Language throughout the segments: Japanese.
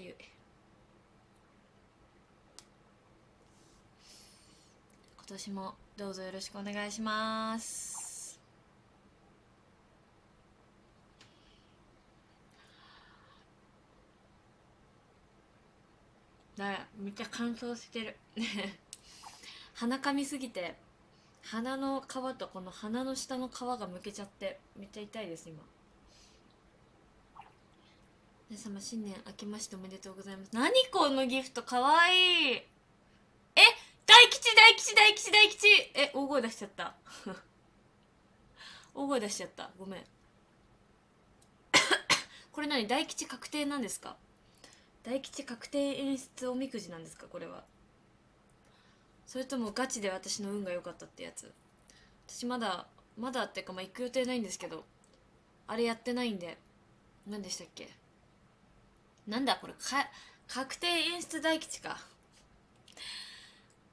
ゆい。今年もどうぞよろしくお願いします。だめっちゃ乾燥してる。鼻かみすぎて鼻の皮とこの鼻の下の皮がむけちゃってめっちゃ痛いです今皆様新年明けましておめでとうございます。何このギフトかわいい。え大吉大吉大吉大吉。え大声出しちゃった。大声出しちゃった。ごめん。これ何？大吉確定なんですか？大吉確定演出おみくじなんですか？これは。それともガチで私の運が良かったってやつ？私まだまだっていうかまあ行く予定ないんですけどあれやってないんで何でしたっけ？なんだこれか確定演出大吉か。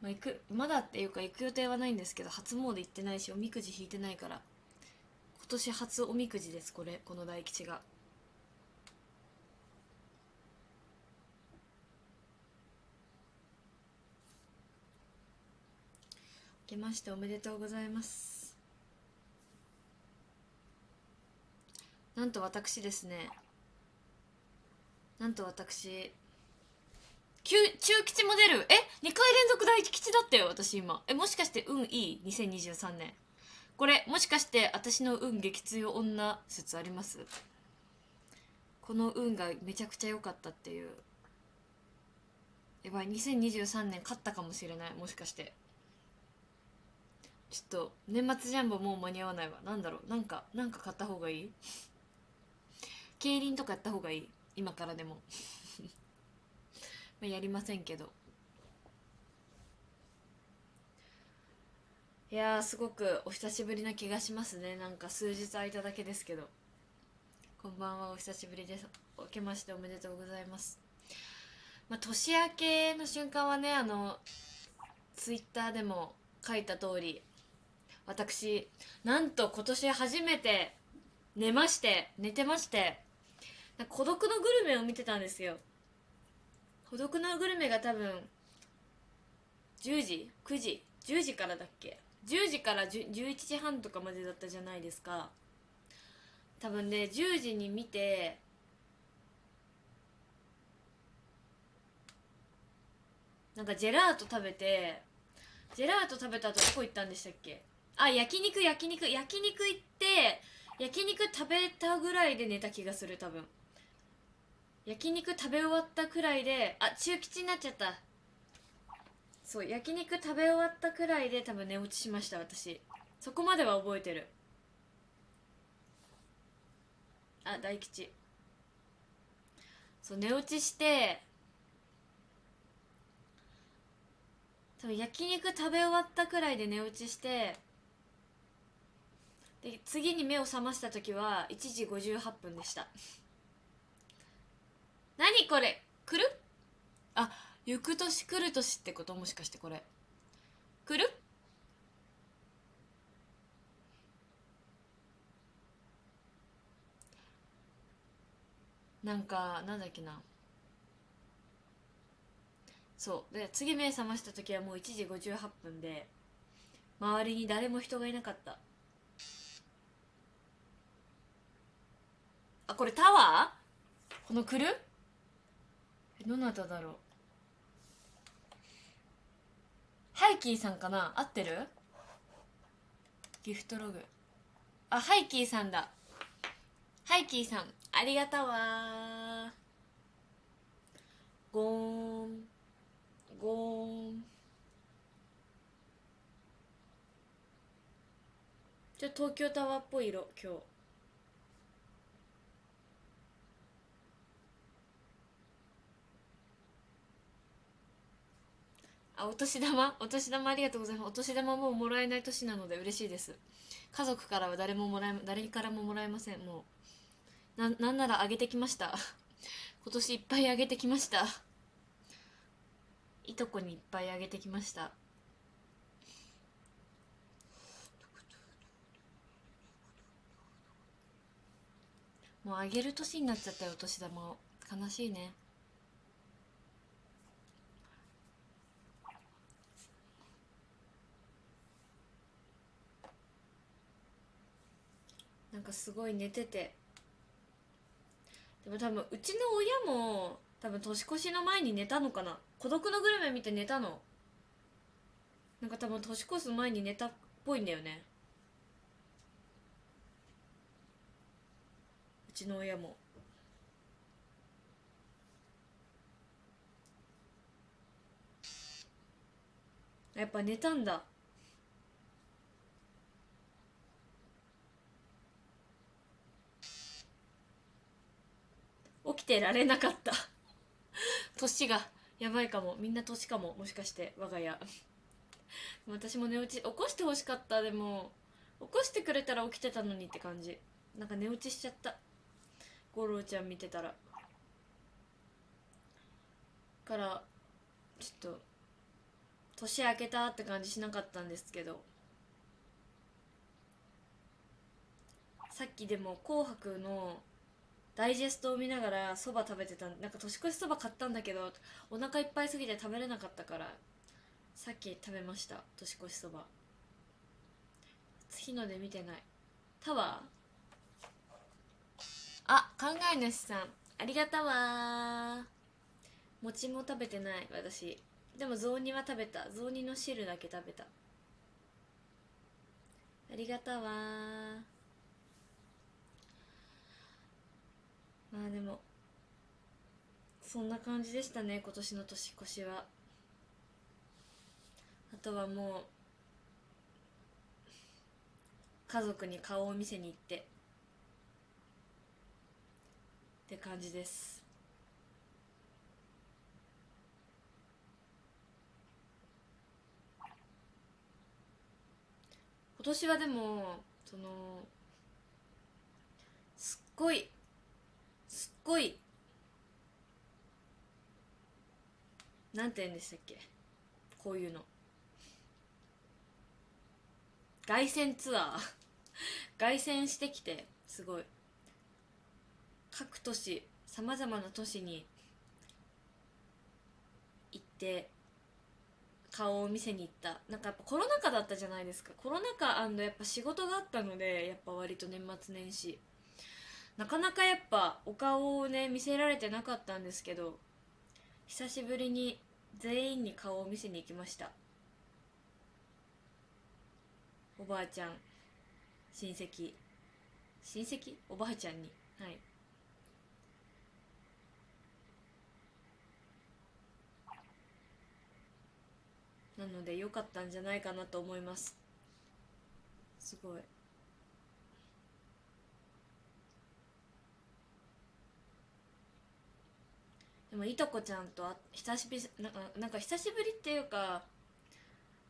まあ行くまだっていうか行く予定はないんですけど初詣行ってないしおみくじ引いてないから今年初おみくじですこれこの大吉が。明けましておめでとうございます。なんと私ですねなんと私中吉も出る。え？2回連続大吉だったよ私今。えもしかして運いい？2023年。これもしかして私の運激強女説あります？この運がめちゃくちゃ良かったっていう。やばい2023年勝ったかもしれないもしかして。ちょっと年末ジャンボもう間に合わないわ。なんだろう。なんかなんか買った方がいい？競輪とかやった方がいい？今からでも。まあやりませんけど。いやーすごくお久しぶりな気がしますね。なんか数日空いただけですけど。こんばんはお久しぶりです。明けましておめでとうございます。まあ年明けの瞬間はねあのツイッターでも書いた通り私なんと今年初めて寝まして寝てまして孤独のグルメを見てたんですよ。孤独のグルメが多分10時？9時？10時からだっけ？10時から11時半とかまでだったじゃないですか。多分ね10時に見てなんかジェラート食べてジェラート食べた後どこ行ったんでしたっけ？あ焼肉焼肉焼肉行って焼肉食べたぐらいで寝た気がする多分。焼肉食べ終わったくらいであ中吉になっちゃった。そう焼肉食べ終わったくらいで多分寝落ちしました私。そこまでは覚えてる。あ大吉。そう寝落ちして多分焼肉食べ終わったくらいで寝落ちしてで次に目を覚ました時は1時58分でした。何これ？来る？あ行く年来る年ってこと？もしかしてこれ。来る？なんかなんだっけな。そう。で次目覚ました時はもう1時58分で周りに誰も人がいなかった。あこれタワー？この来る？どなただろう？ハイキーさんかな？合ってる？ギフトログ。あハイキーさんだ。ハイキーさんありがたわ。ゴーン。ゴーン。じゃあ東京タワーっぽい色今日。あお年玉？お年玉ありがとうございます。お年玉もうもらえない年なので嬉しいです。家族からは誰ももらえ誰からももらえません。もうななんならあげてきました。今年いっぱいあげてきました。いとこにいっぱいあげてきました。もうあげる年になっちゃったよお年玉を。悲しいね。なんかすごい寝てて。でも多分うちの親も多分年越しの前に寝たのかな。孤独のグルメ見て寝たの。なんか多分年越す前に寝たっぽいんだよね。うちの親も。やっぱ寝たんだ。起きてられなかった。年がやばいかも。みんな年かも。もしかして我が家。私も寝落ち起こしてほしかった。でも起こしてくれたら起きてたのにって感じ。なんか寝落ちしちゃった。五郎ちゃん見てたら。からちょっと年明けたって感じしなかったんですけど。さっきでも「紅白」のダイジェストを見ながらそば食べてたなんか年越しそば買ったんだけどお腹いっぱいすぎて食べれなかったからさっき食べました年越しそば日の出見てない。タワー？あ考え主さん。ありがたわ餅も食べてない私。でも雑煮は食べた。雑煮の汁だけ食べた。ありがたわまあでもそんな感じでしたね今年の年越しは。あとはもう家族に顔を見せに行って。って感じです。今年はでもそのすっごいすごいなんて言うんでしたっけ？こういうの。凱旋ツアー。凱旋してきてすごい。各都市さまざまな都市に行って顔を見せに行った。なんかやっぱコロナ禍だったじゃないですか。コロナ禍やっぱ仕事があったのでやっぱ割と年末年始。なかなかやっぱお顔をね見せられてなかったんですけど久しぶりに全員に顔を見せに行きました。おばあちゃん親戚。親戚？おばあちゃんに。はい。なので良かったんじゃないかなと思います。すごい。でもいとこちゃんとあ久しぶりなんかなんか久しぶりっていうか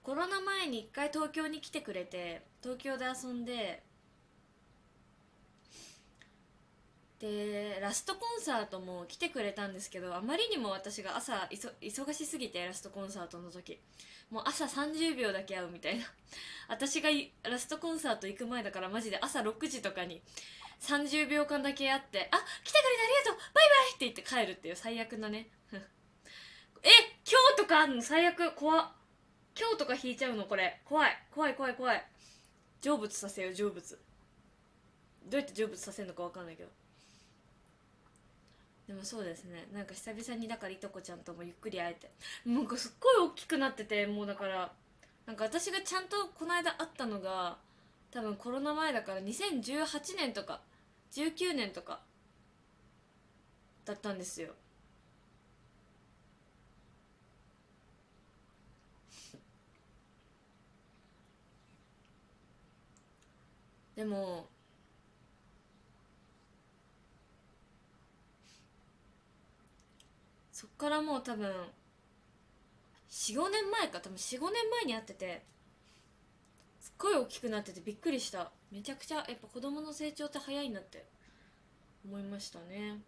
コロナ前に一回東京に来てくれて東京で遊んででラストコンサートも来てくれたんですけどあまりにも私が朝忙しすぎてラストコンサートの時。もう朝30秒だけ会うみたいな。私がラストコンサート行く前だからマジで朝6時とかに30秒間だけ会って「あ来てくれてありがとうバイバイ!」って言って帰るっていう最悪なね。え今日とかあんの？最悪怖っ。今日とか引いちゃうの？これ。怖い。怖い怖い怖い。成仏させよう成仏。どうやって成仏させるのか分かんないけど。でもそうですね。なんか久々にだからいとこちゃんともゆっくり会えて。なんかすっごい大きくなっててもうだから。なんか私がちゃんとこの間会ったのが多分コロナ前だから2018年とか。19年とかだったんですよ。でもそっからもう多分45年前か。多分45年前に会っててすっごい大きくなっててびっくりした。めちゃくちゃやっぱ子供の成長って早いなって思いましたね。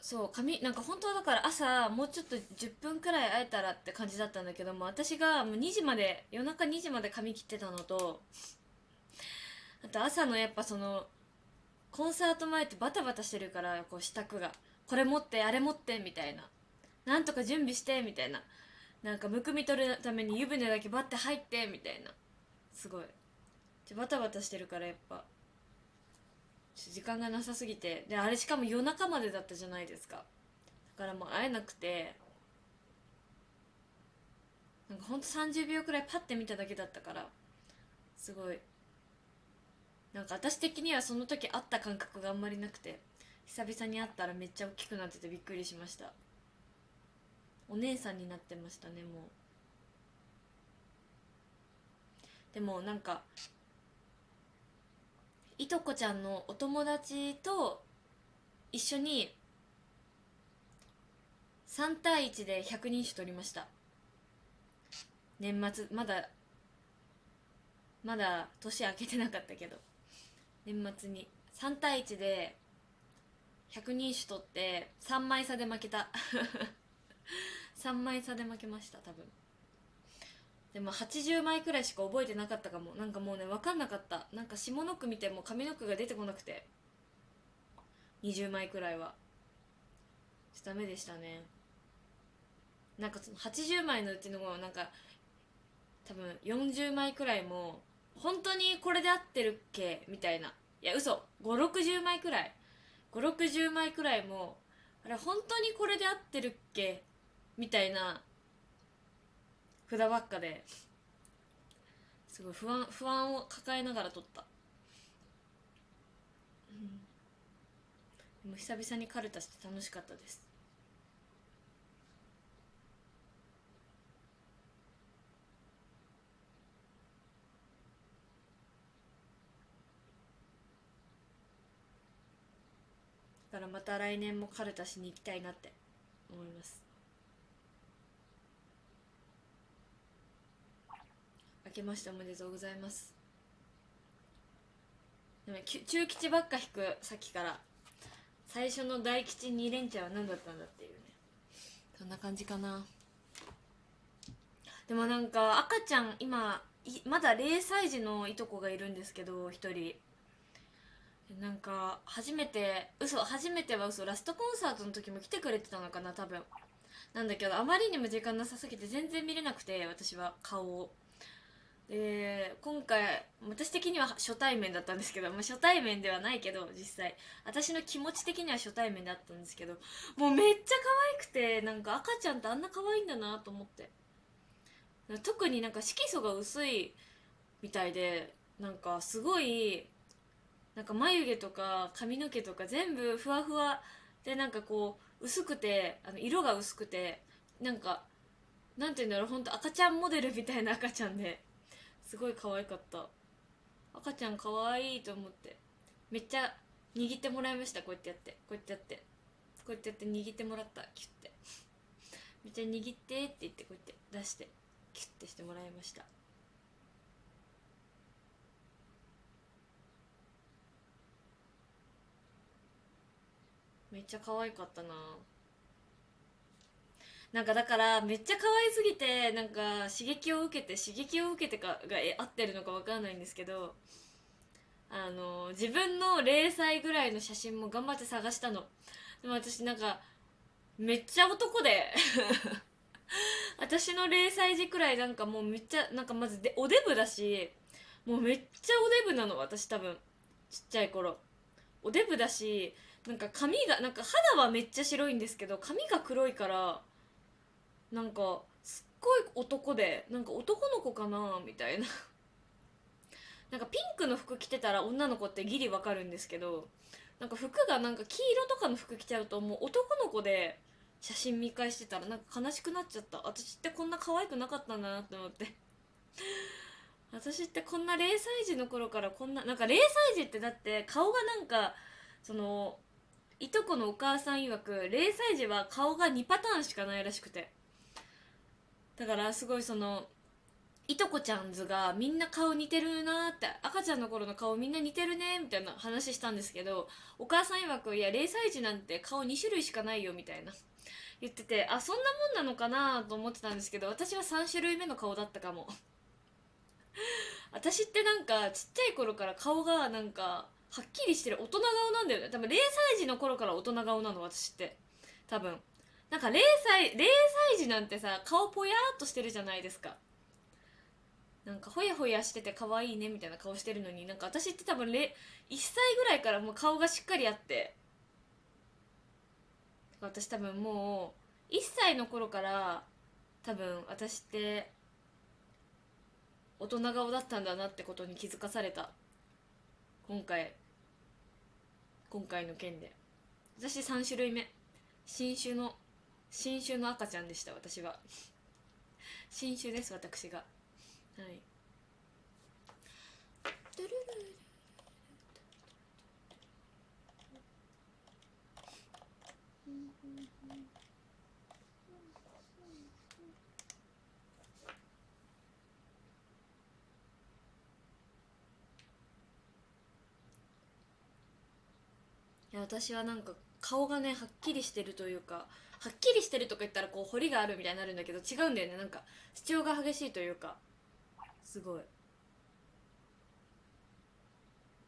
そう髪なんか本当はだから朝もうちょっと10分くらい会えたらって感じだったんだけども私がもう2時まで夜中2時まで髪切ってたのとあと朝のやっぱそのコンサート前ってバタバタしてるからこう支度が。これ持ってあれ持ってみたいな。なんとか準備してみたいな。なんかむくみ取るために湯船だけバッて入ってみたいな。すごい。じゃバタバタしてるからやっぱ。時間がなさすぎて。であれしかも夜中までだったじゃないですか。だからもう会えなくて。なんかほんと30秒くらいパッて見ただけだったから。すごい。なんか私的にはその時会った感覚があんまりなくて。久々に会ったらめっちゃ大きくなっててびっくりしました。お姉さんになってましたねもう。でもなんかいとこちゃんのお友達と一緒に3対1で百人種取りました。年末まだまだ年明けてなかったけど。年末に。3対1で百人種取って3枚差で負けた。3枚差で負けました多分。でも80枚くらいしか覚えてなかったかも。なんかもうね分かんなかった。なんか下の句見ても上の句が出てこなくて。20枚くらいは。ちょっとダメでしたね。なんかその80枚のうちのなんか多分40枚くらいも本当にこれで合ってるっけ？みたいな。いや嘘。560枚くらい。560枚くらいもあれ本当にこれで合ってるっけ？みたいな札ばっかですごい不安不安を抱えながら撮った、うん、でも久々にカルタして楽しかったです。だからまた来年もカルタしに行きたいなって思います。けましておめでとうございます。でも中吉ばっか引くさっきから最初の大吉2連チャンは何だったんだっていうね。そんな感じかな。でもなんか赤ちゃん今まだ0歳児のいとこがいるんですけど1人。なんか初めて嘘初めては嘘ラストコンサートの時も来てくれてたのかな多分。なんだけどあまりにも時間なさすぎて全然見れなくて私は顔を。で今回私的には初対面だったんですけど、まあ、初対面ではないけど実際。私の気持ち的には初対面だったんですけどもうめっちゃ可愛くてなんか赤ちゃんってあんな可愛いんだなと思って。特になんか色素が薄いみたいでなんかすごいなんか眉毛とか髪の毛とか全部ふわふわでなんかこう薄くてあの色が薄くてなんかなんて言うんだろう本当赤ちゃんモデルみたいな赤ちゃんで。すごい可愛かった。赤ちゃん可愛いと思って。めっちゃ握ってもらいました。こうやってやって。こうやってやって。こうやってやって握ってもらった。キュッて。めっちゃ握ってって言ってこうやって出して。キュッてしてもらいました。めっちゃ可愛かったな。なんかだからめっちゃ可愛すぎてなんか刺激を受けて刺激を受けてかが合ってるのか分かんないんですけどあの自分の0歳ぐらいの写真も頑張って探したの。でも私なんかめっちゃ男で 私の0歳児くらいなんかもうめっちゃなんかまずでおデブだしもうめっちゃおデブなの私多分。ちっちゃい頃。おデブだしなんか髪がなんか肌はめっちゃ白いんですけど髪が黒いからなんかすっごい男でなんか男の子かなみたいな。なんかピンクの服着てたら女の子ってギリわかるんですけどなんか服がなんか黄色とかの服着ちゃうともう男の子で写真見返してたらなんか悲しくなっちゃった。私ってこんな可愛くなかったんだなって思って。私ってこんな0歳児の頃からこんななんか0歳児ってだって顔がなんかそのいとこのお母さん曰く0歳児は顔が2パターンしかないらしくて。だからすごいそのいとこちゃんズがみんな顔似てるなって赤ちゃんの頃の顔みんな似てるねみたいな話したんですけどお母さん曰くいや0歳児なんて顔2種類しかないよみたいな言っててあそんなもんなのかなと思ってたんですけど私は3種類目の顔だったかも。私ってなんかちっちゃい頃から顔がなんかはっきりしてる大人顔なんだよね。多分0歳児の頃から大人顔なの私って。多分。なんか0歳0歳児なんてさ顔ぽやっとしてるじゃないですか。なんかほやほやしてて可愛いねみたいな顔してるのになんか私って多分1歳ぐらいからもう顔がしっかりあって。私多分もう1歳の頃から多分私って大人顔だったんだなってことに気づかされた。今回。今回の件で。私3種類目。新種の新種の赤ちゃんでした私は。新種です私が。はい。いや私はなんか顔がねはっきりしてるというかはっきりしてるとか言ったらこう彫りがあるみたいになるんだけど違うんだよね。なんか主張が激しいというか。すごい。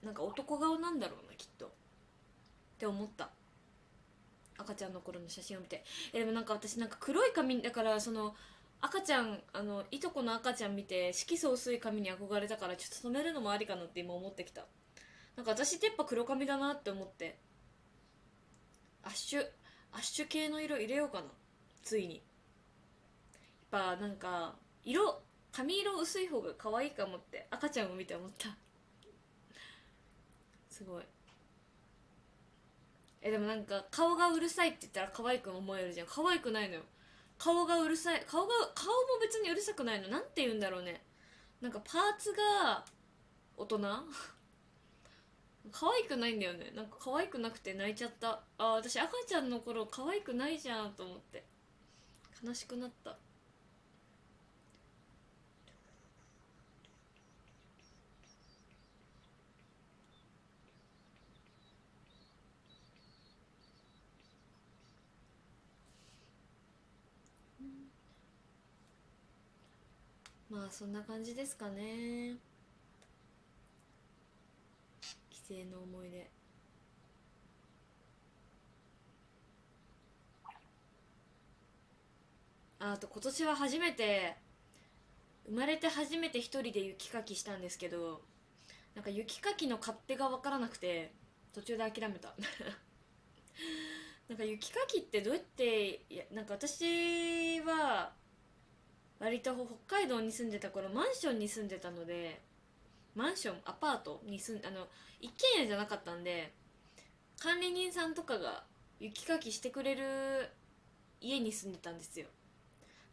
なんか男顔なんだろうなきっと。って思った。赤ちゃんの頃の写真を見て。えでもなんか私なんか黒い髪だからその赤ちゃんあのいとこの赤ちゃん見て色素薄い髪に憧れたからちょっと染めるのもありかなって今思ってきた。なんか私ってやっぱ黒髪だなって思って。アッシュアッシュ系の色入れようかなついにやっぱなんか色髪色薄い方が可愛いかもって赤ちゃんを見て思ったすごいえでもなんか顔がうるさいって言ったら可愛く思えるじゃん可愛くないのよ顔がうるさい顔が顔も別にうるさくないのなんて言うんだろうねなんかパーツが大人可愛くないんだよね。なんか可愛くなくて泣いちゃった。あ私赤ちゃんの頃可愛くないじゃんと思って。悲しくなった。まあそんな感じですかね。帰省の思い出。ああと今年は初めて生まれて初めて一人で雪かきしたんですけどなんか雪かきの勝手が分からなくて途中で諦めた。なんか雪かきってどうやっていやなんか私は割と北海道に住んでた頃マンションに住んでたのでマンションアパートに住んあの一軒家じゃなかったんで管理人さんとかが雪かきしてくれる家に住んでたんですよ。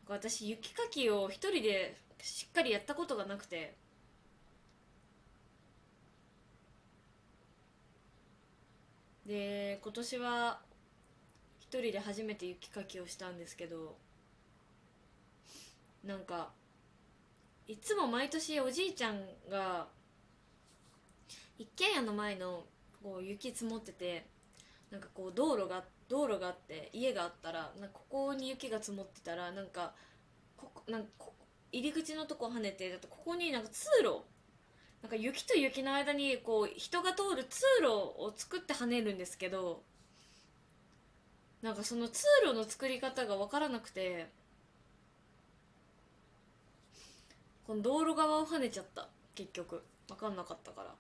私雪かきを一人でしっかりやったことがなくて。で今年は一人で初めて雪かきをしたんですけどなんかいつも毎年おじいちゃんが一軒家の前のこう雪積もっててなんかこう道路が道路があって家があったらなんかここに雪が積もってたらなんかここなんかこ入り口のとこ跳ねてだとここになんか通路なんか雪と雪の間にこう人が通る通路を作って跳ねるんですけどなんかその通路の作り方が分からなくてこの道路側を跳ねちゃった結局。分かんなかったから。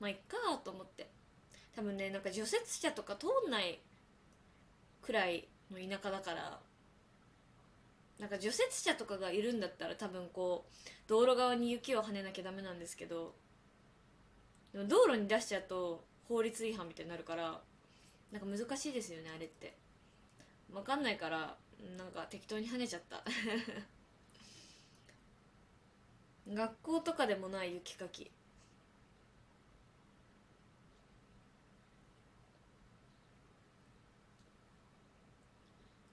まあいっかと思って。多分ねなんか除雪車とか通んないくらいの田舎だからなんか除雪車とかがいるんだったら多分こう道路側に雪を跳ねなきゃダメなんですけどでも道路に出しちゃうと法律違反みたいになるからなんか難しいですよねあれって。分かんないからなんか適当に跳ねちゃった。学校とかでもない雪かき。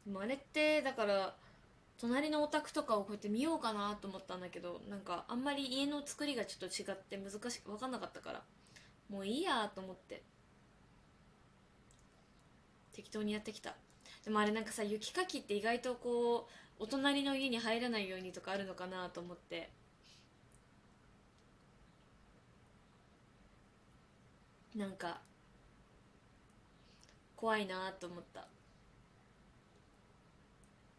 でもあれってだから隣のお宅とかをこうやって見ようかなと思ったんだけどなんかあんまり家の作りがちょっと違って難しく分かんなかったからもういいやと思って。適当にやってきた。でもあれなんかさ雪かきって意外とこうお隣の家に入らないようにとかあるのかなと思って。なんか怖いなと思った。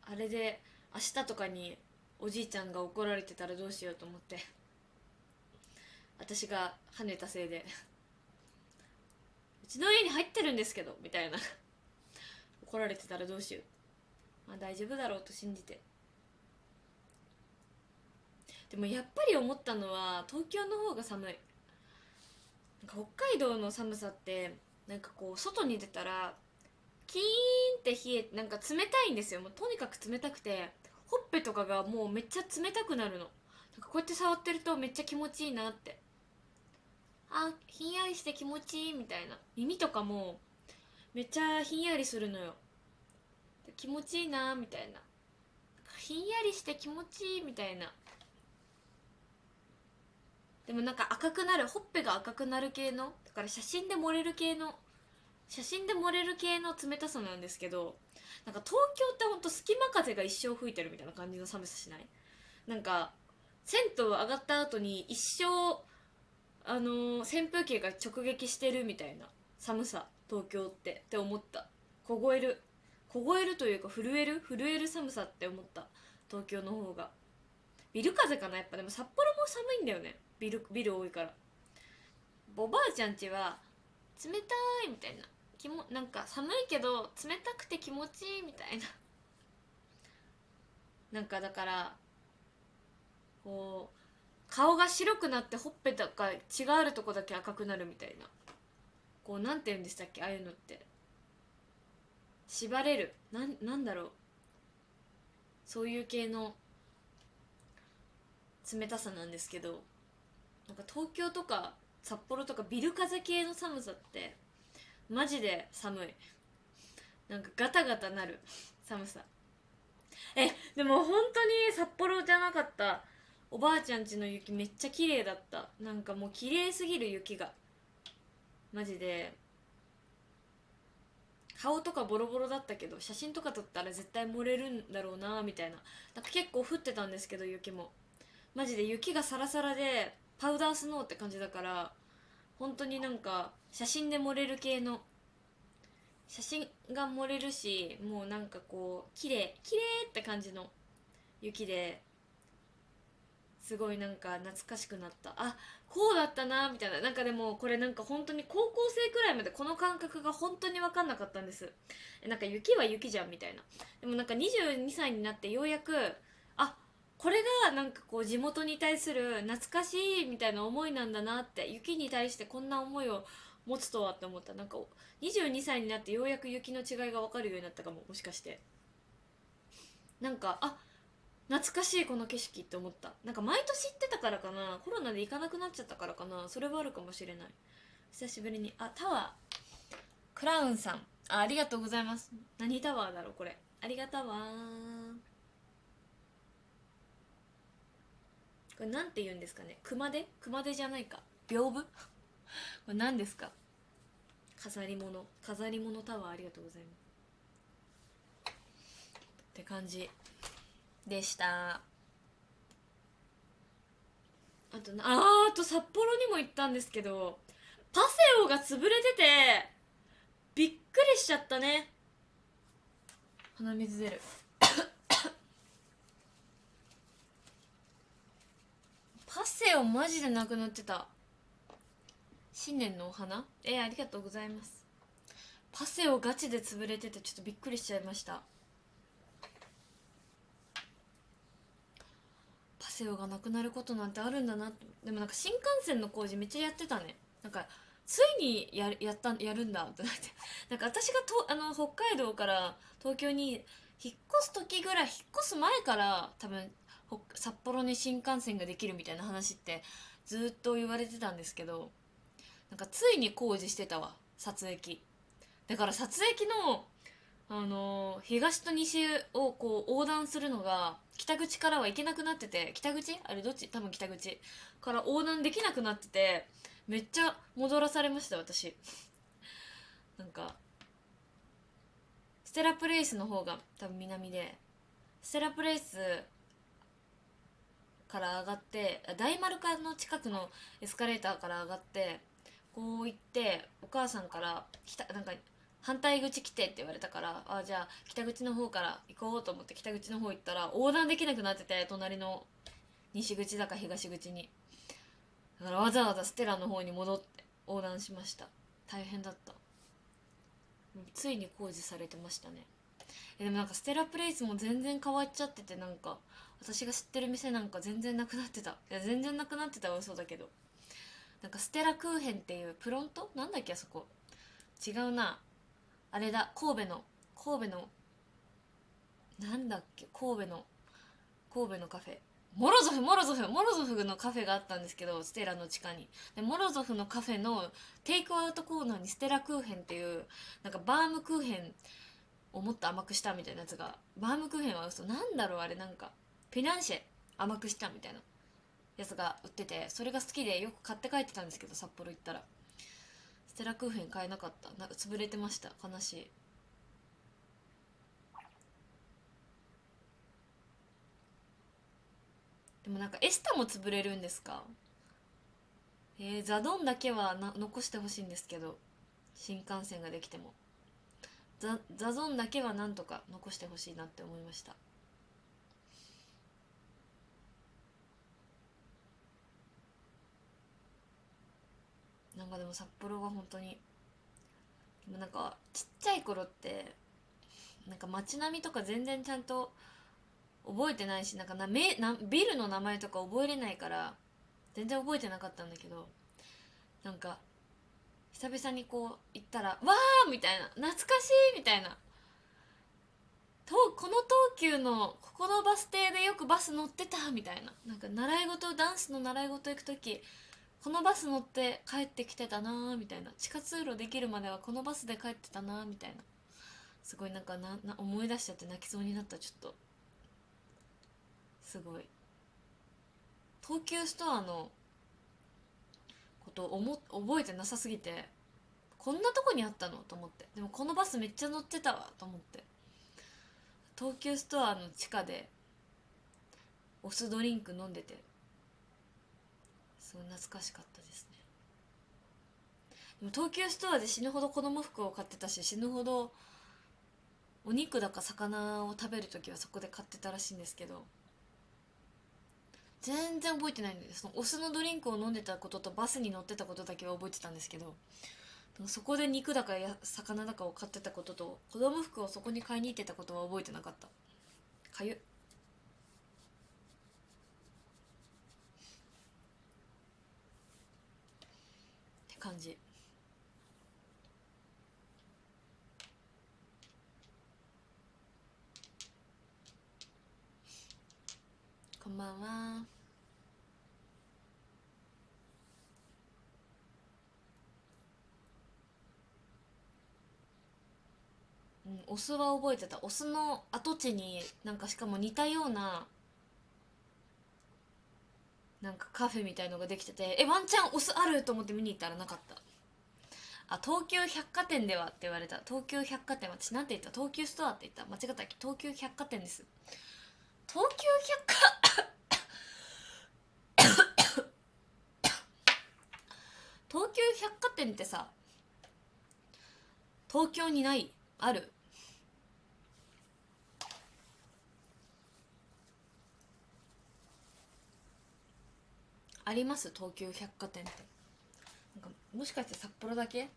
あれで明日とかにおじいちゃんが怒られてたらどうしようと思って。私が跳ねたせいで。うちの家に入ってるんですけどみたいな。怒られてたらどうしよう。まあ大丈夫だろうと信じて。でもやっぱり思ったのは東京の方が寒い。北海道の寒さってなんかこう外に出たらキーンって冷えなんか冷たいんですよ。もうとにかく冷たくてほっぺとかがもうめっちゃ冷たくなるの。なんかこうやって触ってるとめっちゃ気持ちいいなって。あひんやりして気持ちいいみたいな。耳とかもめっちゃひんやりするのよ。気持ちいいなみたいな。ひんやりして気持ちいいみたいな。でもなんか赤くなるほっぺが赤くなる系の。だから写真で盛れる系の写真で漏れる系の冷たさなんですけどなんか東京ってほんと隙間風が一生吹いてるみたいな感じの寒さしない？なんか銭湯上がった後に一生あのー扇風機が直撃してるみたいな寒さ東京ってって思った。凍える。凍えるというか震える？震える寒さって思った。東京の方が。ビル風かな？やっぱでも札幌も寒いんだよね。ビルビル多いから。おばあちゃんちは冷たいみたいな。気もなんか寒いけど冷たくて気持ちいいみたいな。なんかだからこう顔が白くなってほっぺとか血があるとこだけ赤くなるみたいな。こうなんて言うんでしたっけああいうのって。縛れる。なんなんだろう。そういう系の冷たさなんですけど。なんか東京とか札幌とかビル風系の寒さってマジで寒い。なんかガタガタなる。寒さ。えでも本当に札幌じゃなかった。おばあちゃん家の雪めっちゃ綺麗だった。なんかもう綺麗すぎる雪が。マジで。顔とかボロボロだったけど写真とか撮ったら絶対漏れるんだろうなみたいな。なんか結構降ってたんですけど雪も。マジで雪がサラサラでパウダースノーって感じだから本当になんか写真で盛れる系の。写真が盛れるしもうなんかこう綺麗綺麗って感じの雪ですごいなんか懐かしくなった。あこうだったなみたいな。なんかでもこれなんか本当に高校生くらいまでこの感覚が本当に分かんなかったんです。なんか雪は雪じゃんみたいな。でもなんか22歳になってようやくあこれがなんかこう地元に対する懐かしいみたいな思いなんだなって雪に対してこんな思いを持つとはって思った。なんか22歳になってようやく雪の違いが分かるようになったかももしかして。なんかあ懐かしいこの景色って思った。なんか毎年行ってたからかな。コロナで行かなくなっちゃったからかな。それはあるかもしれない。久しぶりに。あタワー。クラウンさん。あありがとうございます。何タワーだろうこれ。ありがたわこれなんて言うんですかね。熊手？熊手じゃないか。屏風？これ何ですか？飾り物。飾り物タワーありがとうございます。って感じ。でした。あとああと札幌にも行ったんですけどパセオが潰れててびっくりしちゃったね。鼻水出る。パセオマジでなくなってた。新年のお花？えー、ありがとうございます。パセオガチで潰れててちょっとびっくりしちゃいました。パセオがなくなることなんてあるんだな。でもなんか新幹線の工事めっちゃやってたね。なんかついにややったやるんだってなって。なんか私がとあの北海道から東京に引っ越す時ぐらい引っ越す前から多分札幌に新幹線ができるみたいな話ってずっと言われてたんですけどなんかついに工事してたわ撮影機。だから撮影機のあのー東と西をこう横断するのが北口からは行けなくなってて北口？あれどっち？多分北口。から横断できなくなっててめっちゃ戻らされました私。なんかステラプレイスの方が多分南で。ステラプレイスから上がって大丸カの近くのエスカレーターから上がってこう行ってお母さんから来たなんか反対口来てって言われたからあじゃあ北口の方から行こうと思って北口の方行ったら横断できなくなってて隣の西口だか東口に。だからわざわざステラの方に戻って横断しました。大変だった。ついに工事されてましたね。でもなんかステラプレイスも全然変わっちゃっててなんか私が知ってる店なんか全然なくなってた。いや全然なくなってたは嘘だけど。なんかステラクーヘンっていうプロント？なんだっけあそこ。違うな。あれだ。神戸の。神戸の。なんだっけ？神戸の。神戸のカフェ。モロゾフモロゾフ。モロゾフのカフェがあったんですけどステラの地下に。でモロゾフのカフェのテイクアウトコーナーにステラクーヘンっていうなんかバームクーヘンをもっと甘くしたみたいなやつが。バームクーヘンは嘘。なんだろうあれなんか。フィナンシェ。甘くしたみたいな。やつが売っててそれが好きでよく買って帰ってたんですけど札幌行ったら。ステラクーヘン買えなかった。なんか潰れてました。悲しい。でもなんかエスタも潰れるんですか？えー、ザドンだけはな残してほしいんですけど。新幹線ができても。ザザゾンだけはなんとか残してほしいなって思いました。なんかでも札幌が本当にでもなんかちっちゃい頃ってなんか街並みとか全然ちゃんと覚えてないしなんかなめなビルの名前とか覚えれないから全然覚えてなかったんだけどなんか久々にこう行ったら「わー!」みたいな「懐かしい!」みたいなとこの東急のここのバス停でよくバス乗ってたみたいななんか習い事ダンスの習い事行く時このバス乗って帰ってきてたなーみたいな。地下通路できるまではこのバスで帰ってたなーみたいな。すごいなんかなな思い出しちゃって泣きそうになったちょっと。すごい。東急ストアのことを思覚えてなさすぎてこんなとこにあったのと思って。でもこのバスめっちゃ乗ってたわと思って。東急ストアの地下でお酢ドリンク飲んでて。すごい懐かしかったですね。でも東急ストアで死ぬほど子供服を買ってたし死ぬほどお肉だか魚を食べる時はそこで買ってたらしいんですけど全然覚えてないんでそのお酢のドリンクを飲んでたこととバスに乗ってたことだけは覚えてたんですけどそこで肉だかや魚だかを買ってたことと子供服をそこに買いに行ってたことは覚えてなかった。かゆっ。感じ。こんばんは。うん、お酢は覚えてた。お酢の跡地になんかしかも似たようななんかカフェみたいのができててえワンチャンお酢あると思って見に行ったらなかった。あ東急百貨店ではって言われた。東急百貨店私なんて言った？東急ストアって言った。間違った東急百貨店です。東急百貨 東急百貨店ってさ東京にないある？あります？東急百貨店って。なんかもしかして札幌だけ？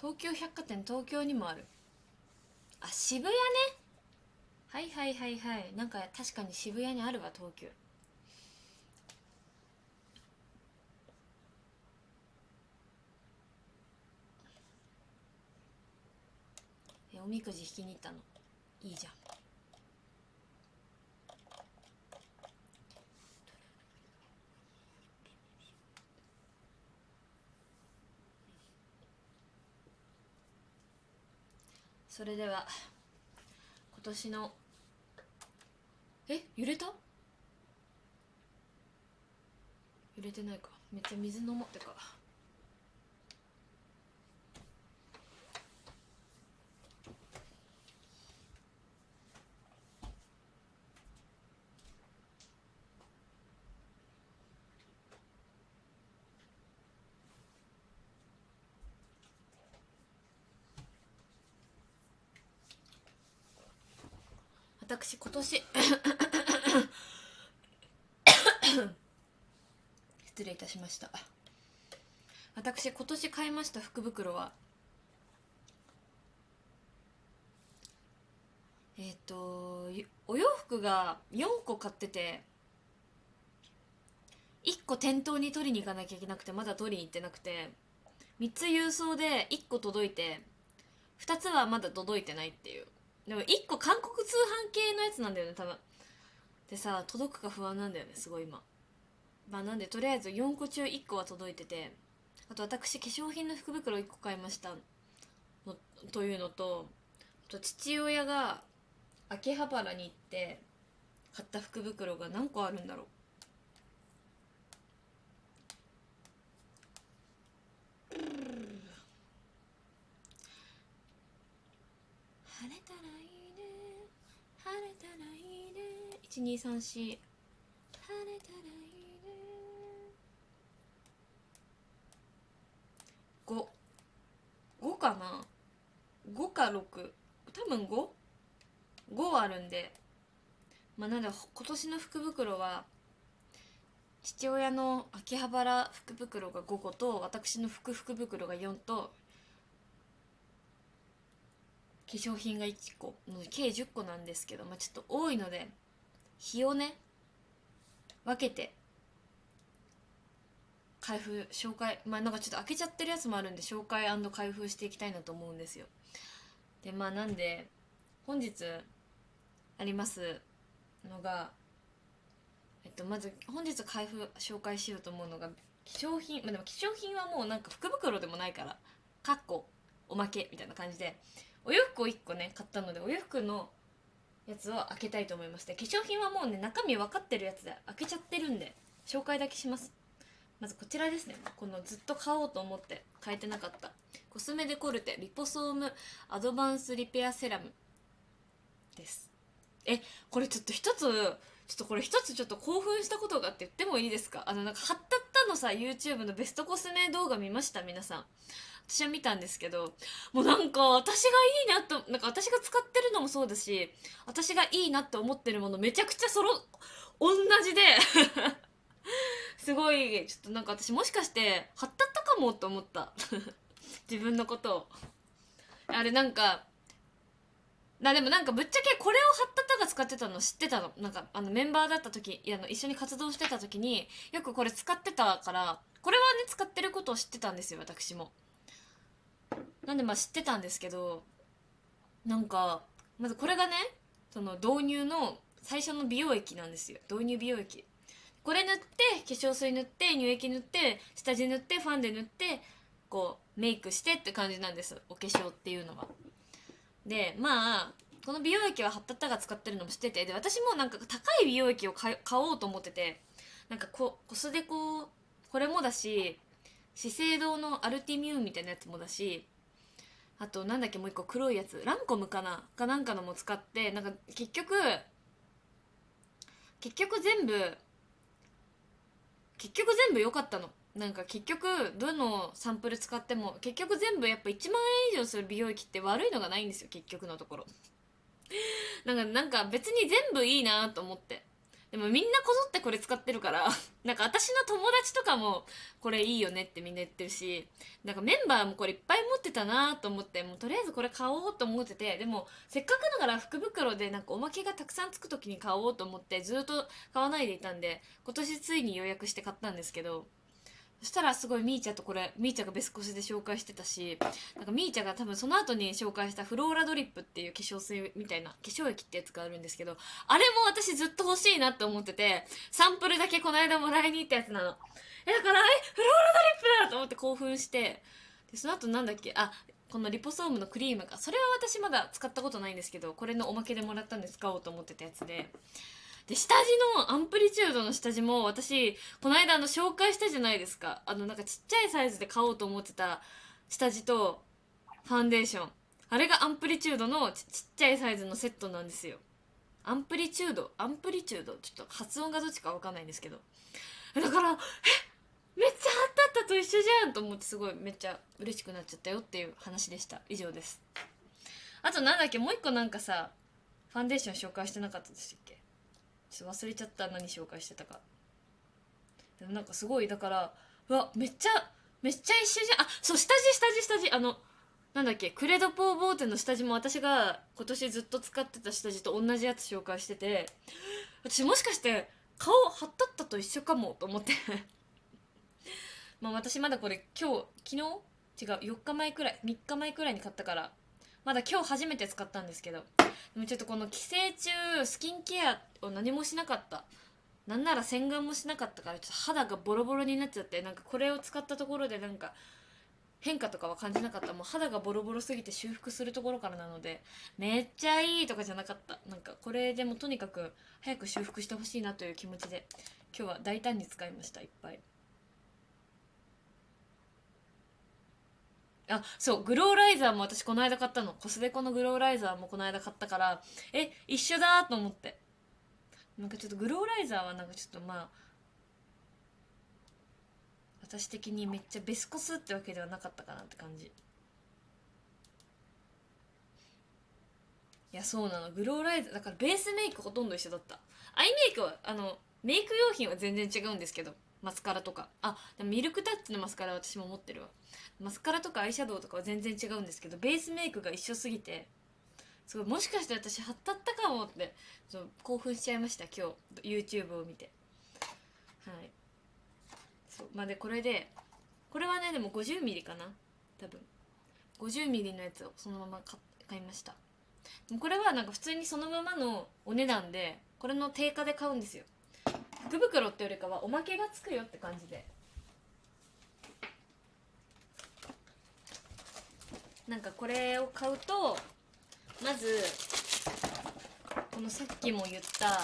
東急百貨店東京にもある。あ渋谷ね。はいはいはいはい。なんか確かに渋谷にあるわ東急。えおみくじ引きに行ったの？いいじゃん。それでは今年のえ揺れた？揺れてないか。めっちゃ水飲もうってか。私今年。失礼いたしました。私今年買いました福袋は。えっ、とお洋服が4個買ってて1個店頭に取りに行かなきゃいけなくてまだ取りに行ってなくて3つ郵送で1個届いて2つはまだ届いてないっていう。でも1個韓国通販系のやつなんだよね多分。でさ届くか不安なんだよねすごい今。まあなんでとりあえず4個中1個は届いててあと私化粧品の福袋1個買いました。のというのとあと父親が秋葉原に行って買った福袋が何個あるんだろう晴れたらいいね晴れたらいいね1234晴れたらいいね5 5かな？5か6多分 5?5 あるんで。まあなんで今年の福袋は父親の秋葉原福袋が5個と私の福福袋が4と化粧品が1個。の計10個なんですけど、まあ、ちょっと多いので日をね分けて開封紹介まあなんかちょっと開けちゃってるやつもあるんで紹介開封していきたいなと思うんですよ。でまあなんで本日ありますのがえっとまず本日開封紹介しようと思うのが化粧品まあでも化粧品はもうなんか福袋でもないからかっこおまけみたいな感じでお洋服を1個ね買ったのでお洋服のやつを開けたいと思いますで化粧品はもうね中身分かってるやつで開けちゃってるんで紹介だけします。まずこちらですね。このずっと買おうと思って買えてなかった。コスメデコルテリポソームアドバンスリペアセラム。です。えこれちょっと一つちょっとこれ一つちょっと興奮したことがあって言ってもいいですか？あのなんか貼ったのさ YouTube のベストコスメ動画見ました？皆さん。私は見たんですけど。もうなんか私がいいなとなんか私が使ってるのもそうですし私がいいなって思ってるものめちゃくちゃそろ同じで。すごいちょっとなんか私もしかして貼ったったかもと思った。自分のことを。あれなんかなでもなんかぶっちゃけこれを貼ったったが使ってたの知ってたの？なんかあのメンバーだった時あの一緒に活動してた時によくこれ使ってたからこれはね使ってることを知ってたんですよ私も。なんでまあ知ってたんですけどなんかまずこれがねその導入の最初の美容液なんですよ。導入美容液。これ塗って化粧水塗って乳液塗って下地塗ってファンデ塗ってこうメイクしてって感じなんですお化粧っていうのは。でまあこの美容液はハッタッタが使ってるのも知っててで私もなんか高い美容液を買おうと思っててなんかこコスデコこれもだし資生堂のアルティミューンみたいなやつもだしあとなんだっけもう一個黒いやつランコムかなかなんかのも使ってなんか結局結局全部結局全部良かったの。なんか結局どのサンプル使っても結局全部やっぱ1万円以上する美容液って悪いのがないんですよ結局のところ。なんかなんか別に全部いいなと思って。でもみんなこぞってこれ使ってるから。なんか私の友達とかもこれいいよねってみんな言ってるし。なんかメンバーもこれいっぱい持ってたなと思って。もうとりあえずこれ買おうと思ってて。でもせっかくだから福袋でなんかおまけがたくさんつく時に買おうと思ってずっと買わないでいたんで今年ついに予約して買ったんですけど。そしたらすごいみーちゃんとこれみーちゃんがベスコシで紹介してたしなんかみーちゃんが多分その後に紹介したフローラドリップっていう化粧水みたいな化粧液ってやつがあるんですけどあれも私ずっと欲しいなって思っててサンプルだけこの間もらいに行ったやつなの。えだからえフローラドリップだと思って興奮してでその後なんだっけあこのリポソームのクリームかそれは私まだ使ったことないんですけどこれのおまけでもらったんで使おうと思ってたやつで。で下地のアンプリチュードの下地も私この間あの紹介したじゃないですか。あのなんかちっちゃいサイズで買おうと思ってた下地とファンデーション。あれがアンプリチュードのちっちゃいサイズのセットなんですよ。アンプリチュード？アンプリチュード？ちょっと発音がどっちか分かんないんですけど。だからえ？めっちゃあったったと一緒じゃんと思ってすごいめっちゃ嬉しくなっちゃったよっていう話でした。以上です。あとなんだっけ？もう一個なんかさファンデーション紹介してなかったでしたっけ？ちょっと忘れちゃった何紹介してたか。でもなんかすごいだからうわめっちゃめっちゃ一緒じゃん。あそう下地下地下地。あのなんだっけクレドポーボーテの下地も私が今年ずっと使ってた下地と同じやつ紹介してて私もしかして顔貼ったったと一緒かもと思って。まあ私まだこれ今日昨日？違う4日前くらい3日前くらいに買ったからまだ今日初めて使ったんですけどでもちょっとこの寄生虫スキンケアを何もしなかった。なんなら洗顔もしなかったからちょっと肌がボロボロになっちゃってなんかこれを使ったところでなんか変化とかは感じなかった。もう肌がボロボロすぎて修復するところからなのでめっちゃいいとかじゃなかった。なんかこれでもとにかく早く修復してほしいなという気持ちで今日は大胆に使いましたいっぱい。あそうグローライザーも私この間買ったの。コスデコのグローライザーもこの間買ったからえ一緒だと思って。なんかちょっとグローライザーはなんかちょっとまあ私的にめっちゃベスコスってわけではなかったかなって感じ。いやそうなの。グローライザーだからベースメイクほとんど一緒だった。アイメイクはあのメイク用品は全然違うんですけどマスカラとか。あでもミルクタッチのマスカラ私も持ってるわ。マスカラとかアイシャドウとかは全然違うんですけどベースメイクが一緒すぎてすごいもしかして私貼ったったかもってそう興奮しちゃいました今日。YouTube を見て。はい。そうまあでこれでこれはねでも 50mm かな。多分。50mm のやつをそのまま買いました。もこれはなんか普通にそのままのお値段でこれの定価で買うんですよ。福袋ってよりかはおまけがつくよって感じで。なんかこれを買うとまずこのさっきも言った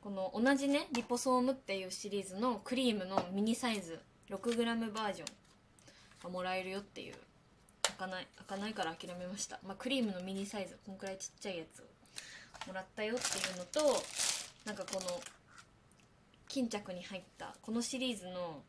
この同じねリポソームっていうシリーズのクリームのミニサイズ 6g バージョンがもらえるよっていう開かない開かないから諦めました、まあ、クリームのミニサイズこんくらいちっちゃいやつをもらったよっていうのとなんかこの巾着に入ったこのシリーズの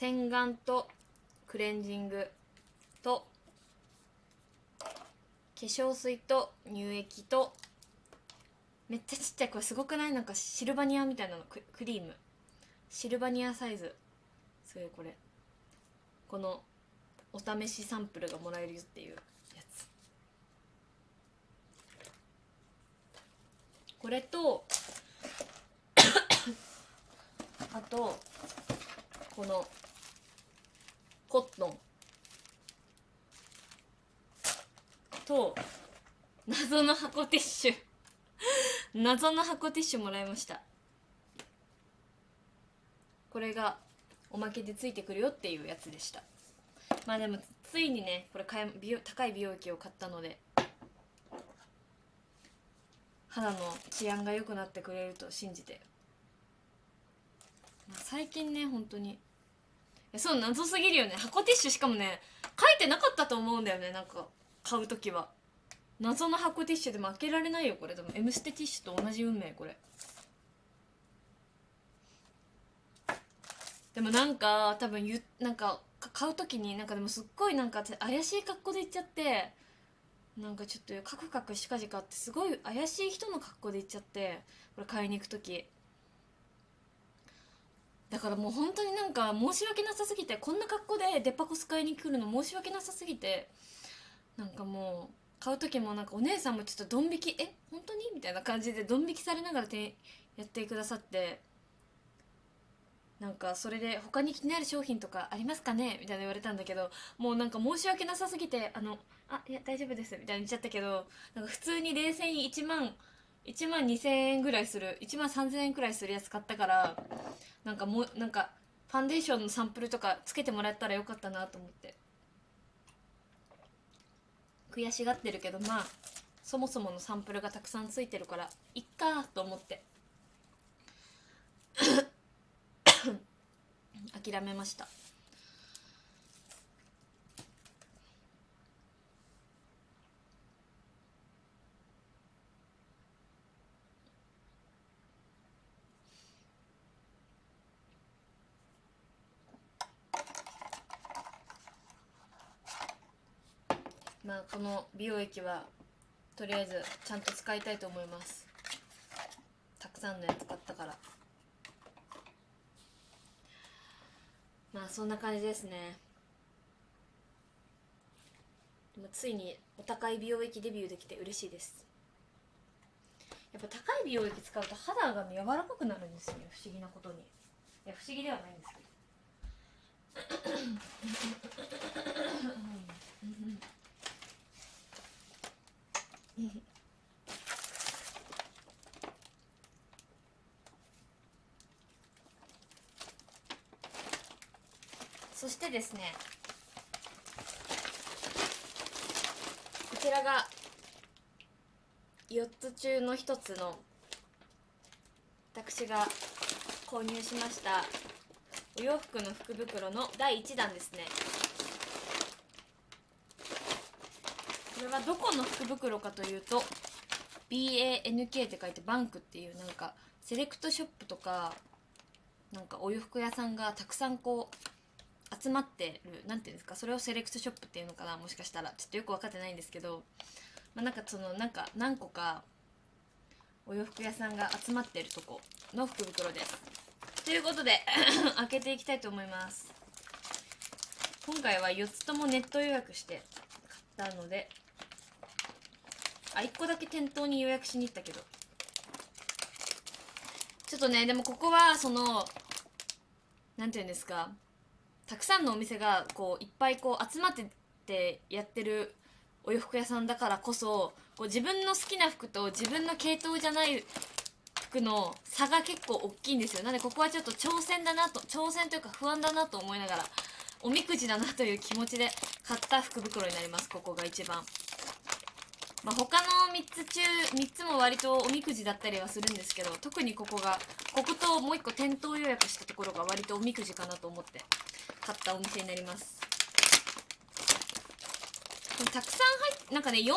洗顔とクレンジングと化粧水と乳液とめっちゃちっちゃいこれすごくない？なんかシルバニアみたいなのクリーム。シルバニアサイズ。それこれ。このお試しサンプルがもらえるよっていうやつ。これとあとこのコットン。と謎の箱ティッシュ。謎の箱ティッシュもらいました。これがおまけでついてくるよっていうやつでした。まあでもついにねこれ買い美容高い美容液を買ったので肌の治安が良くなってくれると信じて、まあ、最近ね本当にそう謎すぎるよね。箱ティッシュしかもね書いてなかったと思うんだよねなんか。買う時は。謎の箱ティッシュでも開けられないよこれ。でも「M ステ」ティッシュと同じ運命これ。でもなんか多分ゆなんか買う時になんかでもすっごいなんか怪しい格好で行っちゃってなんかちょっとカクカクしかじかってすごい怪しい人の格好で行っちゃってこれ買いに行く時。だからもう本当になんか申し訳なさすぎてこんな格好でデパコス買いに来るの申し訳なさすぎてなんかもう買う時もなんかお姉さんもちょっとドン引き「え本当に?」みたいな感じでドン引きされながらてやってくださってなんかそれで「他に気になる商品とかありますかね?」みたいな言われたんだけどもうなんか申し訳なさすぎて「あのあいや大丈夫ですみたいに言っちゃったけどなんか普通に冷静に1万1万2000円ぐらいする1万3000円くらいするやつ買ったからなんかもうなんかファンデーションのサンプルとかつけてもらったらよかったなと思って。悔しがってるけどまあそもそものサンプルがたくさんついてるからいっかと思って。諦めました。まあこの美容液はとりあえずちゃんと使いたいと思います。たくさんのやつ買ったから。まあそんな感じですね。ついにお高い美容液デビューできて嬉しいです。やっぱ高い美容液使うと肌が柔らかくなるんですよね。不思議なことに。いや不思議ではないんですけど。そしてですねこちらが4つ中の1つの私が購入しましたお洋服の福袋の第1弾ですね。これはどこの福袋かというと BANK って書いてバンクっていうなんかセレクトショップとかなんかお洋服屋さんがたくさんこう集まってるなんていうんですかそれをセレクトショップっていうのかなもしかしたら。ちょっとよく分かってないんですけど、まあ、なんかそのなんか何個かお洋服屋さんが集まってるとこの福袋です。ということで 開けていきたいと思います。今回は4つともネット予約して買ったのであ1個だけ店頭に予約しに行ったけど。ちょっとねでもここはそのなんていうんですか。たくさんのお店がこういっぱいこう集まってってやってるお洋服屋さんだからこそこう自分の好きな服と自分の系統じゃない服の差が結構大きいんですよ。なのでここはちょっと挑戦だなと挑戦というか不安だなと思いながらおみくじだなという気持ちで買った福袋になります。ここが一番。まあ、他の3つ中3つも割とおみくじだったりはするんですけど特にここがここともう1個店頭予約したところが割とおみくじかなと思って買ったお店になります。たくさん入っなんかね34点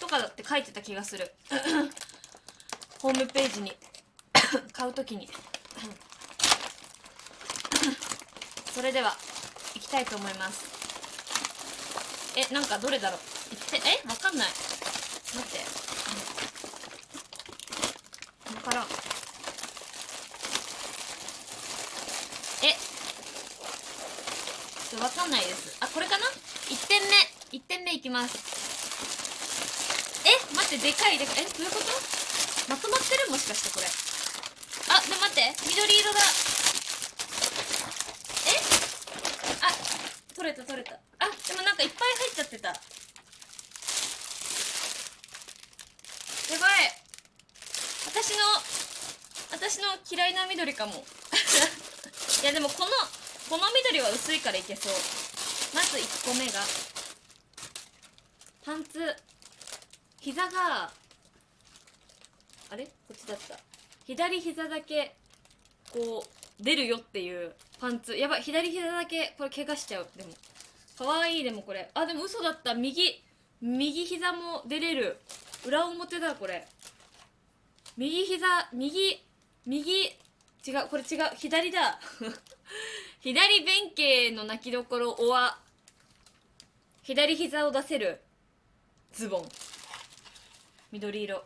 とかだって書いてた気がする。ホームページに 買う時に。それでは行きたいと思います。えなんかどれだろう？えわかんない。待って。分からん。え。わかんないです。あこれかな？1点目。1点目いきます。え待ってでかいでかい。えどういうこと？まとまってる？もしかしてこれ。あで待って。緑色だ。え？あ取れた取れた。あでもなんかいっぱい入っちゃってたやばい私の私な緑かも。いやでもこのこの緑は薄いからいけそう。まず1個目がパンツ。膝があれ？こっちだった。左膝だけこう出るよっていうパンツ。やばい左膝だけこれ怪我しちゃう。でもかわいいでもこれ。あでも嘘だった。右右膝も出れる。裏表だこれ。右膝右右違うこれ違う。左だ。左弁慶の泣きどころおわ。左膝を出せる。ズボン。緑色。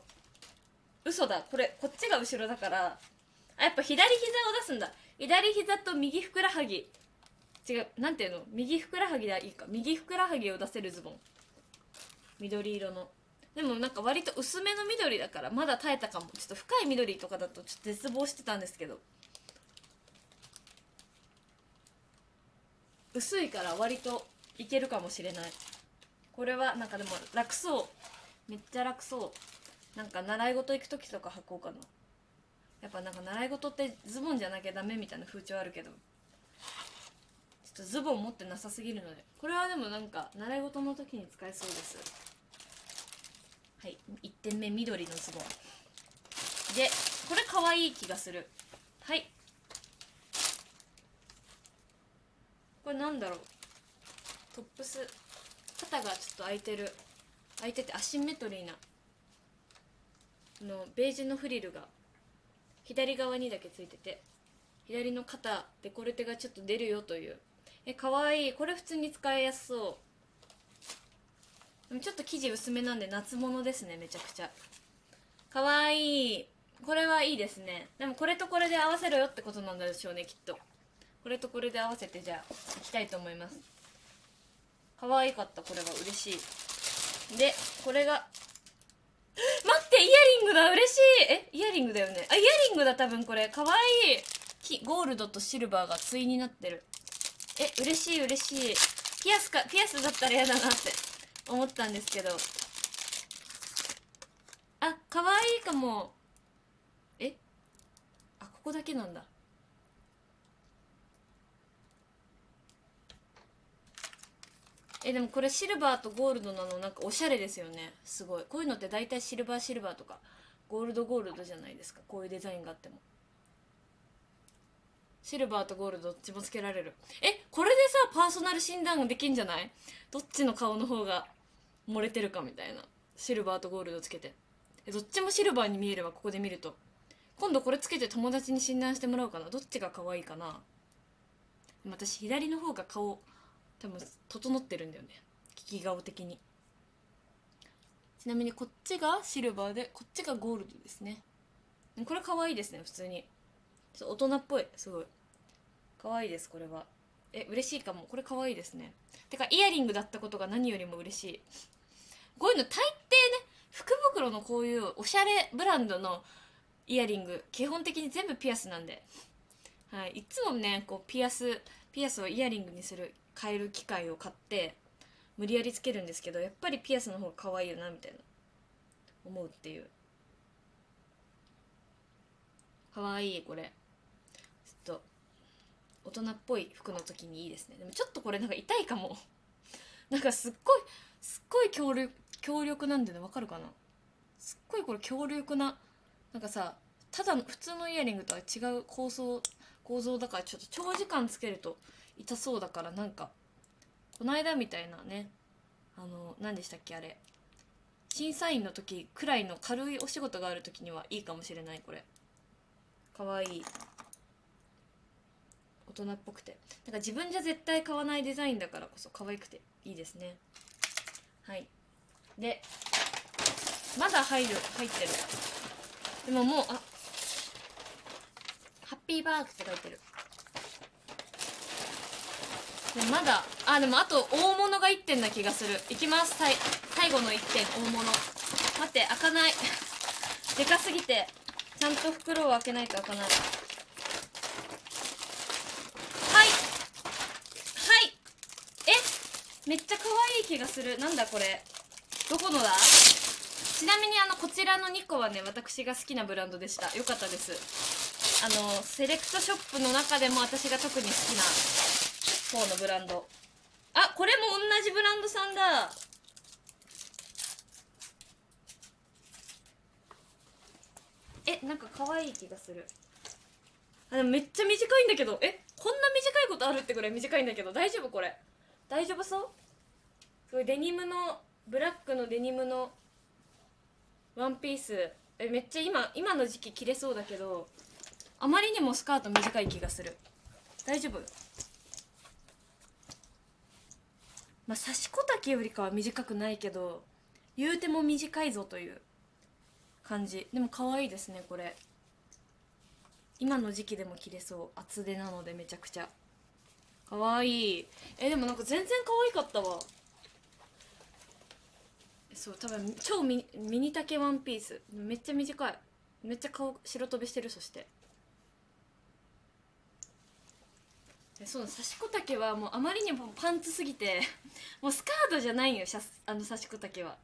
嘘だ。これこっちが後ろだから。あやっぱ左膝を出すんだ。左膝と右ふくらはぎ。違う。なんていうの？右ふくらはぎでいいか。右ふくらはぎを出せるズボン。緑色の。でもなんか割と薄めの緑だからまだ耐えたかも。ちょっと深い緑とかだとちょっと絶望してたんですけど。薄いから割といけるかもしれない。これはなんかでも楽そう。めっちゃ楽そう。なんか習い事行く時とか履こうかな。やっぱなんか習い事ってズボンじゃなきゃダメみたいな風潮あるけど。ちょっとズボン持ってなさすぎるので。これはでもなんか習い事の時に使えそうです。はい1点目緑のズボン。でこれ可愛い気がする。はい。これなんだろう。トップス。肩がちょっと開いてる。開いててアシンメトリーな。のベージュのフリルが。左側にだけついてて。左の肩デコルテがちょっと出るよという。えかわいい。これ普通に使いやすそう。でもちょっと生地薄めなんで夏物ですねめちゃくちゃ。かわいい。これはいいですね。でもこれとこれで合わせろよってことなんでしょうねきっと。これとこれで合わせてじゃあいきたいと思います。可愛かったこれは嬉しい。でこれが 待ってイヤリングだ嬉しい。えイヤリングだよね。あイヤリングだ多分これ。可愛い。きゴールドとシルバーが対になってる。え嬉しい嬉しい。ピアスかピアスだったら嫌だなって。思ったんですけど。あ可愛いかも。え？あここだけなんだ。えでもこれシルバーとゴールドなの？なんかおしゃれですよね。すごい。こういうのって大体シルバーシルバーとかゴールドゴールドじゃないですか。こういうデザインがあっても。シルバーとゴールドどっちもつけられる。えこれでさパーソナル診断ができんじゃない？どっちの顔の方が漏れてるかみたいな。シルバーとゴールドつけて。どっちもシルバーに見えるわここで見ると。今度これつけて友達に診断してもらおうかな。どっちが可愛いかな。私左の方が顔多分整ってるんだよね。利き顔的に。ちなみにこっちがシルバーでこっちがゴールドですね。これ可愛いですね普通に。ちょっと大人っぽいすごい。可愛いですこれは。え嬉しいかも。これ可愛いですね。てかイヤリングだったことが何よりも嬉しい。こういうの大抵ね福袋のこういうおしゃれブランドのイヤリング基本的に全部ピアスなんで、はい、いつもねこうピアスピアスをイヤリングにする変える機械を買って無理やりつけるんですけどやっぱりピアスの方が可愛いよなみたいな。思うっていう。可愛いこれ。ちょっと大人っぽい服の時にいいですね。でもちょっとこれなんか痛いかも。なんかすっごいすっごい強力強力なんでねわかるかな？すっごいこれ強力ななんかさただの普通のイヤリングとは違う構造構造だからちょっと長時間つけると痛そうだからなんかこの間みたいなねあの何でしたっけあれ。審査員の時くらいの軽いお仕事がある時にはいいかもしれないこれ。かわいい。大人っぽくて。なんか自分じゃ絶対買わないデザインだからこそ可愛くていいですね。はい。でまだ入る入ってる。でももうあハッピーバーグって書いてる。でまだあでもあと大物が1点な気がする。いきます。最最後の1点大物。待って開かない。でかすぎてちゃんと袋を開けないと開かない。はい。はい。え？めっちゃ可愛い気がする。なんだこれ。どこのだ？ちなみにあのこちらの2個はね私が好きなブランドでした。よかったです。あのセレクトショップの中でも私が特に好きな方のブランド。あこれも同じブランドさんだ。えなんか可愛い気がする。あでもめっちゃ短いんだけど。えこんな短いことあるってぐらい短いんだけど。大丈夫これ。大丈夫そう？すごいデニムのブラックのデニムのワンピース。えめっちゃ今今の時期着れそうだけどあまりにもスカート短い気がする。大丈夫？まあ差し子丈よりかは短くないけど言うても短いぞという感じ。でも可愛いですねこれ。今の時期でも着れそう。厚手なのでめちゃくちゃ。可愛い。えでもなんか全然可愛かったわ。そう多分超ミミニ丈ワンピース。めっちゃ短い。めっちゃ顔白飛びしてるそして。そう刺し子丈はもうあまりにもパンツすぎて もうスカートじゃないよシャスあの刺し子丈は。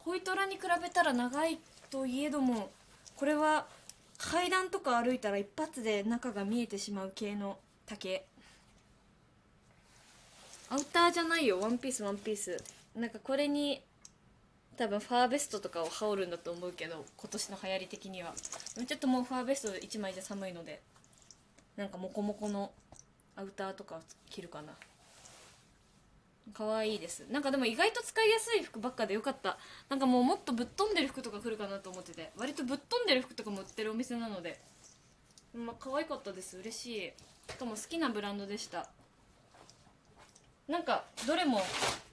恋虎に比べたら長いといえどもこれは階段とか歩いたら一発で中が見えてしまう系の丈。アウターじゃないよ。ワンピースワンピース。なんかこれに多分ファーベストとかを羽織るんだと思うけど今年の流行り的には。ちょっともうファーベスト1枚じゃ寒いのでなんかモコモコのアウターとか着るかな。可愛いです。なんかでも意外と使いやすい服ばっかでよかった。なんかもうもっとぶっ飛んでる服とか来るかなと思ってて。割とぶっ飛んでる服とかも売ってるお店なので。まあ可愛かったです。嬉しい。しかも好きなブランドでした。なんかどれも、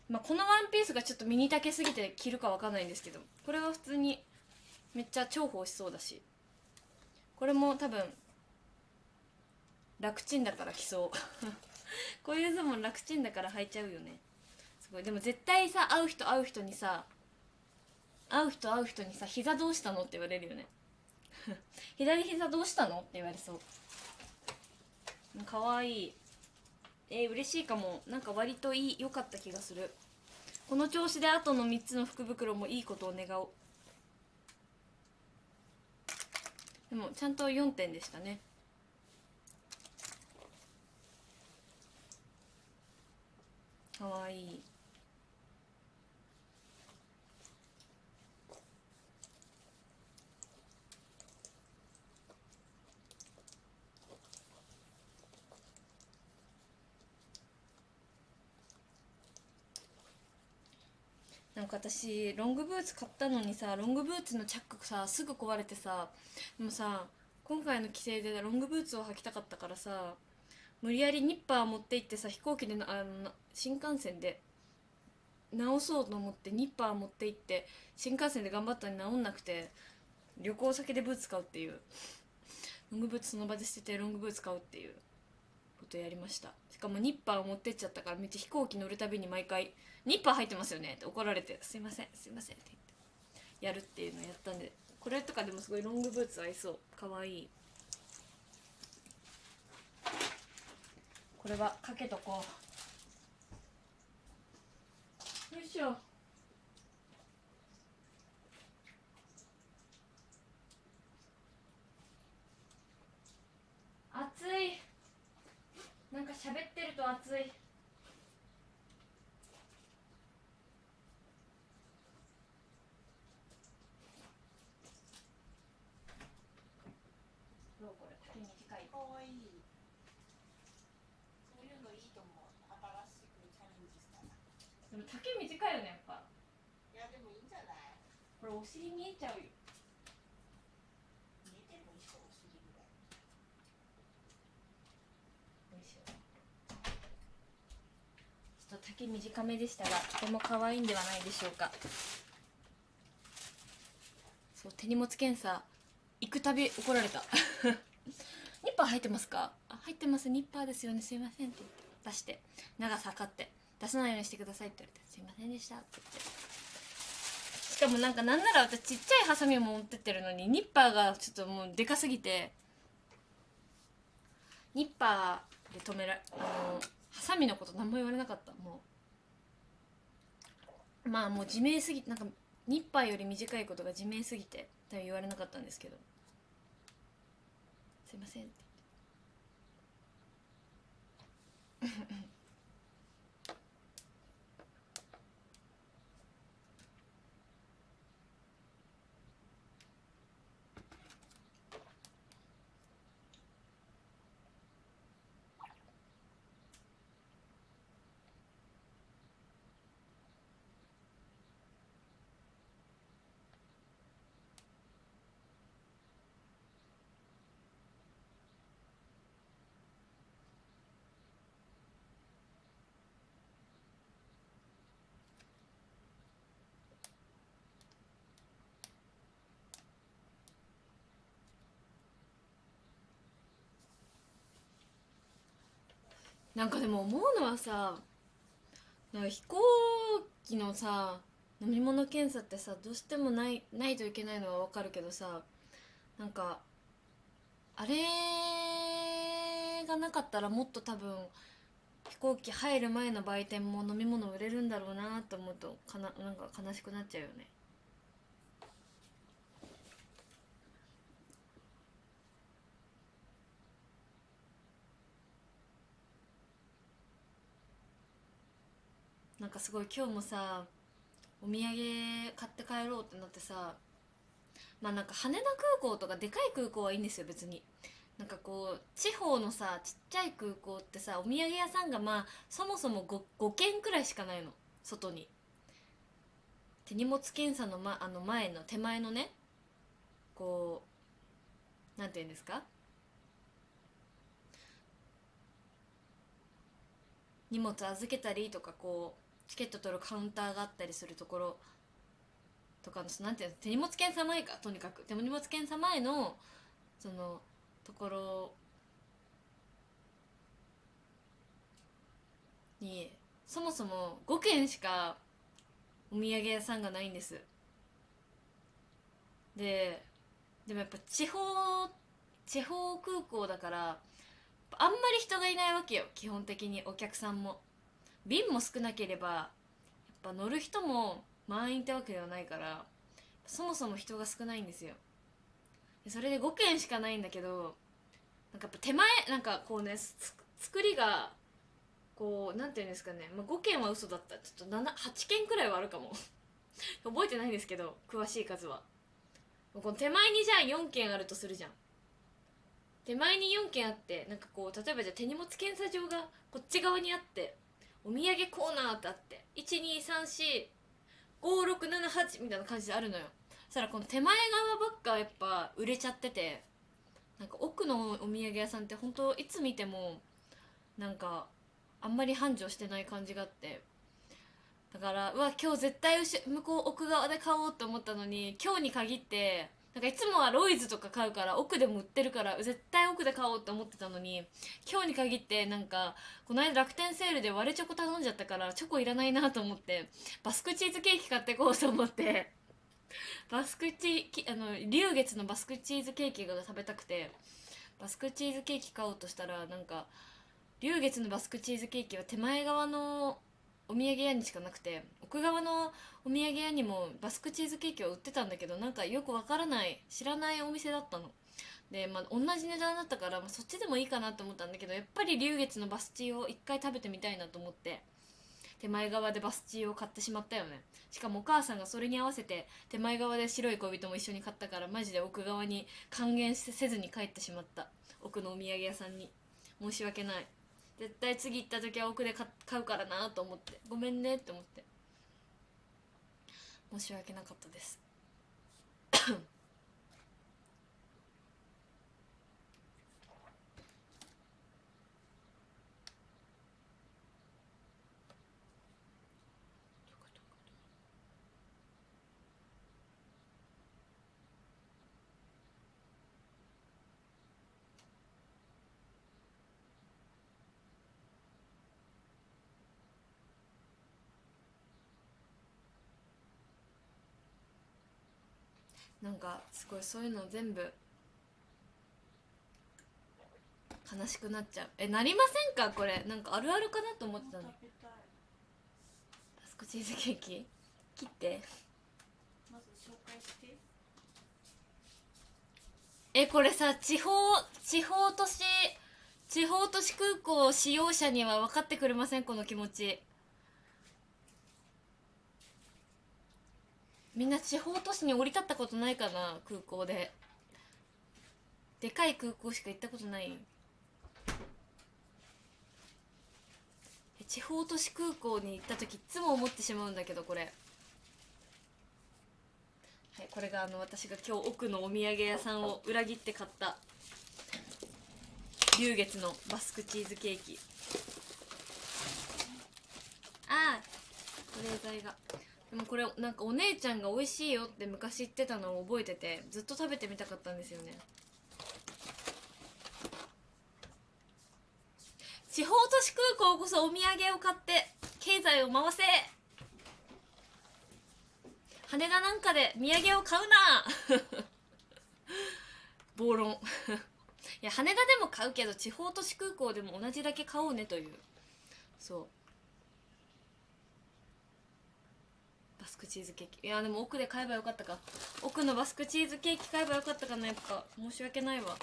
まあ、このワンピースがちょっとミニ丈すぎて着るかわかんないんですけどこれは普通にめっちゃ重宝しそうだしこれも多分楽ちんだから着そう。こういうズボン楽ちんだから履いちゃうよね。すごい。でも絶対さ会う人会う人にさ会う人会う人にさ「膝どうしたの?」って言われるよね。左膝どうしたのって言われそう。かわいい。えー、嬉しいかも。なんか割といい良かった気がする。この調子であとの3つの福袋もいいことを願おう。でもちゃんと4点でしたね。かわいい。なんか私ロングブーツ買ったのにさロングブーツのチャックさすぐ壊れてさでもさ今回の帰省でロングブーツを履きたかったからさ無理やりニッパー持って行ってさ飛行機であの新幹線で直そうと思ってニッパー持って行って新幹線で頑張ったのに直んなくて旅行先でブーツ買うっていう。ロングブーツその場で捨ててロングブーツ買うっていう。ことやりました。しかもニッパーを持ってっちゃったからめっちゃ飛行機乗るたびに毎回「ニッパー入ってますよね」って怒られて「すいませんすいません」って言ってやるっていうのをやったんでこれとかでもすごいロングブーツ合いそうかわいい。これはかけとこう。よいしょ。暑い。なんか喋ってると暑い。どうこれ？丈短い。かわいい。そういうのいいと思う。新しくチャレンジしたら。でも丈短いよねやっぱ。いやでもいいんじゃない？これお尻見えちゃうよ見えてもいい人お尻ぐらいよいしょちょっと丈短めでしたがとても可愛いんではないでしょうか。そう手荷物検査行くたび怒られた。ニッパー入ってますか？あ入ってます。ニッパーですよね。すいませんって言って出して。長さ測って。出さないようにしてくださいって言われてすいませんでした。って言って。しかもなんかなんなら私ちっちゃいハサミも持ってってるのにニッパーがちょっともうでかすぎてニッパーで止めらあのハサミのこと何も言われなかった。もうまあもう自明すぎなんかニッパーより短いことが自明すぎて多分言われなかったんですけど。すいませんって。なんかでも思うのはさなんか飛行機のさ飲み物検査ってさどうしてもないないといけないのはわかるけどさなんかあれがなかったらもっと多分飛行機入る前の売店も飲み物売れるんだろうなと思うとかななんか悲しくなっちゃうよね。なんかすごい今日もさお土産買って帰ろうってなってさまあなんか羽田空港とかでかい空港はいいんですよ別に。なんかこう地方のさちっちゃい空港ってさお土産屋さんがまあそもそも 5, 5軒くらいしかないの。外に。手荷物検査の,、ま、あの前の手前のねこうなんて言うんですか？荷物預けたりとかこうチケット取るカウンターがあったりするところとかのなんていうの手荷物検査前かとにかく。手荷物検査前のそのところにそもそも5軒しかお土産屋さんがないんです。ででもやっぱ地方地方空港だからあんまり人がいないわけよ基本的にお客さんも。便も少なければやっぱ乗る人も満員ってわけではないからそもそも人が少ないんですよ。それで5軒しかないんだけどなんかやっぱ手前なんかこうね作りがこうなんていうんですかね、まあ、5軒は嘘だった。ちょっと8軒くらいはあるかも。覚えてないんですけど詳しい数は。この手前にじゃあ4軒あるとするじゃん。手前に4軒あってなんかこう例えばじゃあ手荷物検査場がこっち側にあってお土産コーナーって。あって12345678みたいな感じであるのよ。そしたらこの手前側ばっかやっぱ売れちゃってて。なんか奥のお土産屋さんって本当いつ見てもなんかあんまり繁盛してない感じがあって。だからうわ今日絶対向こう奥側で買おうと思ったのに今日に限ってなんかいつもはロイズとか買うから奥でも売ってるから絶対奥で買おうって思ってたのに今日に限ってなんかこの間楽天セールで割れチョコ頼んじゃったからチョコいらないなと思ってバスクチーズケーキ買ってこうと思ってバスクチーあの龍月のバスクチーズケーキが食べたくてバスクチーズケーキ買おうとしたらなんか龍月のバスクチーズケーキは手前側のお土産屋にしかなくて奥側のお土産屋にもバスクチーズケーキは売ってたんだけどなんかよくわからない知らないお店だったの。でまあ同じ値段だったから、まあ、そっちでもいいかなと思ったんだけどやっぱり龍月のバスチーを一回食べてみたいなと思って。手前側でバスチーを買ってしまったよね。しかもお母さんがそれに合わせて手前側で白い恋人も一緒に買ったからマジで奥側に還元せずに帰ってしまった。奥のお土産屋さんに。申し訳ない。絶対次行った時は奥で買うからなと思って。ごめんねって思って。申し訳なかったです。なんかすごいそういうの全部悲しくなっちゃう。えなりませんか？これ。なんかあるあるかなと思ってたの。バスクチーズケーキ？切って。まず紹介して。えこれさ地方地方都市地方都市空港使用者には分かってくれません？この気持ちみんな地方都市に降り立ったことないかな空港で。でかい空港しか行ったことない。地方都市空港に行った時いつも思ってしまうんだけどこれ。はいこれがあの私が今日奥のお土産屋さんを裏切って買った。龍月のバスクチーズケーキ。ああ保冷剤が。でもこれなんかお姉ちゃんが美味しいよって昔言ってたのを覚えててずっと食べてみたかったんですよね。地方都市空港こそお土産を買って経済を回せ。羽田なんかで土産を買うな。暴論。いや羽田でも買うけど地方都市空港でも同じだけ買おうねという。そう。スクチーズケーキ。いやでも奥で買えばよかったか。奥のバスクチーズケーキ買えばよかったかなやっぱ。申し訳ないわ。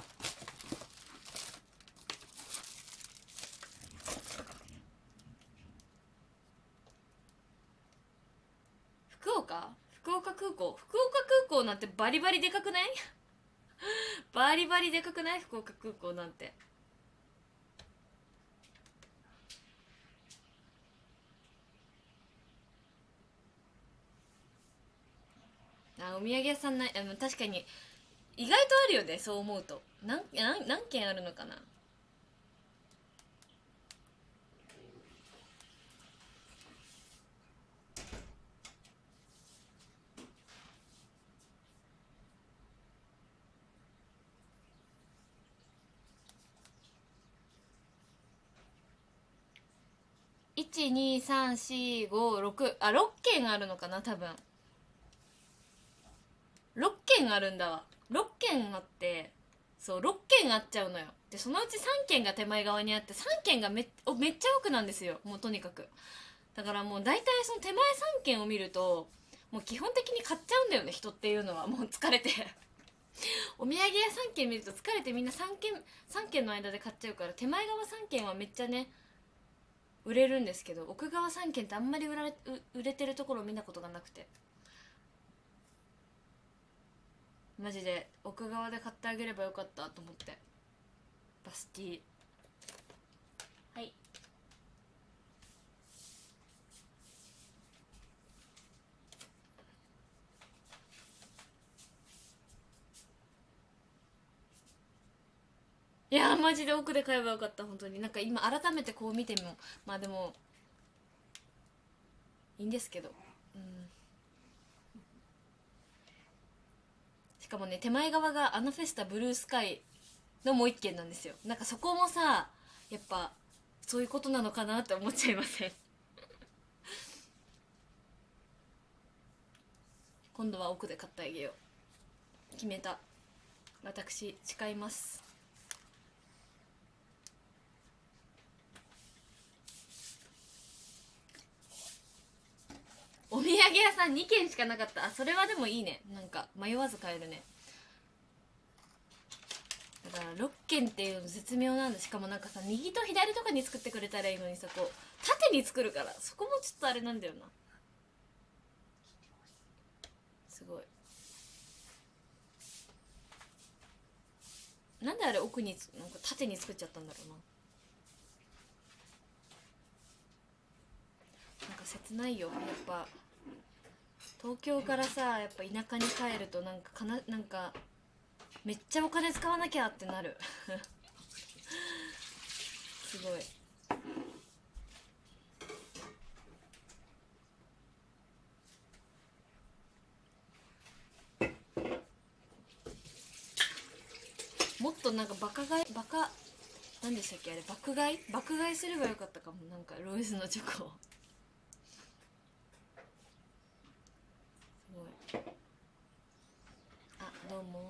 福岡？福岡空港？福岡空港なんてバリバリでかくない？バリバリでかくない？福岡空港なんて。あお土産屋さんない確かに。意外とあるよねそう思うと。何何何軒あるのかな。12345あ六6軒あるのかな多分。6軒あるんだわ。6軒あってそう6軒あっちゃうのよ。でそのうち3軒が手前側にあって3軒がめめっちゃ奥なんですよ。もうとにかく。だからもう大体その手前3軒を見るともう基本的に買っちゃうんだよね人っていうのは。もう疲れて。お土産屋3軒見ると疲れてみんな3軒3軒の間で買っちゃうから手前側3軒はめっちゃね売れるんですけど奥側3軒ってあんまり売られ売れてるところを見たことがなくて。マジで奥側で買ってあげればよかったと思って。バスティー。はい。いやーマジで奥で買えばよかった本当に。なんか今改めてこう見てもまあでもいいんですけど。うんしかもね手前側がアナフェスタブルースカイのもう一軒なんですよ。なんかそこもさやっぱそういうことなのかなって思っちゃいません？今度は奥で買ってあげよう。決めた。私誓います。お土産屋さん2軒しかなかった。あそれはでもいいね。なんか迷わず買えるね。だから6軒っていうの絶妙なんだ。しかもなんかさ右と左とかに作ってくれたらいいのにさこう縦に作るから。そこもちょっとあれなんだよな。すごい。なんであれ奥になんか縦に作っちゃったんだろうな。なんか切ないよ。やっぱ東京からさやっぱ田舎に帰るとなんかかななんかめっちゃお金使わなきゃってなる。すごい。もっとなんかバカ買いバカ何でしたっけあれ爆買い？爆買いすればよかったかも。なんかロイスのチョコをすごいあどうも。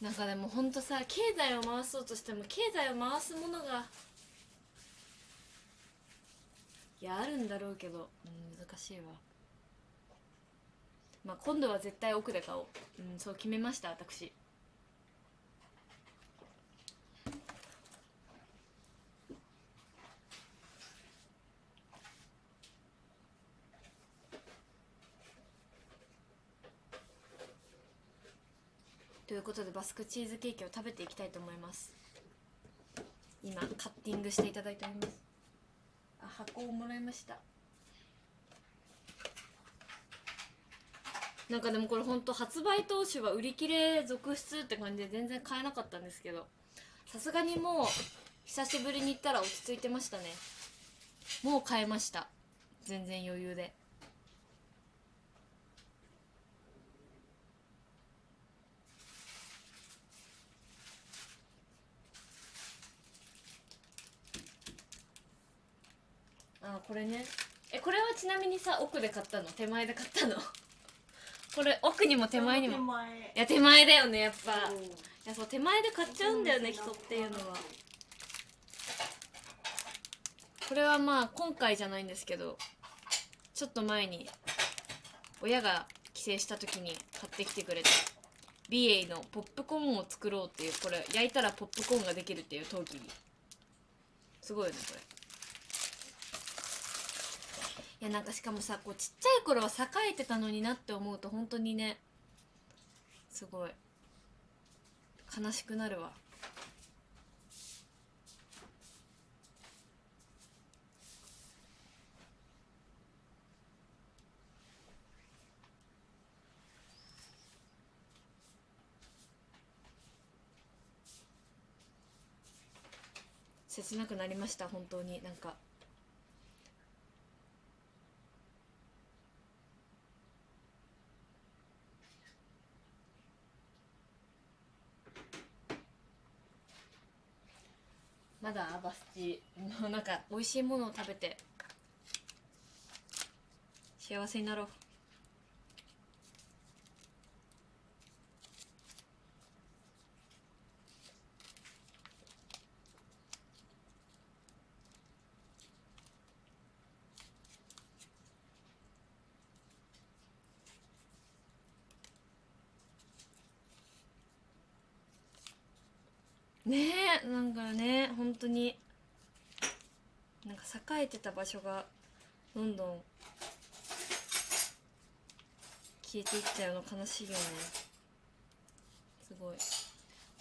なんかでもほんとさ経済を回そうとしても経済を回すものがいやあるんだろうけど、難しいわ。まあ今度は絶対奥で買おう、うん、そう決めました私。ということでバスクチーズケーキを食べていきたいと思います。今カッティングしていただいております。あ箱をもらいました。なんかでもこれ本当発売当初は売り切れ続出って感じで全然買えなかったんですけどさすがにもう久しぶりに行ったら落ち着いてましたね。もう買えました。全然余裕で。ああこれね。えこれはちなみにさ奥で買ったの？手前で買ったの？これ奥にも手前にも。手前。いや手前だよねやっぱ、うん。いやそう手前で買っちゃうんだよね人っていうのは。これはまあ今回じゃないんですけどちょっと前に親が帰省した時に買ってきてくれた美瑛のポップコーンを作ろうっていうこれ焼いたらポップコーンができるっていう陶器。にすごいよねこれいやなんかしかもさこうちっちゃい頃は栄えてたのになって思うと本当にねすごい。悲しくなるわ。切なくなりました本当に。なんかまだバスチもうなんか美味しいものを食べて幸せになろうねかね本当に。なんか栄えてた場所がどんどん消えていっちゃうの悲しいよね。すごい。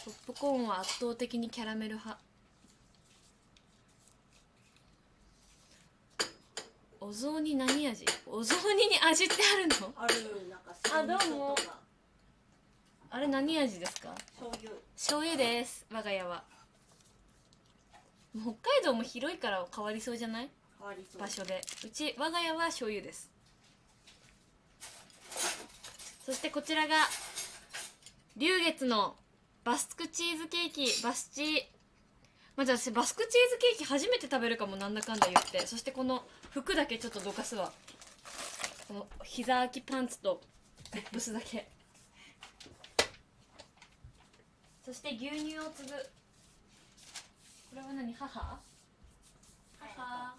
ポップコーンは圧倒的にキャラメル派。お雑煮何味？お雑煮に味ってあるの？あるなんかあどうも。とかあれ何味ですか？醤油。醤油です。我が家は北海道も広いから変わりそうじゃない？変わりそう。場所で。うち我が家は醤油です。そしてこちらが龍月のバスクチーズケーキバスチー。まず私バスクチーズケーキ初めて食べるかもなんだかんだ言ってそしてこの服だけちょっとどかすわ。この膝空きパンツとトップスだけ。そして牛乳を継ぐ。これは何？母？母。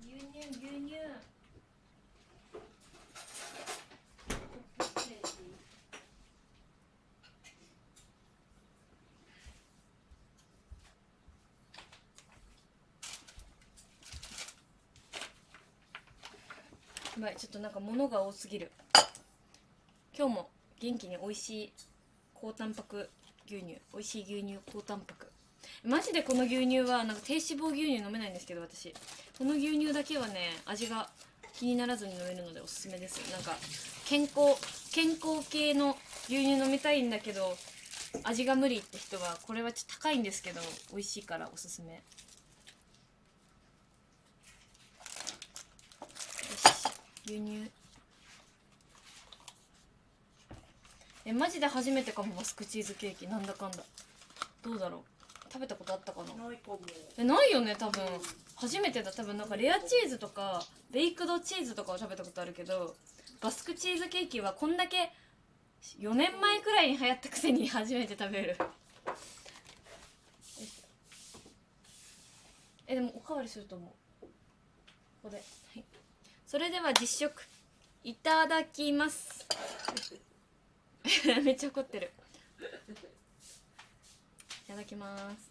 牛乳牛乳。やばいちょっとなんか物が多すぎる。今日も元気に美味しい高タンパク牛乳美味しい牛乳高タンパク。マジでこの牛乳はなんか低脂肪牛乳飲めないんですけど私。この牛乳だけはね味が気にならずに飲めるのでおすすめです。なんか健康健康系の牛乳飲みたいんだけど味が無理って人はこれはちょっと高いんですけど美味しいからおすすめ。よし。牛乳。えマジで初めてかもバスクチーズケーキ。なんだかんだ。どうだろう。食べたことあったかな。ないかも。えないよね多分。初めてだ。多分なんかレアチーズとかベイクドチーズとかは食べたことあるけどバスクチーズケーキはこんだけ4年前くらいに流行ったくせに初めて食べる。えでもおかわりすると思う。ここで、はい、それでは実食。いただきます めっちゃ怒ってる。いただきます。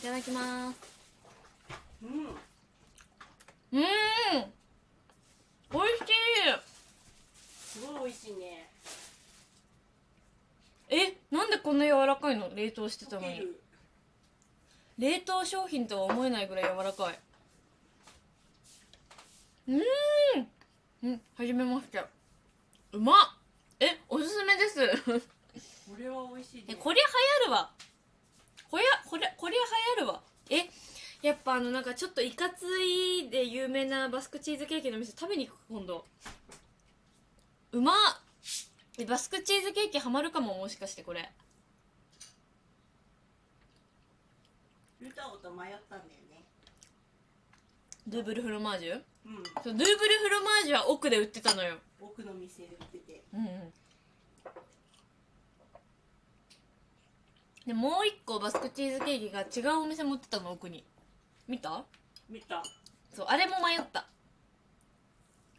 いただきます。うん。うーん。美味しすごい美味しいね。いえなんでこんな柔らかいの？冷凍してたのに。冷凍商品とは思えないぐらい柔らかいうーん。うんはじめましてうまっ。えおすすめです。これは美味しいね。えこりゃ流行るわ。こりゃこりゃこりゃ流行るわ。えやっぱあのなんかちょっといかついで有名なバスクチーズケーキの店食べに行く今度。うまっ。えバスクチーズケーキハマるかももしかしてこれ。ルタオと迷ったんだよね。ドゥーブルフロマージュ？うん。そうドゥーブルフロマージュは奥で売ってたのよ。奥の店で売ってて。うんうん。でもう一個バスクチーズケーキが違うお店持ってたの奥に。見た？見た。そうあれも迷った。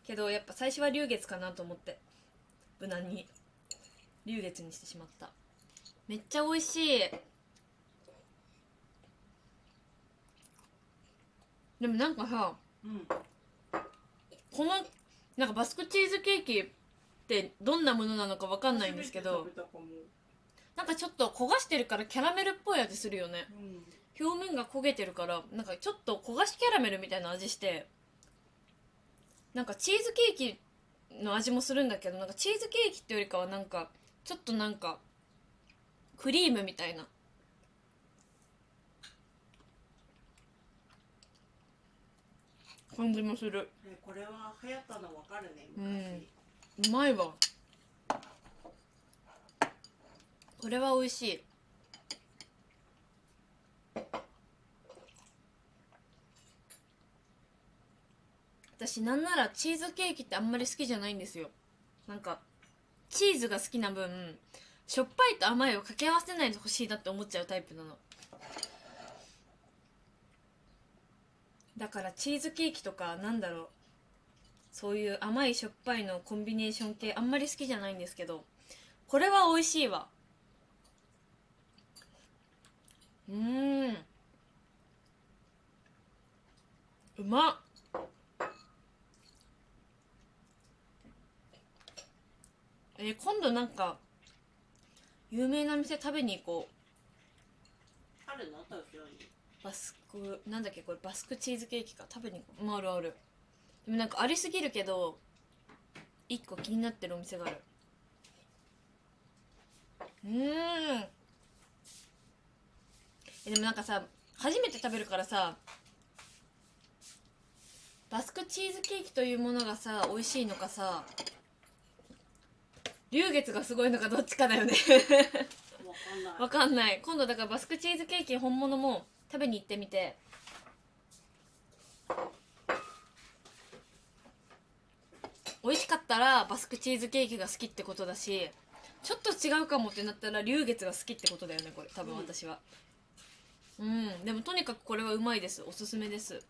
けどやっぱ最初は龍月かなと思って。無難に。龍月にしてしまった。めっちゃ美味しい。でもなんかさうんこのなんかバスクチーズケーキってどんなものなのかわかんないんですけどなんかちょっと焦がしてるからキャラメルっぽい味するよね。うん表面が焦げてるからなんかちょっと焦がしキャラメルみたいな味してなんかチーズケーキの味もするんだけどなんかチーズケーキってよりかはなんかちょっとなんかクリームみたいな感じもする。ねこれは流行ったの分かるねうん。昔、うまいわ。これは美味しい。私なんならチーズケーキってあんまり好きじゃないんですよ。なんかチーズが好きな分しょっぱいと甘いを掛け合わせないでほしいなって思っちゃうタイプなのだからチーズケーキとかなんだろう。そういう甘いしょっぱいのコンビネーション系あんまり好きじゃないんですけど。これは美味しいわ。うーん。うまっ。えー今度なんか有名な店食べに行こう。あるの東京にバスクなんだっけこれバスクチーズケーキか。食べに行こう。うんあるある。でもなんかありすぎるけど一個気になってるお店がある。うーん。えでもなんかさ初めて食べるからさバスクチーズケーキというものがさ美味しいのかさ龍月がすごいのかどっちかだよね。分かんない。わかんない。今度だからバスクチーズケーキ本物も食べに行ってみて。美味しかったらバスクチーズケーキが好きってことだしちょっと違うかもってなったら龍月が好きってことだよねこれ多分私は。うん、でもとにかくこれはうまいです。おすすめです。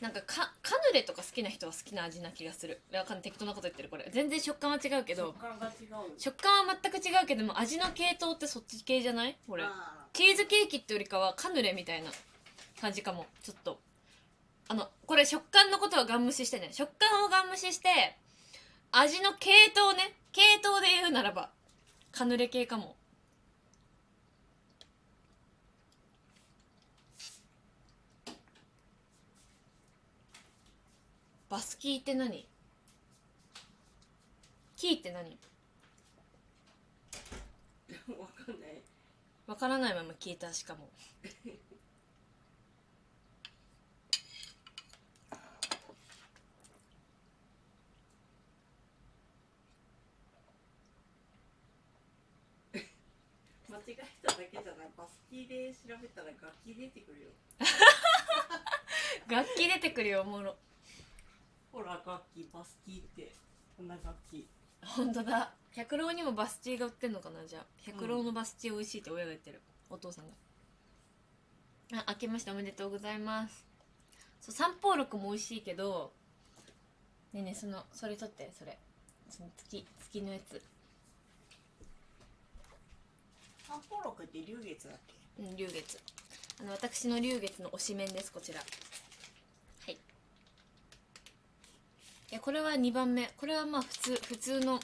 なんかかカヌレとか好きな人は好きな味な気がする。い。適当なこと言ってるこれ。全然食感は違うけど。食感が違う。食感は全く違うけども味の系統ってそっち系じゃない？これ。あチーズケーキってよりかはカヌレみたいな感じかも。ちょっと。あのこれ食感のことはガン無視してね。食感をガン無視して味の系統ね。系統で言うならばカヌレ系かもバスキーって何？キーって何？ーわかんない。わからないまま聞いたしかも。間違えただけじゃない。バスキーで調べたら楽器出てくるよ。楽器出てくるよおもろほら楽器バスキーってこんな楽器。本当だ。百郎にもバスチーが売ってんのかなじゃあ。百郎のバスチー美味しいって親が言ってる、お父さんが。あ明けましておめでとうございます。そう三宝六も美味しいけどねえねえそのそれ取ってそれ。その月月のやつ。三宝六って龍月だっけ？うん龍月。あの私の龍月の推し麺ですこちらはいいやこれは2番目。これはまあ普通普通の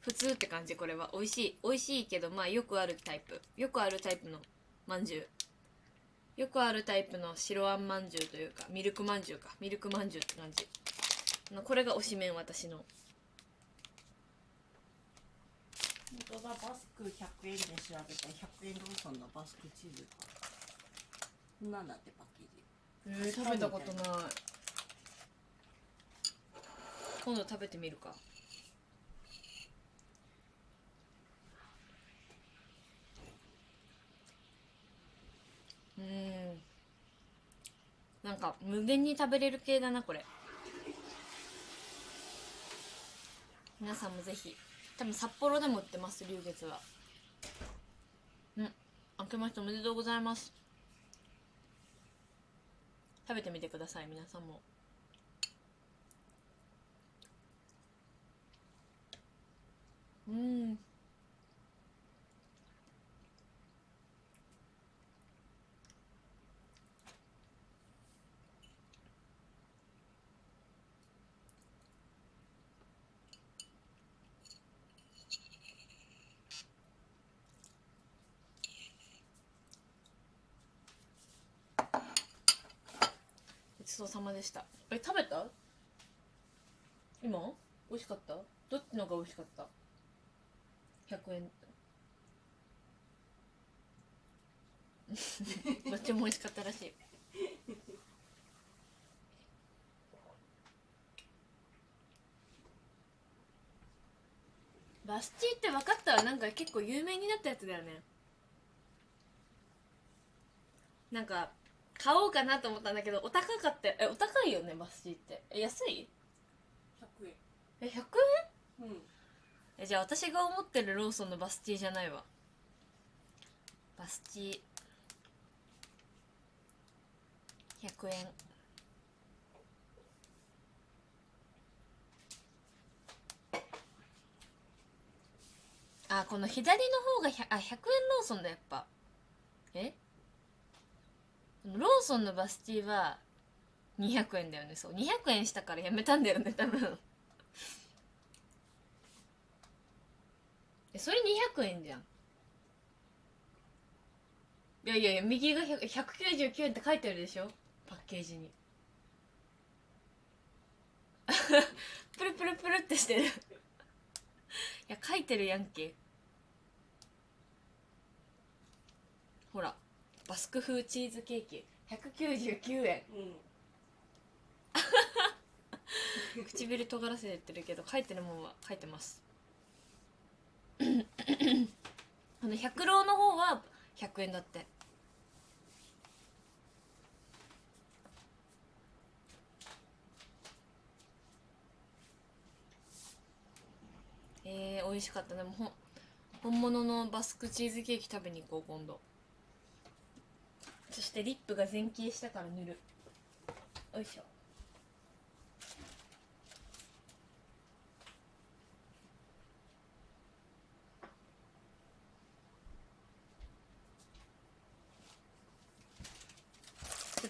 普通って感じ。これは。美味しい。美味しいけどまあよくあるタイプ。よくあるタイプのまんじゅう。よくあるタイプの白あんまんじゅうというかミルクまんじゅうか。ミルクまんじゅうって感じ。これが推し麺私の。本当だバスク100円で調べたら100円ローソンのバスクチーズか。なんだってパッケージ。えー、食べたことない今度食べてみるか。うん。なんか無限に食べれる系だなこれ。皆さんもぜひ。多分札幌でも売ってます龍月は。うん。明けましておめでとうございます。食べてみてください皆さんも。うん。ごちそうさまでした。え食べた？今？美味しかった？どっちのが美味しかった？100円。どっちも美味しかったらしい。バスチーって分かったなんか結構有名になったやつだよね。なんか買おうかなと思ったんだけどお高かったえお高いよねバスチーって。え安い？100円。え100円？うんえじゃあ私が思ってるローソンのバスチーじゃないわ。バスチー。100円あこの左の方が 100, あ100円ローソンだやっぱ。え？ローソンのバスチーは200円だよね。そう。200円したからやめたんだよね多分えそれ200円じゃん。いやいやいや右が100 199円って書いてあるでしょ？パッケージに。プルプルプルってしてる。いや書いてるやんけ。ほらバスク風チーズケーキ。199円うん。唇尖らせてるけど書いてるもんは書いてます あの百郎の方は100円だって。えー、美味しかった。でもほ本物のバスクチーズケーキ食べに行こう今度。そしてリップが前傾したから塗る。よいしょ。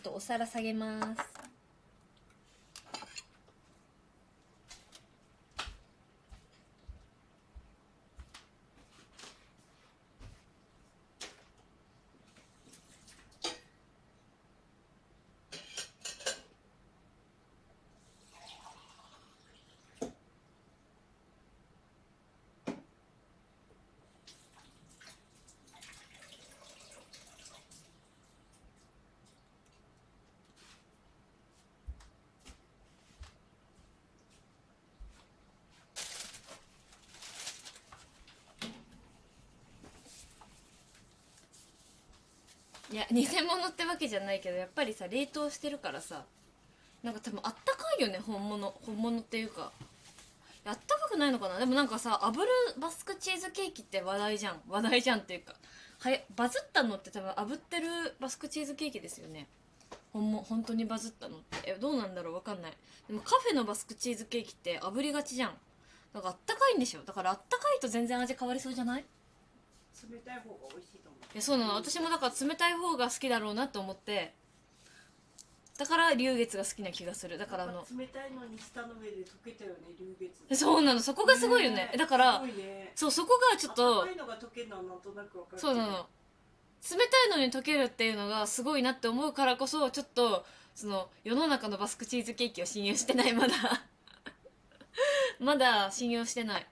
とお皿下げます。いや偽物ってわけじゃないけどやっぱりさ冷凍してるからさなんか多分あったかいよね本物本物っていうか。あったかくないのかな？でもなんかさ炙るバスクチーズケーキって話題じゃん。話題じゃんっていうかはやバズったのって多分炙ってるバスクチーズケーキですよね。ほんも本当にバズったのって。えどうなんだろう？わかんない。でもカフェのバスクチーズケーキって炙りがちじゃん。だかあったかいんでしょ？だからあったかいと全然味変わりそうじゃない？冷たい方が美味しいと思う。いやそうなの。私もだから冷たい方が好きだろうなと思って。だから龍月が好きな気がする。だからあの。冷たいのに舌の上で溶けたよね龍月。そうなの。そこがすごいよね。ねだからね。そうそこがちょっあとったかいのが溶けるのはなんとなくわかるけど。そうなの。冷たいのに溶けるっていうのがすごいなって思うからこそちょっとその世の中のバスクチーズケーキを信用してない。まだ。まだ信用してない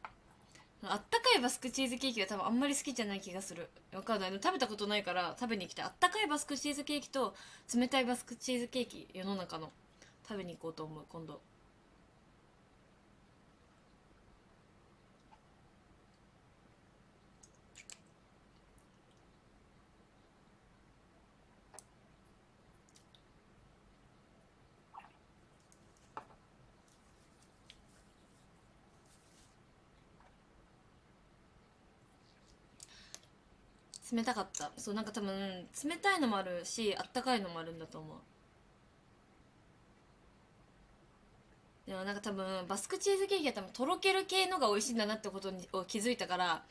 あったかいバスクチーズケーキが多分あんまり好きじゃない気がする。わかんない。食べたことないから食べに来てあったかいバスクチーズケーキと冷たいバスクチーズケーキ世の中の。食べに行こうと思う。今度。冷たかった。そうなんか多分冷たいのもあるしあったかいのもあるんだと思う。でもなんか多分バスクチーズケーキは多分とろける系のが美味しいんだなってことにを気づいたから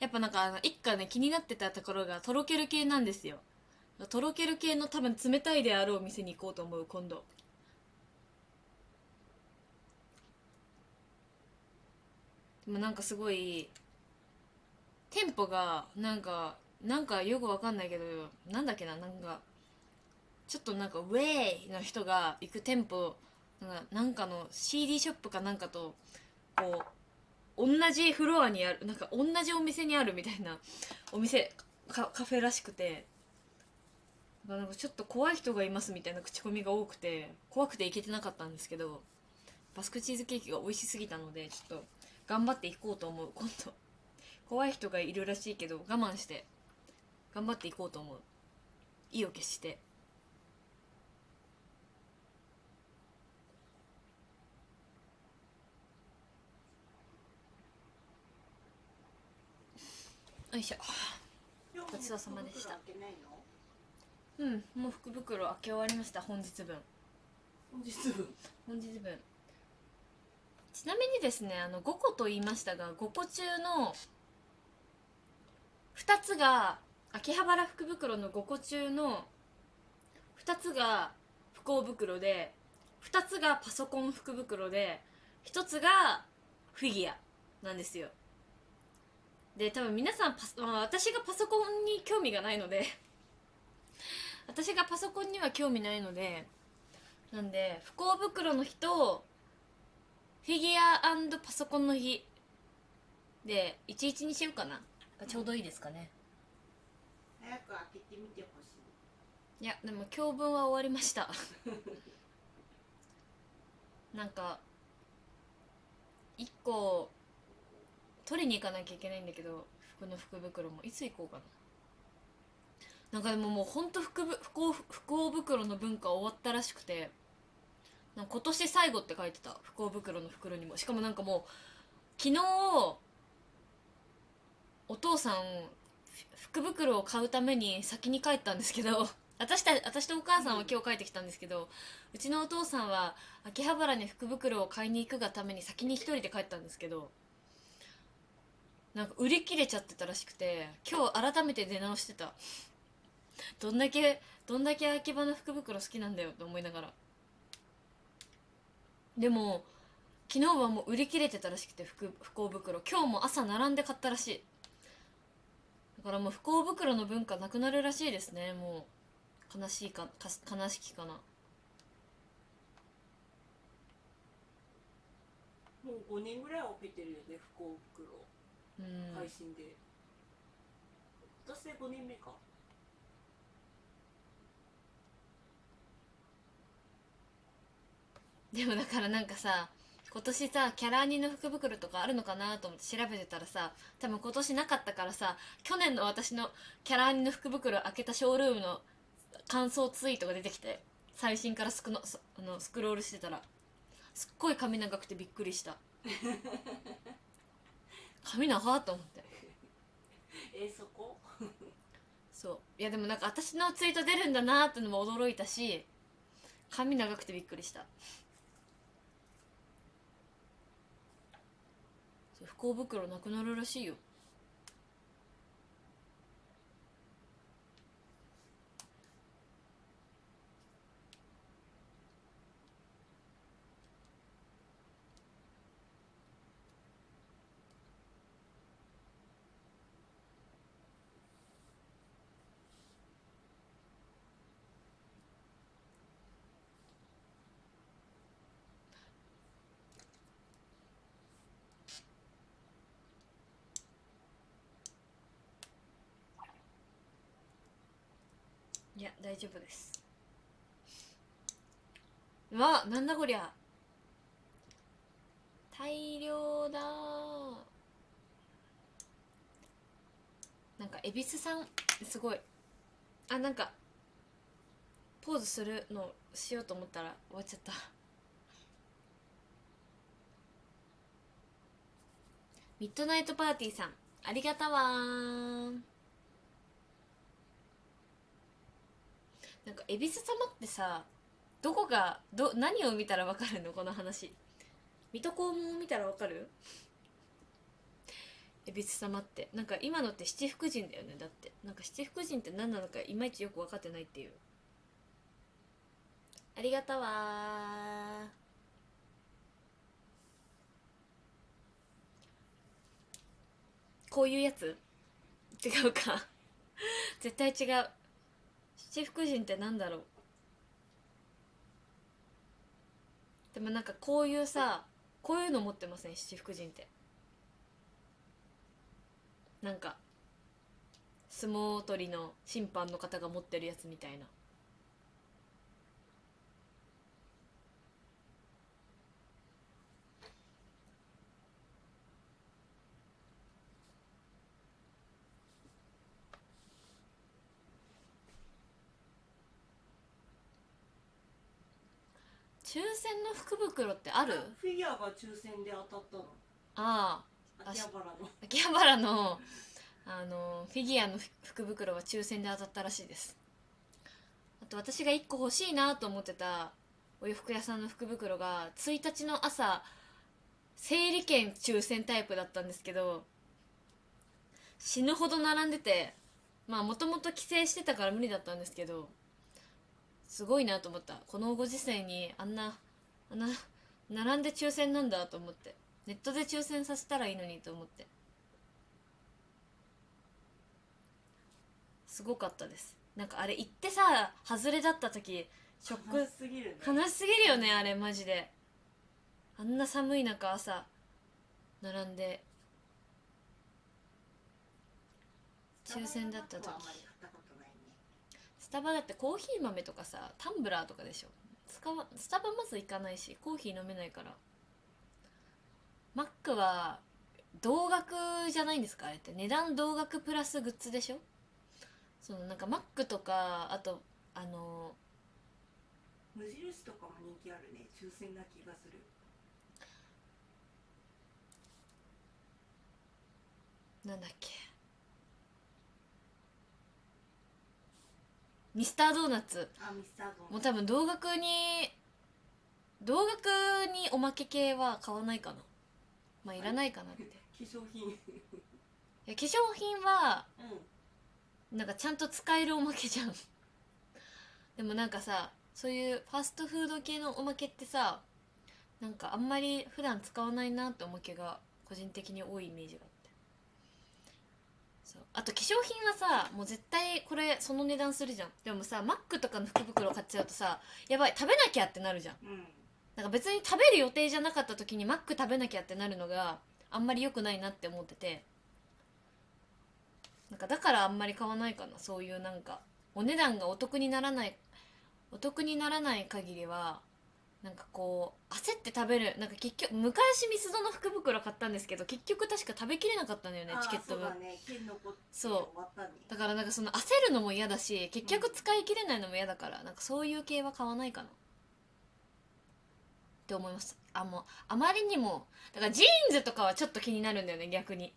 やっぱなんかあの一家ね気になってたところがとろける系なんですよ。とろける系の多分冷たいであろう店に行こうと思う今度。でもなんかすごい店舗がなんかなんかよくわかんないけどなんだっけななんかちょっとなんかウェイの人が行く店舗なんかなんかの CD ショップかなんかとこう同じフロアにあるなんか同じお店にあるみたいなお店カカフェらしくてなんかちょっと怖い人がいますみたいな口コミが多くて怖くて行けてなかったんですけどバスクチーズケーキが美味しすぎたのでちょっと頑張っていこうと思う今度。怖い人がいるらしいけど我慢して。頑張っていこうと思う。意を決して。よいしょ。ごちそうさまでした。うんもう福袋開け終わりました本日分。本日分。本日分。ちなみにですねあの5個と言いましたが5個中の2つが秋葉原福袋の5個中の2つが不幸袋で2つがパソコン福袋で1つがフィギュアなんですよ。で多分皆さんパソ、私がパソコンに興味がないので 私がパソコンには興味ないのでなんで不幸袋の日とフィギュアパソコンの日で11にしようかな。がちょうどいいですかね。早く開けてみてほしい。いやでも教文は終わりました。なんか1個取りに行かなきゃいけないんだけど服の福袋も。いつ行こうかな。なんかでももうほんと福ぶ不幸不幸袋の文化終わったらしくてなんか今年最後って書いてた。不幸袋の袋にも。しかもなんかもう昨日お父さん福袋を買うために先に帰ったんですけど 私た私とお母さんは今日帰ってきたんですけどうちのお父さんは秋葉原に福袋を買いに行くがために先に一人で帰ったんですけどなんか売り切れちゃってたらしくて今日改めて出直してた。どんだけどんだけ秋葉の福袋好きなんだよって思いながら。でも昨日はもう売り切れてたらしくて福不幸袋。今日も朝並んで買ったらしい。からもう不幸袋の文化なくなるらしいですね。もう悲しいかか悲しきかな。もう5年ぐらいは受けてるよね不幸袋。うん。配信で、今年で5年目か。でもだからなんかさ今年さキャラアニの福袋とかあるのかなと思って調べてたらさ多分今年なかったからさ去年の私のキャラアニの福袋開けたショールームの感想ツイートが出てきて最新からスクのスあのスクロールしてたらすっごい髪長くてびっくりした。髪長っと思って。えそこ？そう。いやでもなんか私のツイート出るんだなってのも驚いたし髪長くてびっくりしたそう不幸袋なくなるらしいよいや大丈夫です。わなんだこりゃ。大量だ。なんか恵比寿さんすごい。あなんかポーズするのしようと思ったら終わっちゃった。ミッドナイトパーティーさんありがたわなんか恵比寿様ってさどこがど何を見たらわかるの？この話。水戸黄門を見たらわかる？恵比寿様って。なんか今のって七福神だよね？だって。なんか七福神って何なのかいまいちよく分かってないっていう。ありがとうわこういうやつ？違うか。絶対違う。七福神ってなんだろう？でもなんかこういうさこういうの持ってません？七福神って。なんか相撲取りの審判の方が持ってるやつみたいな抽選の福袋ってある？フィギュアが抽選で当たったの。ああ。秋葉原の。秋葉原のあのフィギュアの福袋は抽選で当たったらしいです。あと私が1個欲しいなと思ってたお洋服屋さんの福袋が1日の朝整理券抽選タイプだったんですけど死ぬほど並んでてまあもともと帰省してたから無理だったんですけどすごいなと思った。このご時世にあんなあんな並んで抽選なんだと思って。ネットで抽選させたらいいのにと思って。すごかったです。なんかあれ行ってさ外れだった時ショック悲しすぎるね。悲しすぎるよねあれマジで。あんな寒い中朝並んで抽選だった時スタバだってコーヒー豆とかさタンブラーとかでしょ。スタバスタバまず行かないしコーヒー飲めないから。マックは同額じゃないんですか？あれって。値段同額プラスグッズでしょ？そのなんかマックとかあとあの無印とかも人気あるね。抽選な気がする。なんだっけ？ミスタードーナツ。あミスタードーもう多分同額に同額におまけ系は買わないかな。まあいらないかなって。い 化粧品。や化粧品はうん。なんかちゃんと使えるおまけじゃん。でもなんかさそういうファストフード系のおまけってさなんかあんまり普段使わないなっておまけが個人的に多いイメージがそう。あと化粧品はさもう絶対これその値段するじゃん。でもさマックとかの福袋買っちゃうとさやばい食べなきゃってなるじゃん。うん。なんか別に食べる予定じゃなかった時にマック食べなきゃってなるのがあんまり良くないなって思ってて。なんかだからあんまり買わないかな。そういうなんかお値段がお得にならないお得にならない限りはなんかこう焦って食べるなんか結局昔ミスドの福袋買ったんですけど結局確か食べきれなかったんだよねチケット分そうだからなんかその焦るのも嫌だし結局使い切れないのも嫌だからなんかそういう系は買わないかな。って思います。あもうあまりにもだからジーンズとかはちょっと気になるんだよね逆に。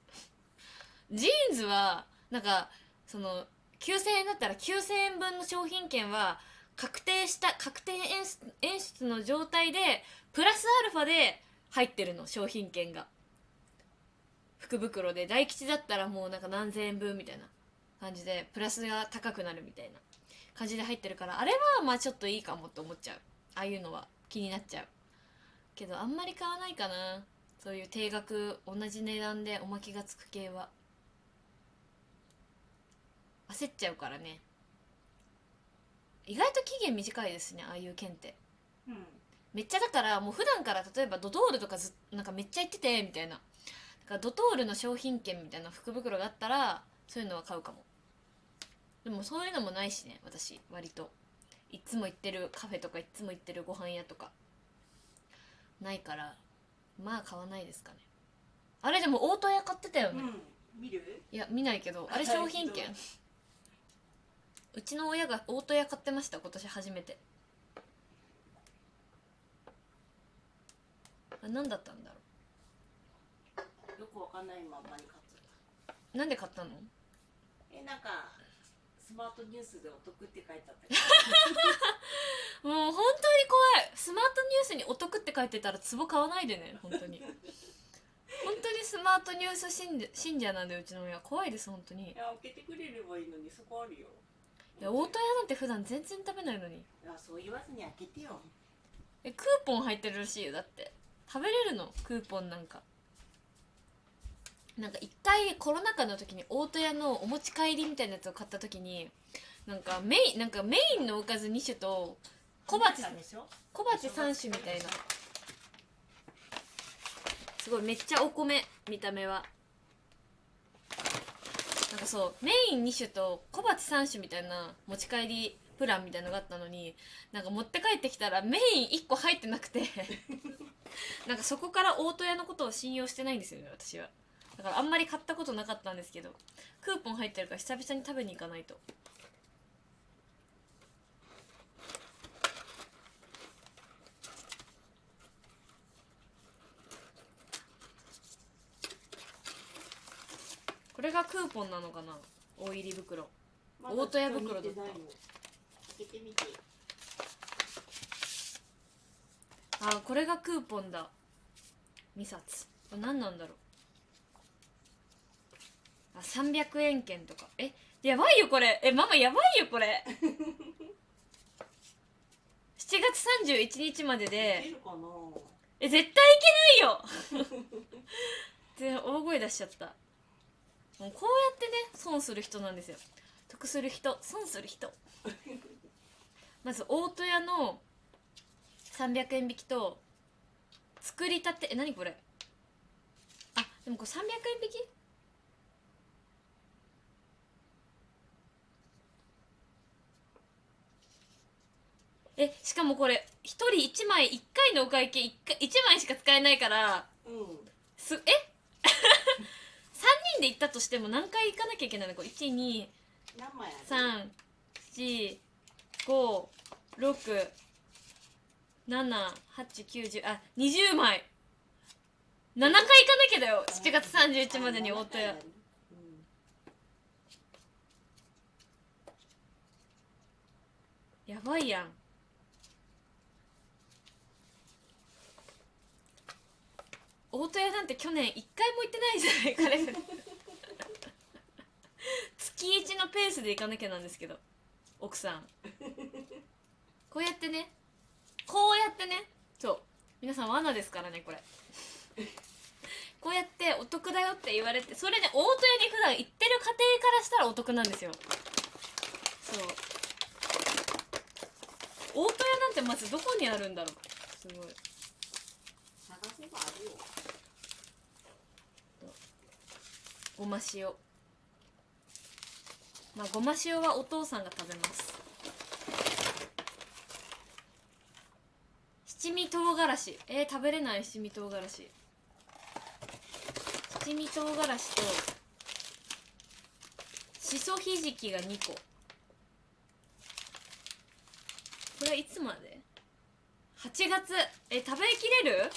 ジーンズはなんかその9000円だったら9000円分の商品券は確定した確定演出の状態でプラスアルファで入ってるの商品券が。福袋で。大吉だったらもうなんか何千円分みたいな感じでプラスが高くなるみたいな。感じで入ってるからあれはまあちょっといいかもって思っちゃう。ああいうのは。気になっちゃう。けどあんまり買わないかな。そういう定額同じ値段でおまけがつく系は。焦っちゃうからね。意外と期限短いですねああいう券って。うん。めっちゃだからもう普段から例えばドトールとかずなんかめっちゃ行っててみたいな。だからドトールの商品券みたいな福袋があったらそういうのは買うかも。でもそういうのもないしね私割と。いっつも行ってるカフェとかいっつも行ってるご飯屋とか。ないからまあ買わないですかね。あれでも大戸屋買ってたよね、うん。見る？いや見ないけどあれ商品券うちの親が大戸屋買ってました今年初めて。あれ何だったんだろよくわかんないままに買っちゃった。うなんで買ったの？えなんかスマートニュースでお得って書いてあった もう本当に怖い。スマートニュースにお得って書いてたら壺買わないでね本当に。本当にスマートニュース信者信者なんでうちの親。怖いです本当に。いや開けてくれればいいのにそこあるよいや大戸屋なんて普段全然食べないのに。いやそう言わずに開けてよ。えクーポン入ってるらしいよだって。食べれるの？クーポンなんか。なんか一回コロナ禍の時に大戸屋のお持ち帰りみたいなやつを買った時になんかメインなんかメインのおかず2種と小鉢なん。でしょ？小鉢3種みたいな。すごいめっちゃお米見た目はなんかそうメイン2種と小鉢3種みたいな持ち帰りプランみたいのがあったのになんか持って帰ってきたらメイン1個入ってなくて なんかそこから大戸屋のことを信用してないんですよね私は。だからあんまり買ったことなかったんですけどクーポン入ってるから久々に食べに行かないと。これがクーポンなのかな？大入り袋。大戸屋袋だった。開けてみて。あこれがクーポンだ。2冊これ何なんだろう？あ300円券とか。え？やばいよこれ。えママやばいよこれ。7月31日まで出でえ絶対いけないよ。で大声出しちゃったもうこうやってね損する人なんですよ。得する人損する人。まず大戸屋の300円引きと作りたてえ何これ？あでもこれ300円引き？えしかもこれ1人1枚1回のお会計 1, 回1枚しか使えないからうん。すえ？3 人で行ったとしても何回行かなきゃいけないの？これ1 2何枚ある3 4 5 6 7 8 9 10あ20枚。7回行かなきゃだよ。7月31日までに大戸屋うん。やばいやん大戸屋なんて去年1回も行ってないじゃないかレベル月1のペースで行かなきゃなんですけど奥さん。こうやってね。こうやってね。そう。皆さん罠ですからねこれ。こうやってお得だよって言われてそれで大戸屋に普段行ってる家庭からしたらお得なんですよ。そう。大戸屋なんてまずどこにあるんだろう。すごい。探せばあるよ。ごま塩。まあごま塩はお父さんが食べます。七味唐辛子。えー、食べれない？七味唐辛子。七味唐辛子としそひじきが2個。これはいつまで ?8 月。え食べきれる？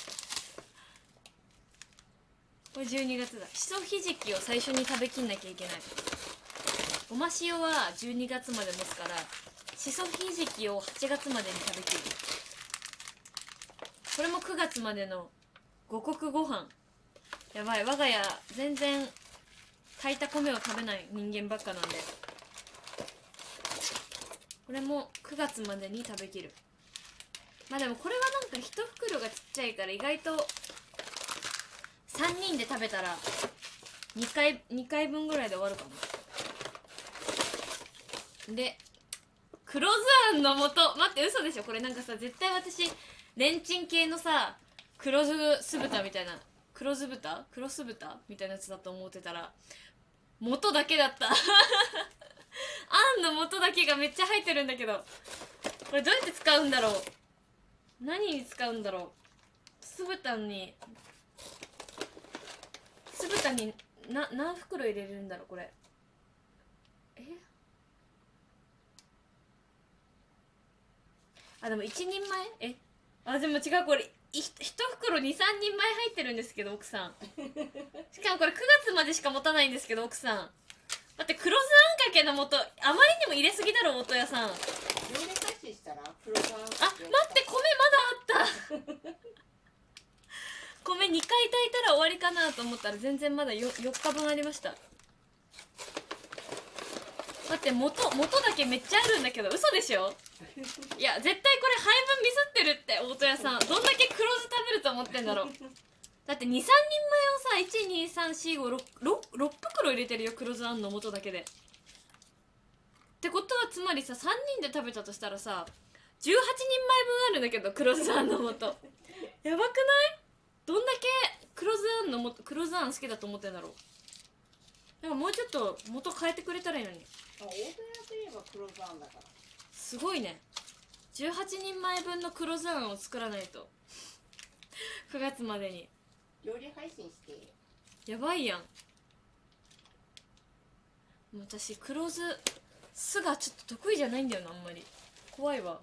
これ12月だ。しそひじきを最初に食べきんなきゃいけない。ごま塩は12月まで持つからしそひじきを8月までに食べきる。これも9月までの五穀ご飯。やばい。我が家全然炊いた米を食べない人間ばっかなんで。これも9月までに食べきる。まあでもこれはなんか一袋がちっちゃいから意外と3人で食べたら2回2回分ぐらいで終わるかも。で黒酢あんの素。待って嘘でしょ。これなんかさ絶対私レンチン系のさ黒酢酢豚みたいな黒酢豚？黒酢豚？みたいなやつだと思ってたら素だけだった。あんの素だけがめっちゃ入ってるんだけどこれどうやって使うんだろう？何に使うんだろう？酢豚に酢豚にな何袋入れるんだろうこれ。え？あでも一人前？え？あでも違うこれい一袋23人前入ってるんですけど奥さん。しかもこれ9月までしか持たないんですけど奥さん。待って黒酢あんかけけの素あまりにも入れすぎだろ元屋さん。あ待って米まだあった 米2回炊いたら終わりかなと思ったら全然まだ 4, 4日分ありました。待って元元だけめっちゃあるんだけど嘘でしょ？いや絶対これ配分ミスってるって大戸屋さん。どんだけ黒酢食べると思ってんだろう。だって23人前をさ1234566袋入れてるよ黒酢あんの素だけで。ってことはつまりさ3人で食べたとしたらさ18人前分あるんだけど黒酢あんの素やばくない？どんだけ黒酢あんの素黒酢あん好きだと思ってんだろう。なんかもうちょっと元変えてくれたらいいのに。あ大戸屋といえば黒ご飯だから。すごいね。18人前分の黒酢あんを作らないと。9月までに。料理配信して。やばいやん。私黒酢酢がちょっと得意じゃないんだよなあんまり。怖いわ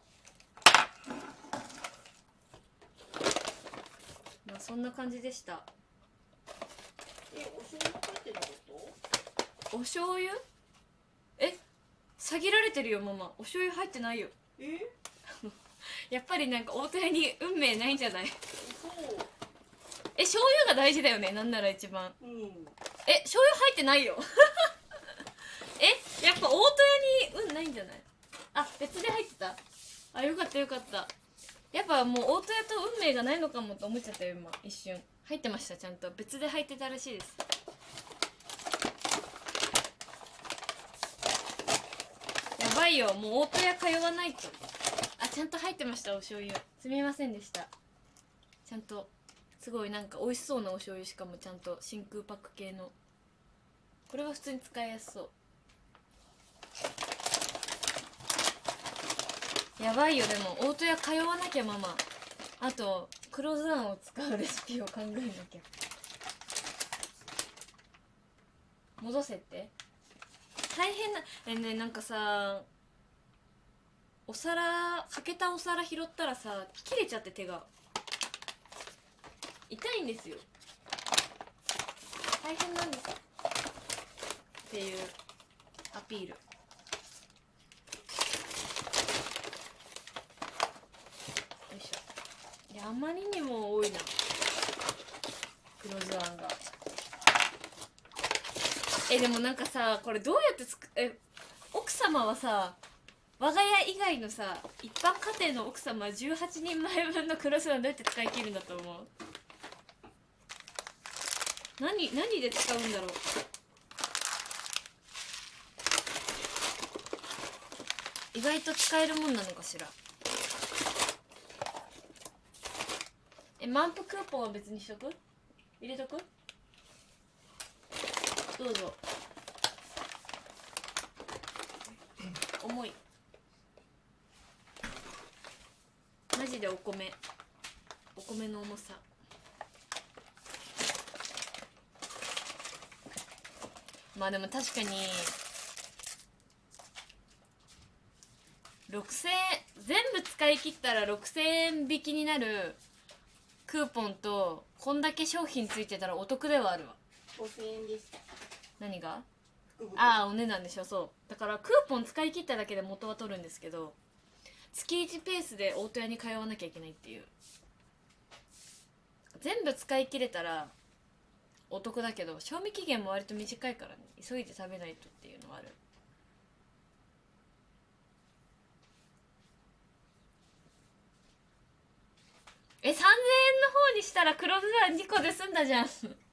まあそんな感じでした。えお醤油入ってなかっお醤油？え下げられてるよママ。お醤油入ってないよ。たえ？やっぱりなんか大戸屋に運命ないんじゃない？そえ醤油が大事だよねなんなら一番。ううん。え醤油入ってないよ。えやっぱ大戸屋に運ないんじゃない？あ別で入ってた。あよかったよかったやっぱもう大戸屋と運命がないのかもと思っちゃったよ今一瞬。入ってましたちゃんと。別で入ってたらしいです。やばいよもう大戸屋通わないと。あちゃんと入ってましたお醤油。すみませんでした。ちゃんとすごいなんか美味しそうなお醤油しかもちゃんと真空パック系の。これは普通に使いやすそう。やばいよでも大戸屋通わなきゃママ。あと黒酢あんを使うレシピを考えなきゃ。戻せって？大変なえねなんかさお皿欠けたお皿拾ったらさ切れちゃって手が。痛いんですよ。大変なんです。っていうアピールよいしょいやあまりにも多いな。黒酢あんが。えでもなんかさこれどうやってつくえ奥様はさ我が家以外のさ一般家庭の奥様は18人前分の黒酢あんどうやって使い切るんだと思う？何何で使うんだろう？意外と使えるもんなのかしら？満腹クーポンは別にしとく？入れとく？どうぞ。重い。マジでお米。お米の重さ。まあでも確かに。6000円全部使い切ったら6000円引きになる。クーポンとこんだけ商品ついてたらお得ではあるわ。5000円でした何が？ああお値段でしょそう。だからクーポン使い切っただけで元は取るんですけど月1ペースで大戸屋に通わなきゃいけないっていう。全部使い切れたらお得だけど賞味期限も割と短いからね。急いで食べないとっていうのはあるえ3000円の方にしたら黒酢が2個で済んだじゃん。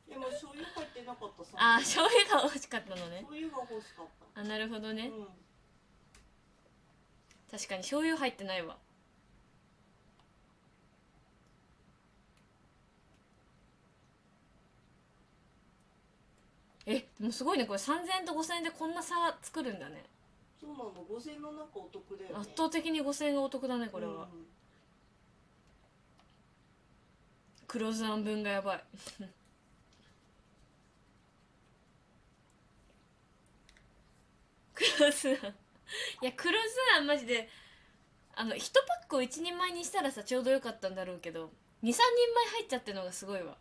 でも醤油入ってなかったさ。あー醤油が欲しかったのね。醤油が欲しかった。あなるほどね。うん。確かに醤油入ってないわ。えでもすごいね。これ3000円と5000円でこんな差作るんだね。そうなの。5000円の中お得ね。圧倒的に5000円がお得だねこれは、うん黒酢あん分がやばい。黒酢あんいや黒酢あんマジであの1パックを1人前にしたらさちょうどよかったんだろうけど23人前入っちゃってるのがすごいわ。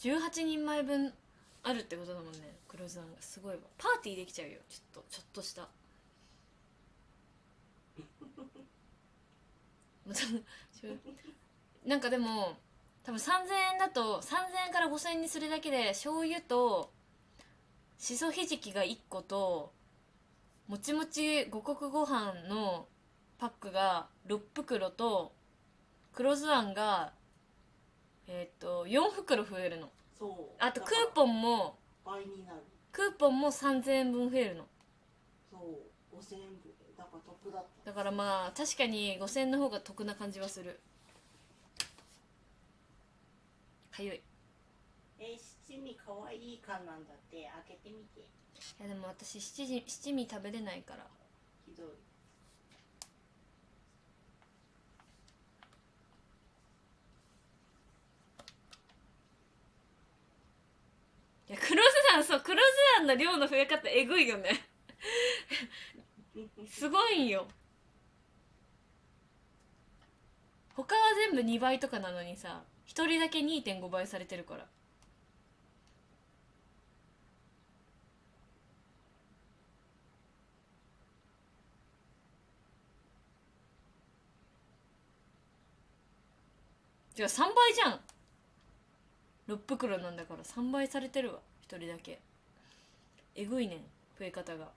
18人前分あるってことだもんね。黒酢あんが。すごいわ。パーティーできちゃうよ。ちょっとちょっとした。なんかでも多分3000円だと3000円から5000円にするだけで醤油としそひじきが1個ともちもち五穀ご飯のパックが6袋と黒酢あんがえっ、と4袋増えるの。あとクーポンもクーポンも3000円分増えるの。そう。5000円分だから得だっただからまあ確かに5000円の方が得な感じはする。はゆい。いえ七味かわいい缶なんだって。開けてみて。やでも私七時七味食べれないから。ひどい。いや黒酢あんそう黒酢あんの量の増え方えぐいよねすごいんよ。他は全部2倍とかなのにさ1人だけ2.5倍されてるから。じゃあ3倍じゃん。6袋なんだから3倍されてるわ。1人だけ。えぐいねん増え方が。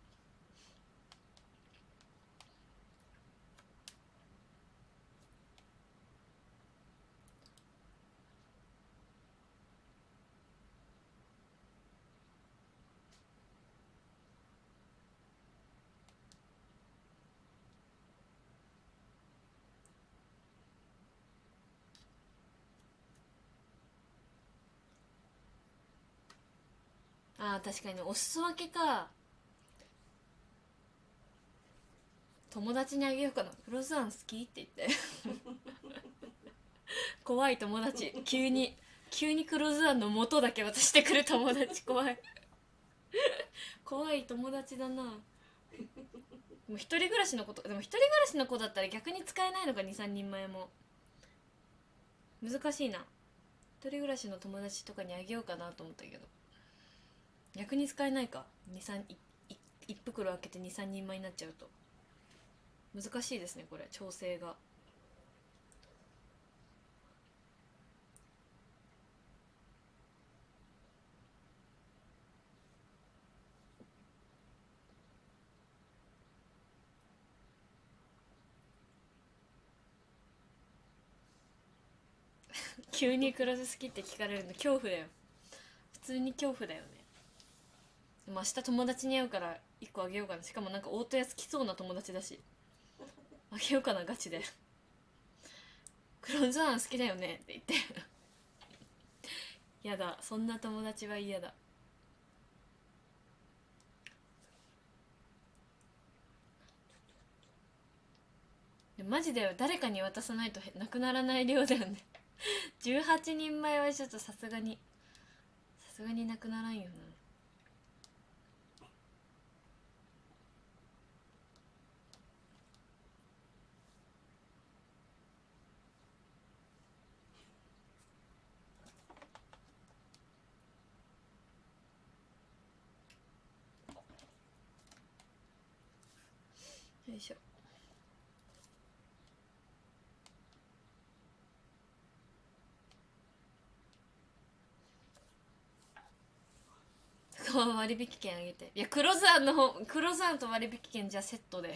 あ確かに。お裾分けか。友達にあげようかな「黒酢あん好き?」って言って。怖い友達。急に急に黒酢あんの元だけ渡してくる友達怖い。怖い友達だな。もう一人暮らしの子とでも一人暮らしの子だったら逆に使えないのか23人前も。難しいな。一人暮らしの友達とかにあげようかなと思ったけど。逆に使えないか。23 1袋開けて23人前になっちゃうと。難しいですねこれ。調整が。急に黒酢好きって聞かれるの恐怖だよ。普通に恐怖だよね。でも明日友達に会うから1個あげようかな。しかもなんか大戸屋好きそうな友達だし。あげようかなガチで「黒酢あん好きだよね」って言って。やだ。そんな友達は嫌だ。マジで誰かに渡さないとなくならない量だよね。18人前はちょっとさすがにさすがになくならんよなよいしょ。そ う割引券あげて。いや黒酢あんの方黒酢あんと割引券じゃセットで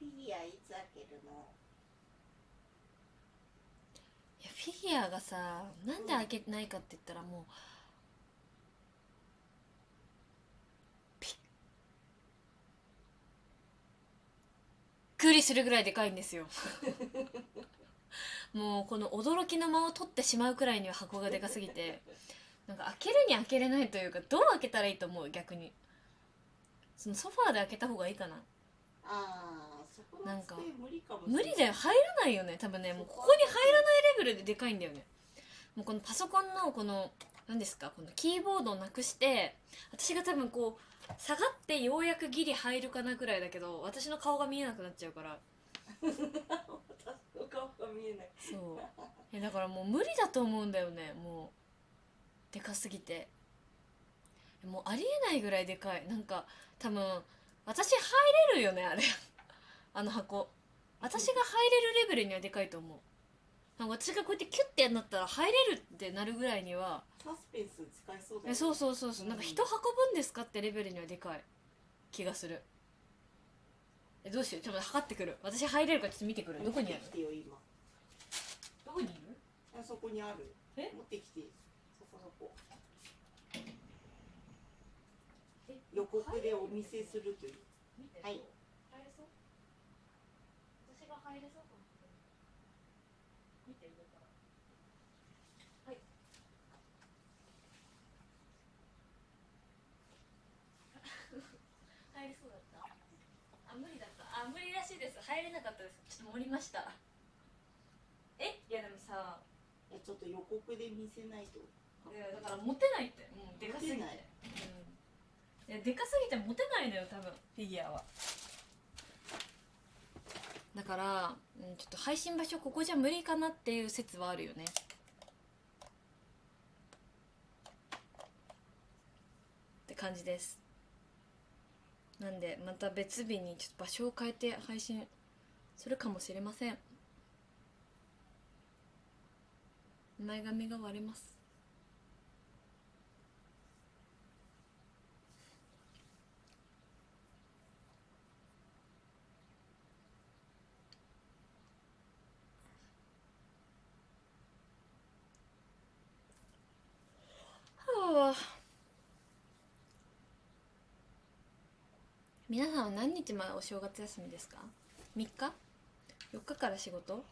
フィギュアいつ開けるのいやフィギュアがさなんで開けてないかって言ったらもうびっくりするぐらいでかいんですよ。もうこの驚きの間を取ってしまうくらいには箱がでかすぎてなんか開けるに開けれないというかどう開けたらいいと思う逆に。そのソファーで開けた方がいいかな。ああなんか無理だよ。入らないよね。多分ねもうここに入らないレベルででかいんだよね。もうこのパソコンのこの何ですかこのキーボードをなくして私が多分こう下がってようやくギリ入るかなくらいだけど私の顔が見えなくなっちゃうから。私の顔が見えない。そう。えだからもう無理だと思うんだよね。もうでかすぎて。もうありえないぐらいでかい。なんか多分私入れるよねあれあの箱。私が入れるレベルにはでかいと思う。なんか私がこうやってキュッてやんなったら入れるってなるぐらいにはサスペンス使いそうだよえそうそうそうそう。なんか人運ぶんですかってレベルにはでかい気がする。えどうしよう。ちょっと測ってくる。私入れるかちょっと見てくる。どこにある持ってきてよ今。どこにいる？あそこにある。え？持ってきて。そこそこ。予告でお見せするという。はい入れそうかもしれない見て上からはい入りそうだった。あ無理だった。あ無理らしいです。入れなかったです。ちょっと盛りました。え？いやでもさいやちょっと予告で見せないと。いやだから持てないって。もうでかすぎて。持てない。うん、いやでかすぎて持てないのよ多分。フィギュアはだから、うん、ちょっと配信場所ここじゃ無理かなっていう説はあるよね。って感じです。なんでまた別日にちょっと場所を変えて配信するかもしれません。前髪が割れます。は皆さんは何日までお正月休みですか ?3 日 ?4 日から仕事？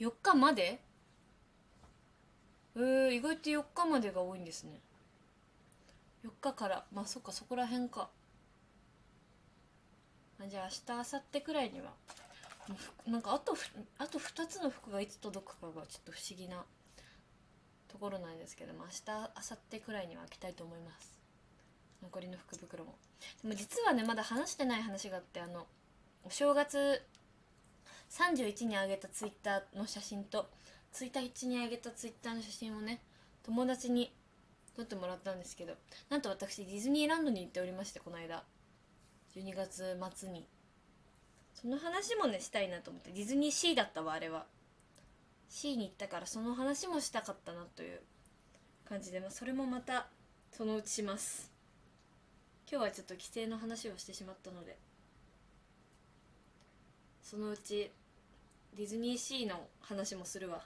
4日まで？えー、意外と4日までが多いんですね。4日から。まあそっかそこら辺か。あじゃあ明日明後日くらいには。もうふなんかあとあと2つの服がいつ届くかがちょっと不思議なところなんですけども明日明後日くらいには着たいと思います。残りの福袋も。でも実はねまだ話してない話があってあのお正月31に上げたツイッターの写真と1日に上げたツイッターの写真をね友達に撮ってもらったんですけどなんと私ディズニーランドに行っておりましてこの間。12月末に。その話もねしたいなと思ってディズニーシーだったわあれは。C に行ったからその話もしたかったなという感じで、まあ、それもまたそのうちします。今日はちょっと帰省の話をしてしまったのでそのうちディズニーシーの話もするわ。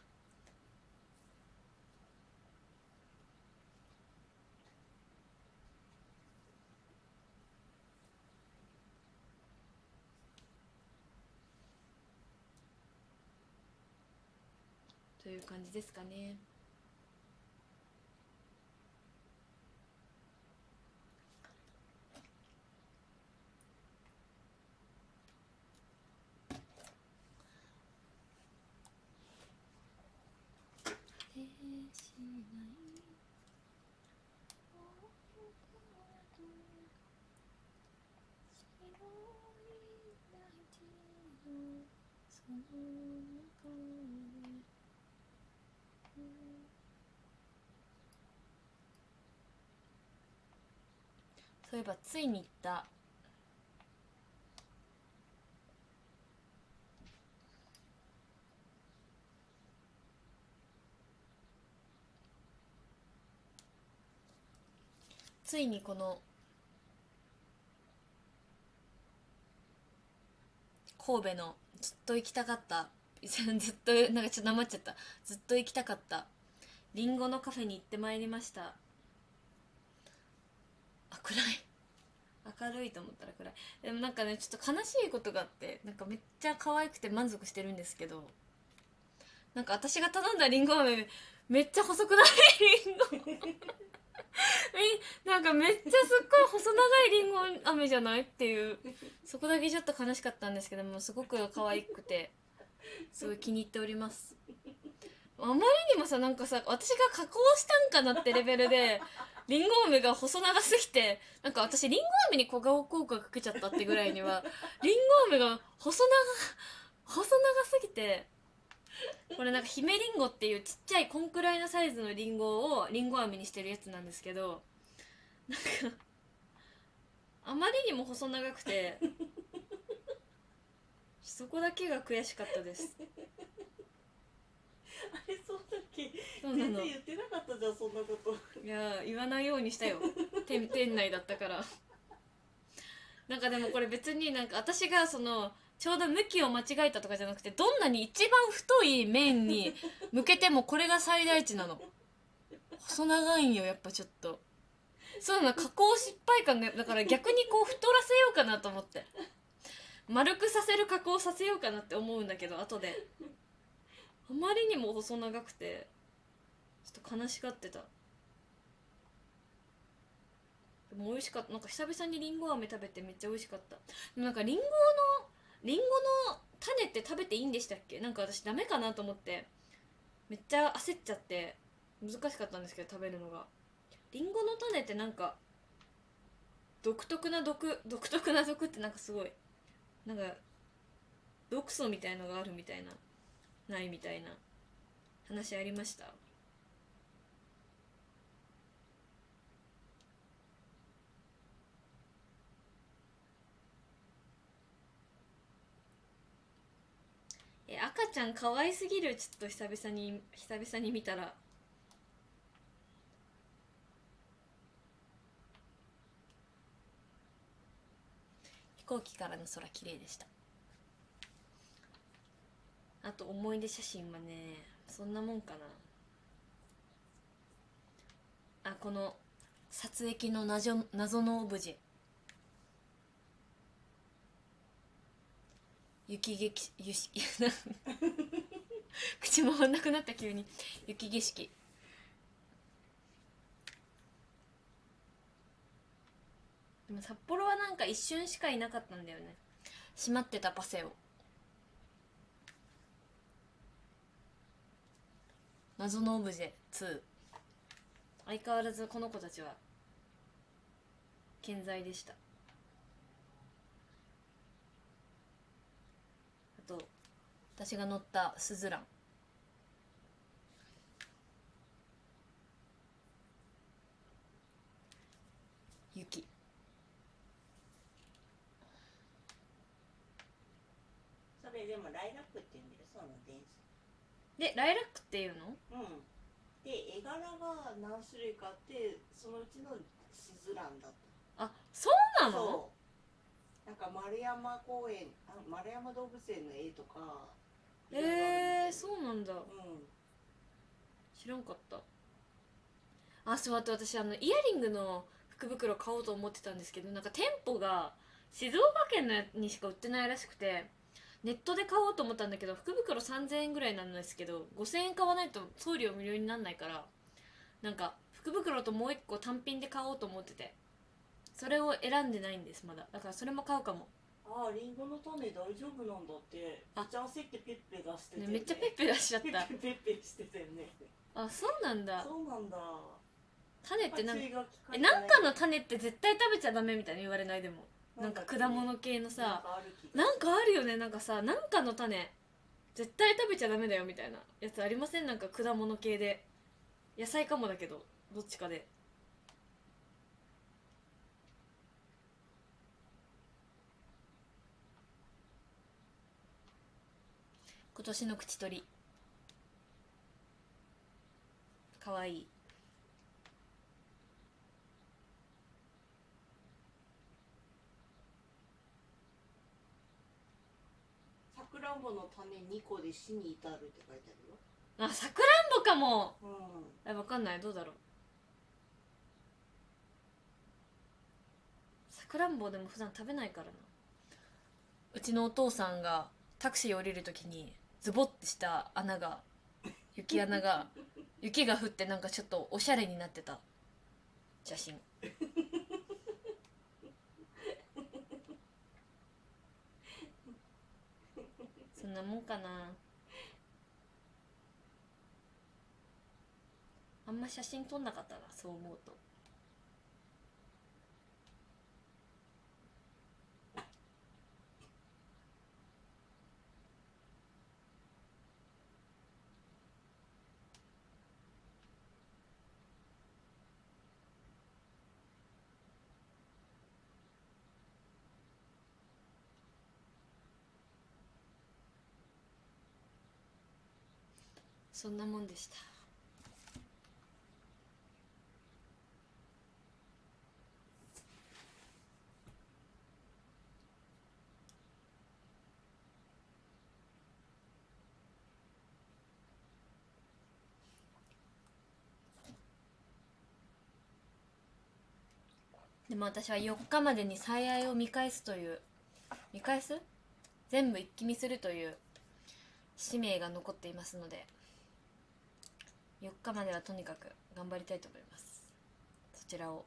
という感じですかね。そういえばついに行った。ついにこの神戸のずっと行きたかった ずっとなんかちょっとなまっちゃった。ずっと行きたかった。りんごのカフェに行ってまいりました。あ暗い。明るいと思ったら暗い。でもなんかねちょっと悲しいことがあってなんかめっちゃ可愛くて満足してるんですけどなんか私が頼んだりんご飴めっちゃ細くない？りんご なんかめっちゃすっごい細長いりんご飴じゃないっていう。そこだけちょっと悲しかったんですけどもすごく可愛くて。すごい気に入っております。あまりにもさなんかさ私が加工したんかなってレベルでりんご飴が細長すぎてなんか私りんご飴に小顔効果かけちゃったってぐらいにはりんご飴が細長細長すぎてこれなんか姫りんごっていうちっちゃいこんくらいのサイズのりんごをりんご飴にしてるやつなんですけどなんかあまりにも細長くてそこだけが悔しかったです。あれそんだっけそうなの。全然言ってなかったじゃんそんなこと。いや言わないようにしたよ。店店内だったから。なんかでもこれ別になんか私がそのちょうど向きを間違えたとかじゃなくてどんなに一番太い面に向けてもこれが最大値なの。細長いんよやっぱちょっと。そうなの加工失敗感がだから逆にこう太らせようかなと思って。丸くさせる加工させようかなって思うんだけど後で。あまりにも細長くてちょっと悲しがってた。でも美味しかった。なんか久々にりんご飴食べてめっちゃ美味しかった。でもなんかりんごのりんごの種って食べていいんでしたっけ？なんか私ダメかなと思って。めっちゃ焦っちゃって。難しかったんですけど食べるのが。りんごの種ってなんか独特な毒独特な毒ってなんかすごい。なんか毒素みたいのがあるみたいなないみたいな話ありました？え赤ちゃん可愛すぎるちょっと久々に久々に見たら。飛行機からの空綺麗でした。あと思い出写真はねそんなもんかな。あこの撮影の謎謎のオブジェ雪景色雪 口回んなくなった急に。雪景色。でも札幌はなんか一瞬しかいなかったんだよね。閉まってたパセオ謎のオブジェ2相変わらずこの子たちは健在でしたあと私が乗ったスズラン。雪。それでもライラックって言うんだよその電でライラックっていうの？車うん。で絵柄が何種類かあってそのうちのスズランだった。あそうなの？そう。なんか丸山公園あ丸山動物園の絵とかえー、そうなんだ。うん。知らんかった。あそうあと私あのイヤリングの福袋買おうと思ってたんですけどなんか店舗が静岡県のにしか売ってないらしくてネットで買おうと思ったんだけど福袋3000円ぐらいなんですけど5000円買わないと送料無料になんないからなんか福袋ともう一個単品で買おうと思っててそれを選んでないんですまだ。だからそれも買うかも、ああリンゴの種大丈夫なんだって。めっあちゃ焦ってペッペ出してて、ね、めっちゃペッペ出しちゃった。ペッペペッペしててねあそうなんだ。そうなんだ。種ってなんかえなんかの種って絶対食べちゃダメみたいに言われないでも。なんか果物系のさなんかあるよね。なんかさなんかの種絶対食べちゃダメだよみたいなやつありません？なんか果物系で。野菜かもだけどどっちかで今年の口取り。かわいい。さくらんぼの種2個で死に至るって書いてあるよ。あさくらんぼかも。うん。えわかんない。どうだろう。さくらんぼでも普段食べないからな。うちのお父さんがタクシー降りる時にズボッてした穴が雪穴が雪が降ってなんかちょっとおしゃれになってた。写真。そんなもんかな。あんま写真撮んなかったなそう思うと。そんなもんでした。でも私は4日までに最愛を見返すという見返す？全部一気見するという使命が残っていますので4日まではとにかく頑張りたいと思います。そちらを。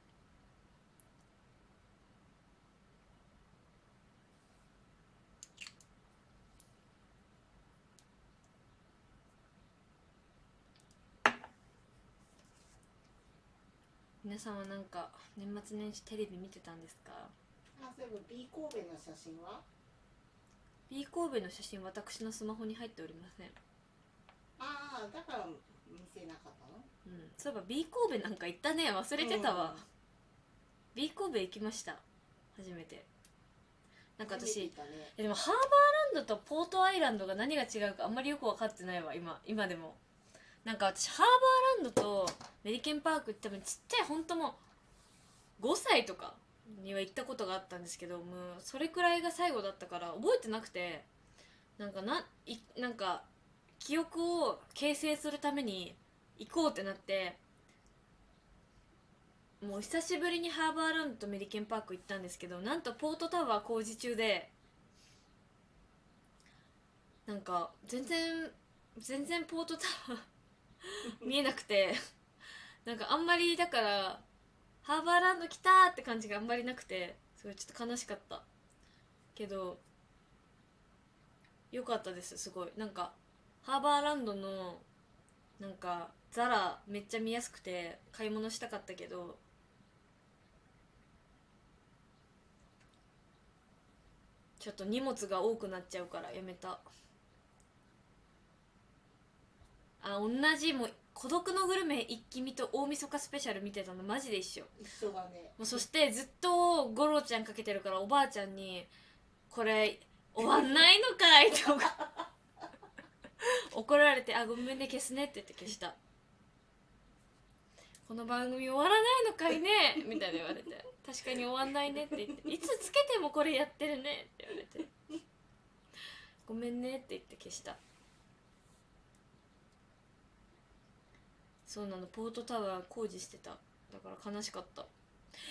皆さんはなんか年末年始テレビ見てたんですか？あそういえば B 神戸の写真は？B 神戸の写真私のスマホに入っておりません。ああだから見せなかったの？うん。そういえば B 神戸なんか行ったね。忘れてたわ、B 神戸行きました。初めて。なんか私初めて行ったね。えでもハーバーランドとポートアイランドが何が違うかあんまりよく分かってないわ今今でも。なんか私ハーバーランドとメリケンパークって多分ちっちゃい本当もう5歳とかには行ったことがあったんですけどもうそれくらいが最後だったから覚えてなくてなんかないなんか記憶を形成するために行こうってなってもう久しぶりにハーバーランドとメリケンパーク行ったんですけどなんとポートタワー工事中でなんか全然全然ポートタワー 見えなくてなんかあんまりだからハーバーランド来たって感じがあんまりなくてすごいちょっと悲しかったけどよかったですすごい。なんかハーバーランドのなんかザラめっちゃ見やすくて買い物したかったけどちょっと荷物が多くなっちゃうからやめた。あ同じもう「孤独のグルメ一気見」と大晦日スペシャル見てたのマジで一緒。一緒だね。もうそしてずっと五郎ちゃんかけてるからおばあちゃんに「これ終わんないのかい」とか怒られて「あごめんね消すね」って言って消した「この番組終わらないのかいね」みたいな言われて「確かに終わんないね」って言って「いつつけてもこれやってるね」って言われて「ごめんね」って言って消した。そうなの。ポートタワー工事してた。だから悲しかった。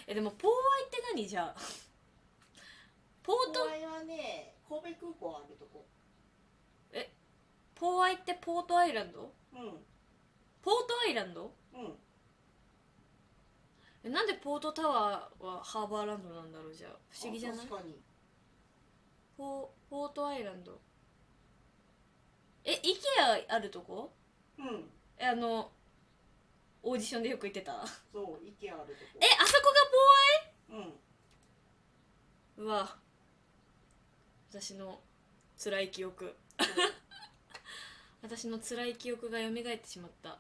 えでもポーワイって何じゃあ？ポート公園はね神戸空港あるとこポーワイってポートアイランド？うん。ポートアイランド？うん。えなんでポートタワーはハーバーランドなんだろう？じゃあ不思議じゃない？あ確かに。ポーポートアイランド。え IKEA あるとこ？うん。えあのオーディションでよく行ってた？そう池あるとこ。えあそこがうんポーアイ？うわ。私の辛い記憶私の辛い記憶が蘇ってしまった。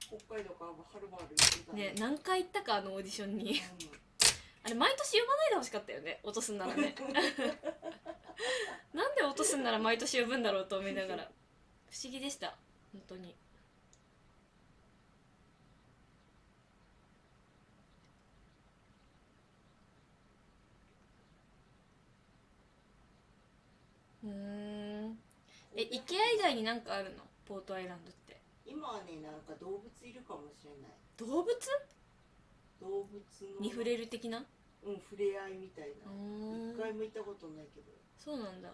北海道からはるばる行ってたね何回行ったかあのオーディションに。うあれ毎年呼ばないでほしかったよね落とすんならね。なんで落とすんなら毎年呼ぶんだろうと思いながら。不思議でした本当に。うーんんえ IKEA 以外に何かあるの？ポートアイランドって。今はねなんか動物いるかもしれない。動物？動物のに触れる的な？ううん触れ合いみたいな。うん一回も行ったことないけど。そうなんだ。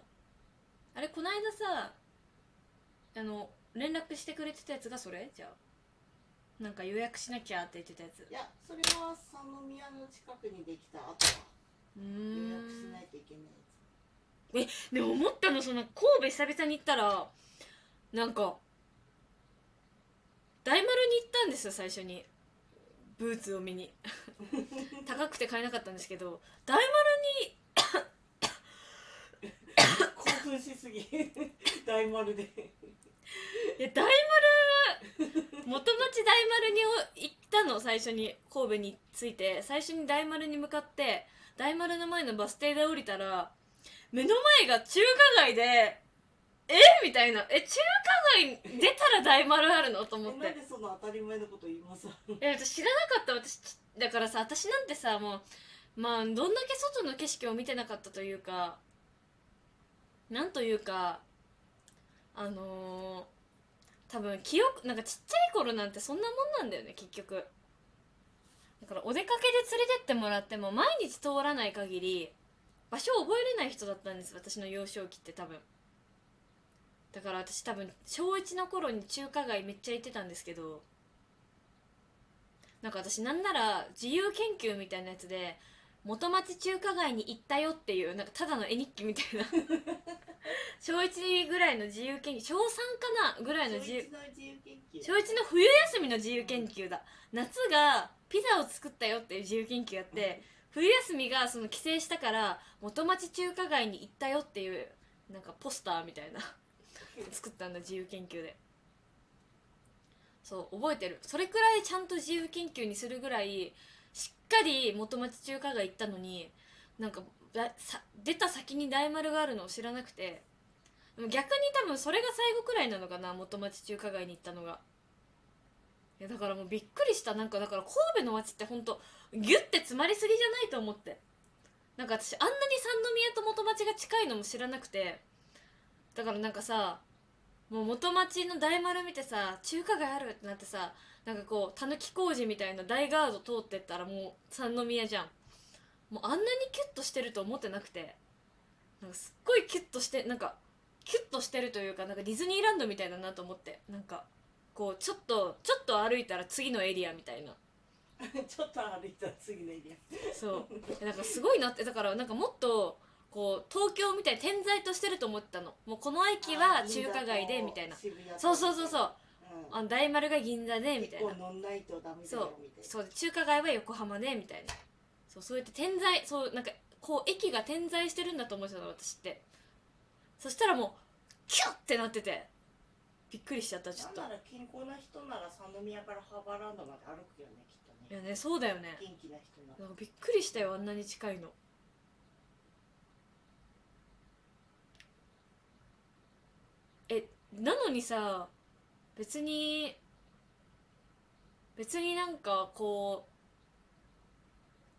あれこないださあの連絡してくれてたやつがそれ？じゃあ。なんか予約しなきゃって言ってたやつ。いやそれは三宮の近くにできた後は。うー予約しんないといけないやでも思ったのその神戸久々に行ったらなんか大丸に行ったんですよ最初に。ブーツを見に。高くて買えなかったんですけど大丸につ興奮しすぎ。大丸で。いや大丸元町大丸に行ったの？最初に神戸に着いて。最初に大丸に向かって大丸の前のバス停で降りたら目の前が中華街でえ？みたいな。え中華街出たら大丸あるの？と思って。えなんでその当たり前のこと言います？え私知らなかった。私ちだからさ私なんてさもうまあどんだけ外の景色を見てなかったというかなんというかあのー、多分記憶なんかちっちゃい頃なんてそんなもんなんだよね結局。だからお出かけで連れてってもらっても毎日通らない限り場所を覚えれない人だったんです私の幼少期って多分。だから私多分小1の頃に中華街めっちゃ行ってたんですけどなんか私なんなら自由研究みたいなやつで元町中華街に行ったよっていうなんかただの絵日記みたいな。小1ぐらいの自由研究小3かなぐらいの自由小一の自由研究。小1の冬休みの自由研究だ。夏がピザを作ったよっていう自由研究やって冬休みがその帰省したから元町中華街に行ったよっていうなんかポスターみたいな。作ったんだ自由研究で。そう覚えてる。それくらいちゃんと自由研究にするぐらいしっかり元町中華街行ったのになんか出た先に大丸があるのを知らなくて。逆に多分それが最後くらいなのかな元町中華街に行ったのが。いやだからもうびっくりした。なんかだから神戸の街ってほんとギュッて詰まりすぎじゃないと思って。なんか私あんなに三宮と元町が近いのも知らなくて。だからなんかさもう元町の大丸見てさ中華街あるってなってさなんかこうたぬき工事みたいな大ガード通ってったらもう三宮じゃん。もうあんなにキュッとしてると思ってなくて。なんかすっごいキュッとしてなんかキュッとしてるというかなんかディズニーランドみたいだなと思って。なんかこうちょっとちょっと歩いたら次のエリアみたいな。ちょっと歩いたら次のエリアそう。なんかすごいなって。だからなんかもっとこう東京みたいに点在としてると思ってたの。もうこの駅は中華街でみたいな。そうそうそうそう。うん。あ大丸が銀座でみたいな。そう。そう。中華街は横浜でみたいな。そうそうやって点在そうなんかこう駅が点在してるんだと思ってたの私って。そしたらもうキュッてなってて。びっくりしちゃったちょっと。なら健康な人なら三宮からハーバーランドまで歩くよねきっと。ねいやねそうだよね。元気な人なんかびっくりしたよあんなに近いの。えなのにさ別に別になんかこ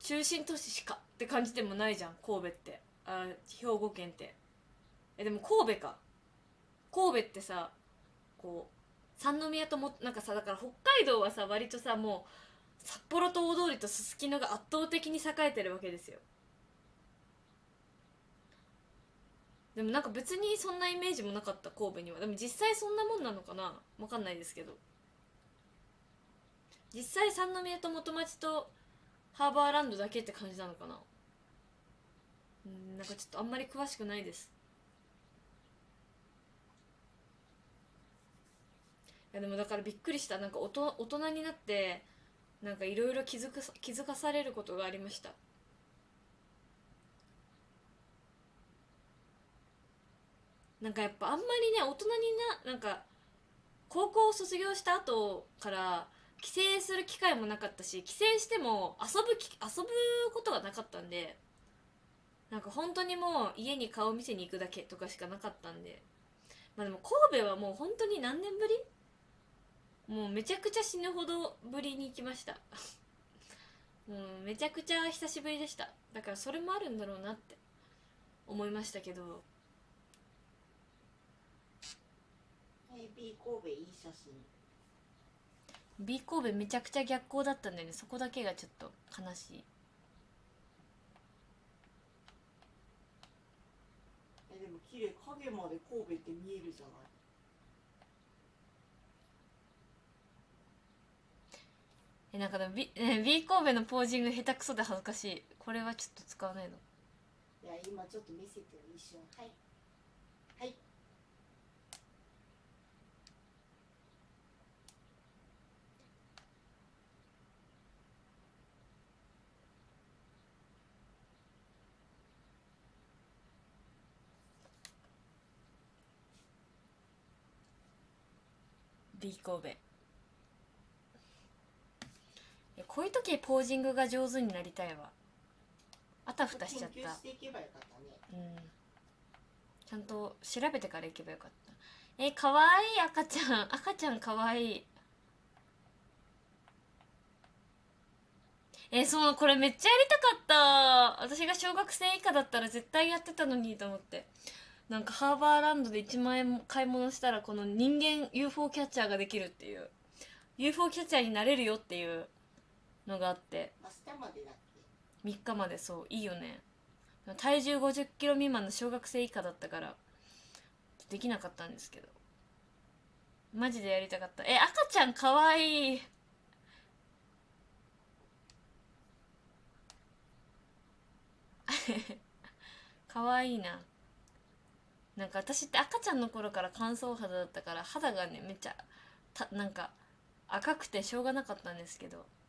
う中心都市しかって感じでもないじゃん神戸って。あ兵庫県って。えでも神戸か。神戸ってさこう三宮ともなんかさだから北海道はさ割とさもう札幌と大通りとすすきのが圧倒的に栄えてるわけですよ。でもなんか別にそんなイメージもなかった神戸には。でも実際そんなもんなのかな？わかんないですけど。実際三宮と元町とハーバーランドだけって感じなのかな？うんなんかちょっとあんまり詳しくないです。いやでもだからびっくりした。なんかおと大人になってなんかいろいろ気づくさ気づかされることがありました。なんかやっぱあんまりね大人にななんか高校を卒業した後から帰省する機会もなかったし帰省しても遊ぶき遊ぶことがなかったんでなんか本当にもう家に顔見せに行くだけとかしかなかったんで。まあでも神戸はもう本当に何年ぶりもうめちゃくちゃ死ぬほどぶりに行きました。もうめちゃくちゃ久しぶりでした。だからそれもあるんだろうなって思いましたけど。B 神戸いい写真。B 神戸めちゃくちゃ逆光だったんだよね。そこだけがちょっと悲しい。えでも綺麗。影まで神戸って見えるじゃない。えなんかでも B, え B 神戸のポージング下手くそで恥ずかしい。これはちょっと使わないの。いや今ちょっと見せてよ一瞬。はい。はい。B 神戸いやこういう時ポージングが上手になりたいわ。あたふたしちゃった。うん。ちゃんと調べてから行けばよかった。えかわいい赤ちゃん。赤ちゃんかわい。いえそうこれめっちゃやりたかった。私が小学生以下だったら絶対やってたのにと思って。なんかハーバーランドで1万円買い物したらこの人間 UFO キャッチャーができるっていう。UFO キャッチャーになれるよっていうのがあって。明日までだっけ？3日までそういいよね。体重5 0キロ未満の小学生以下だったからできなかったんですけど。マジでやりたかった。え赤ちゃんかわい。いかわいいな。なんか私って赤ちゃんの頃から乾燥肌だったから肌がねめっちゃたなんか赤くてしょうがなかったんですけど。え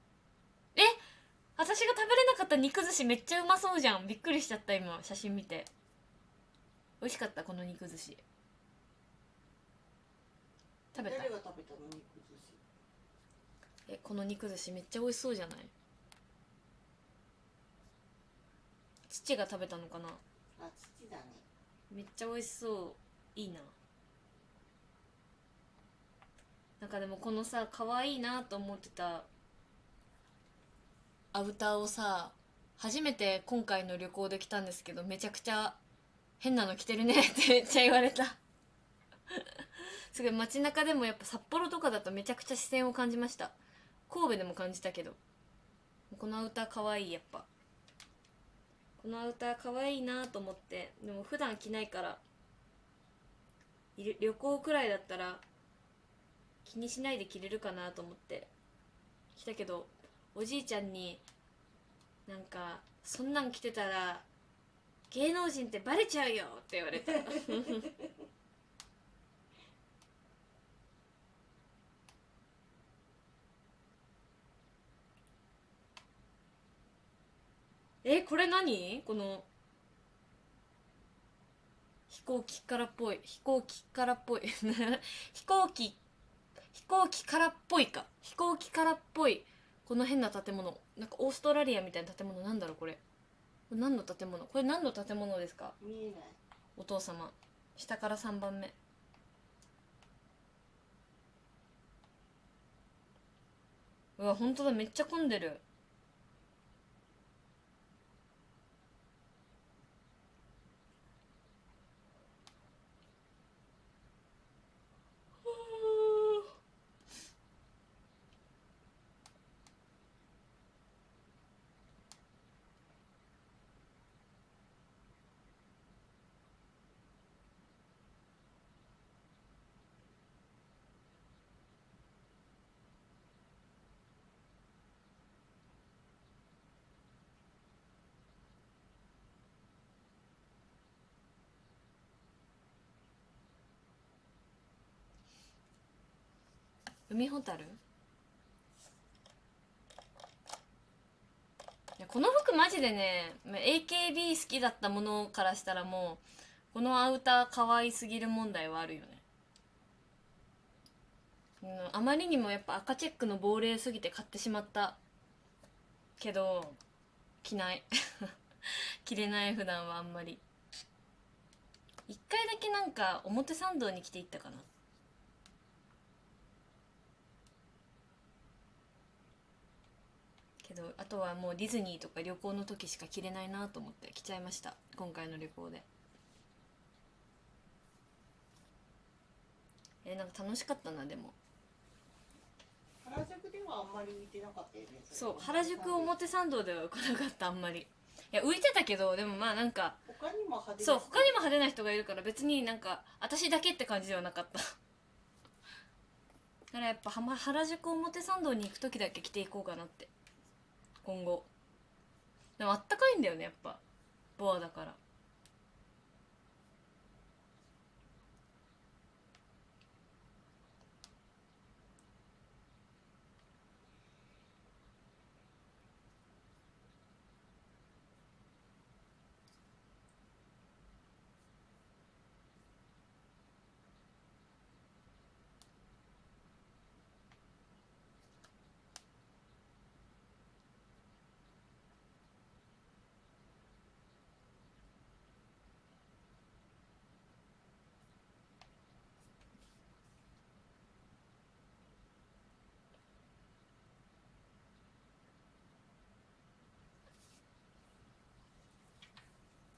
私が食べれなかった肉寿司めっちゃうまそうじゃん。びっくりしちゃった今写真見て。美味しかったこの肉寿司。食べた？誰が食べたの肉寿司？えこの肉寿司めっちゃ美味しそうじゃない？父が食べたのかな？あ土だね。めっちゃ美味しそう。いいな。なんかでもこのさ可愛いなと思ってたアウターをさ初めて今回の旅行で来たんですけどめちゃくちゃ変なの着てるねってめっちゃ言われた。すごい街中でもやっぱ札幌とかだとめちゃくちゃ視線を感じました。神戸でも感じたけど。このアウター可愛いいやっぱ。このアウター可愛いいなと思って。でも普段着ないから旅行くらいだったら気にしないで着れるかなと思って。着たけどおじいちゃんになんかそんなん着てたら芸能人ってバレちゃうよって言われた。えこれ何？この飛行機からっぽい。飛行機からっぽい。飛行機飛行機からっぽいか。飛行機からっぽい。この変な建物。なんかオーストラリアみたいな建物なんだろうこれ。これ何の建物？これ何の建物ですか？見えない。お父様。下から3番目。うわ本当だ。めっちゃ混んでる海ほたる？この服マジでね AKB 好きだったものからしたらもうこのアウター可愛すぎる問題はあるよね。うんあまりにもやっぱ赤チェックの亡霊すぎて買ってしまったけど着ない。着れない普段はあんまり。一回だけなんか表参道に着ていったかな。どあとはもうディズニーとか旅行の時しか着れないなと思って着ちゃいました。今回の旅行で。えーなんか楽しかったなでも。原宿ではあんまり見てなかったよねそう原宿表参道では来なかったあんまり。いや浮いてたけどでもまあなんか他にも派手なそう他にも派手な人がいるから別になんか私だけって感じではなかった。だからやっぱはま原宿表参道に行く時だけ着ていこうかなって今後。でもあったかいんだよねやっぱ。ボアだから。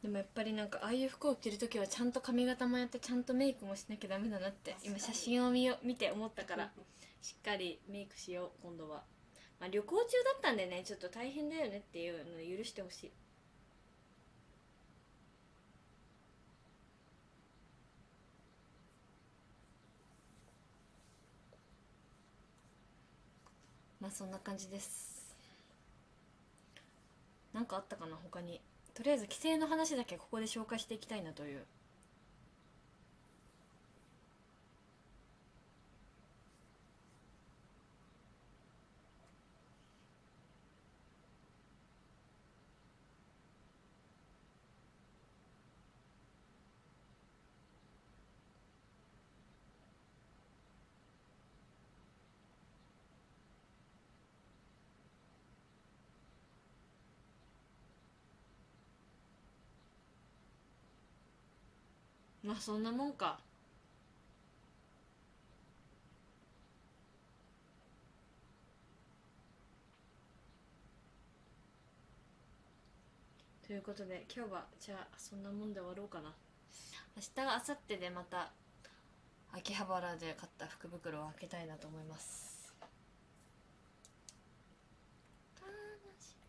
でもやっぱりなんかああいう服を着る時はちゃんと髪型もやってちゃんとメイクもしなきゃダメだなって今写真を見よ見て思ったからしっかりメイクしよう今度は、まあ、旅行中だったんでねちょっと大変だよねっていうのを許してほしい。まあそんな感じです。なんかあったかな他にとりあえず規制の話だけここで紹介していきたいなというまあそんなもんか。ということで今日はじゃあそんなもんで終わろうかな。明日明後日でまた秋葉原で買った福袋を開けたいなと思います楽しみ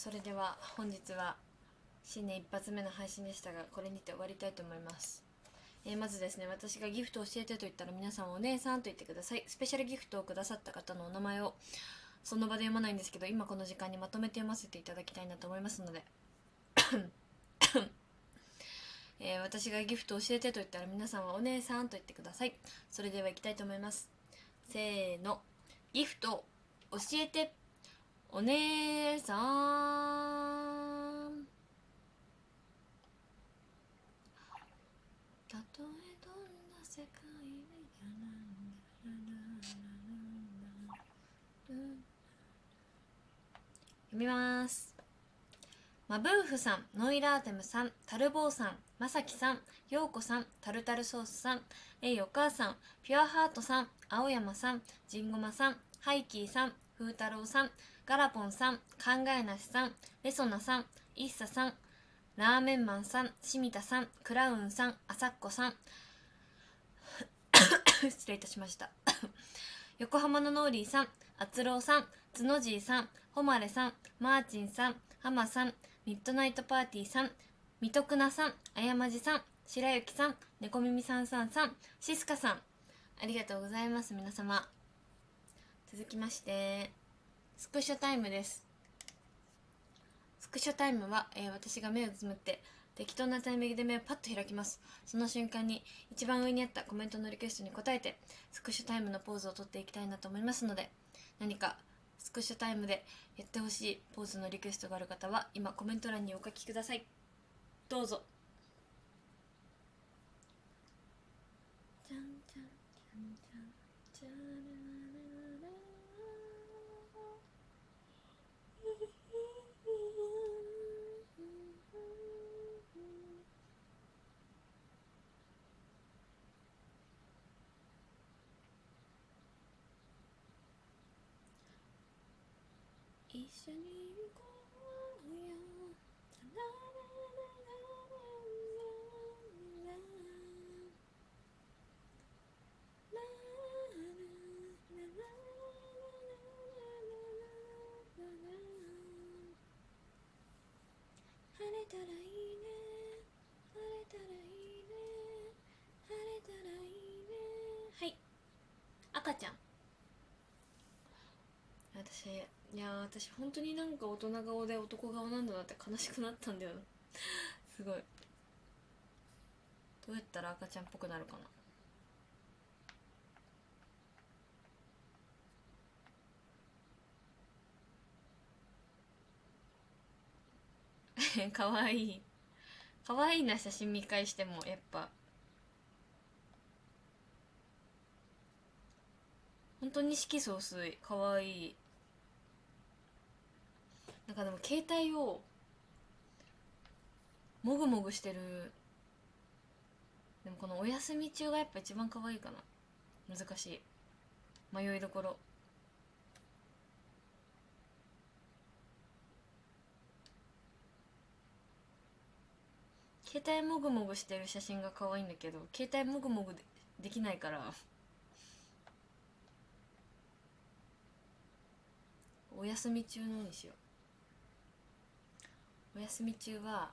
それでは本日は新年一発目の配信でしたがこれにて終わりたいと思います、えーまずですね私がギフトを教えてと言ったら皆さんお姉さんと言ってください。スペシャルギフトをくださった方のお名前をその場で読まないんですけど今この時間にまとめて読ませていただきたいなと思いますので。えー私がギフト教えてと言ったら皆さんはお姉さんと言ってください。それでは行きたいと思います。せーの。ギフト教えて。お姉さん。たとえどんな世界読みます。マブーフさん、ノイラーテムさん、タルボーさん、まさきさん、ようこさん、タルタルソースさん、えいお母さん、ピュアハートさん、青山さん、ジンゴマさん、ハイキーさん、風太郎さん、ガラポンさん、考えなしさん、レソナさん、イッサさん、ラーメンマンさん、シミタさん、クラウンさん、アサッコさん、失礼いたしました。横浜のノーリーさん、あつろうさん、つのじいさん、ほまれさん、マーチンさん、ハマさん、ミッドナイトパーティーさん、みとくなさん、あやまじさん、しらゆきさん、ねこみみさんさんさん、しすかさん、ありがとうございます、皆様。続きまして、スクショタイムです。スクショタイムは、えー私が目をつむって、適当なタイミングで目をパッと開きます。その瞬間に、一番上にあったコメントのリクエストに答えて、スクショタイムのポーズをとっていきたいなと思いますので、何かスクショタイムでやってほしいポーズのリクエストがある方は今コメント欄にお書きくださいどうぞ緒に行こうよ晴れたらいいね。晴れたらいいね。晴れたらいいね。はい。赤ちゃん。私いやー私本当になんか大人顔で男顔なんだなって悲しくなったんだよな。すごい。どうやったら赤ちゃんっぽくなるかな。かわい。いかわいいな写真見返してもやっぱ。本当に色素薄い。かわいい。なんかでも携帯をもぐもぐしてる。でもこのお休み中がやっぱ一番可愛いかな。難しい。迷いどころ。携帯もぐもぐしてる写真が可愛いんだけど携帯もぐもぐでできないから。お休み中のにしよう。お休み中は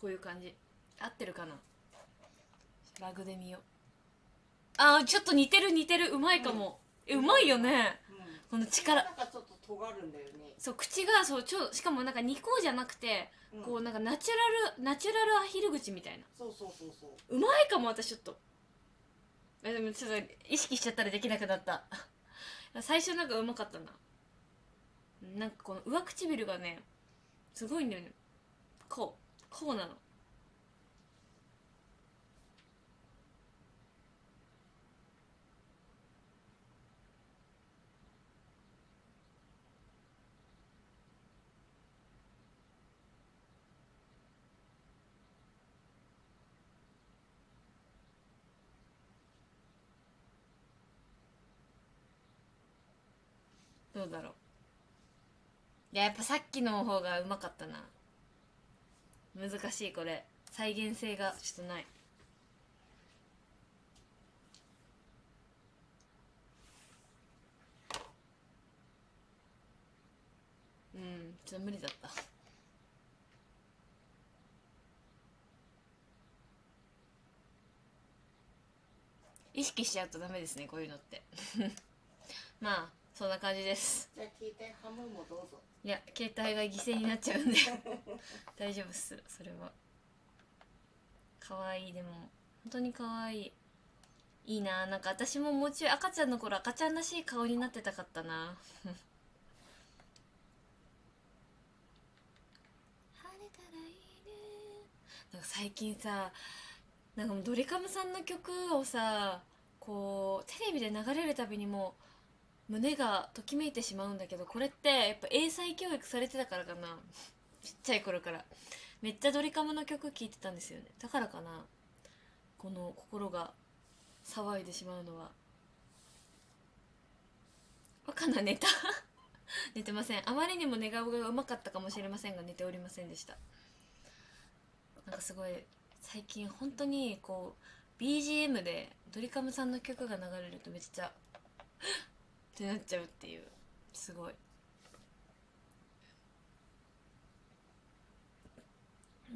こういう感じ。合ってるかな？ラグで見よう。あーちょっと似てる似てる。うまいかも、えうまいよねこの力。なんかちょっと尖るんだよね。そう口がそうちょしかもなんか2個じゃなくて、うん。こうなんかナチュラルナチュラルアヒル口みたいな。そうそうそうそう。うまいかも私ちょっと。えでもちょっと意識しちゃったらできなくなった。最初なんかうまかったな。なんかこの上唇がねすごいんだよね。こうこうなのどうだろう。いややっぱさっきの方がうまかったな。難しいこれ。再現性がちょっとない。うんちょっと無理だった。意識しちゃうとダメですねこういうのって。まあそんな感じです。じゃあ聞いてハムもどうぞ。いや携帯が犠牲になっちゃうんで。大丈夫っすそれは。可愛いでも。本当に可愛い。いいな。なんか私ももうちょい赤ちゃんの頃赤ちゃんらしい顔になってたかったな。なんか最近さなんかもうドリカムさんの曲をさこうテレビで流れるたびにもう胸がときめいてしまうんだけどこれってやっぱ英才教育されてたからかな。ちっちゃい頃から。めっちゃドリカムの曲聴いてたんですよね。だからかな。この心が騒いでしまうのは。若菜寝た。寝てません。あまりにも寝顔がうまかったかもしれませんが寝ておりませんでした。なんかすごい最近本当にこう BGM でドリカムさんの曲が流れるとめっちゃってなっちゃうっていう。すごい。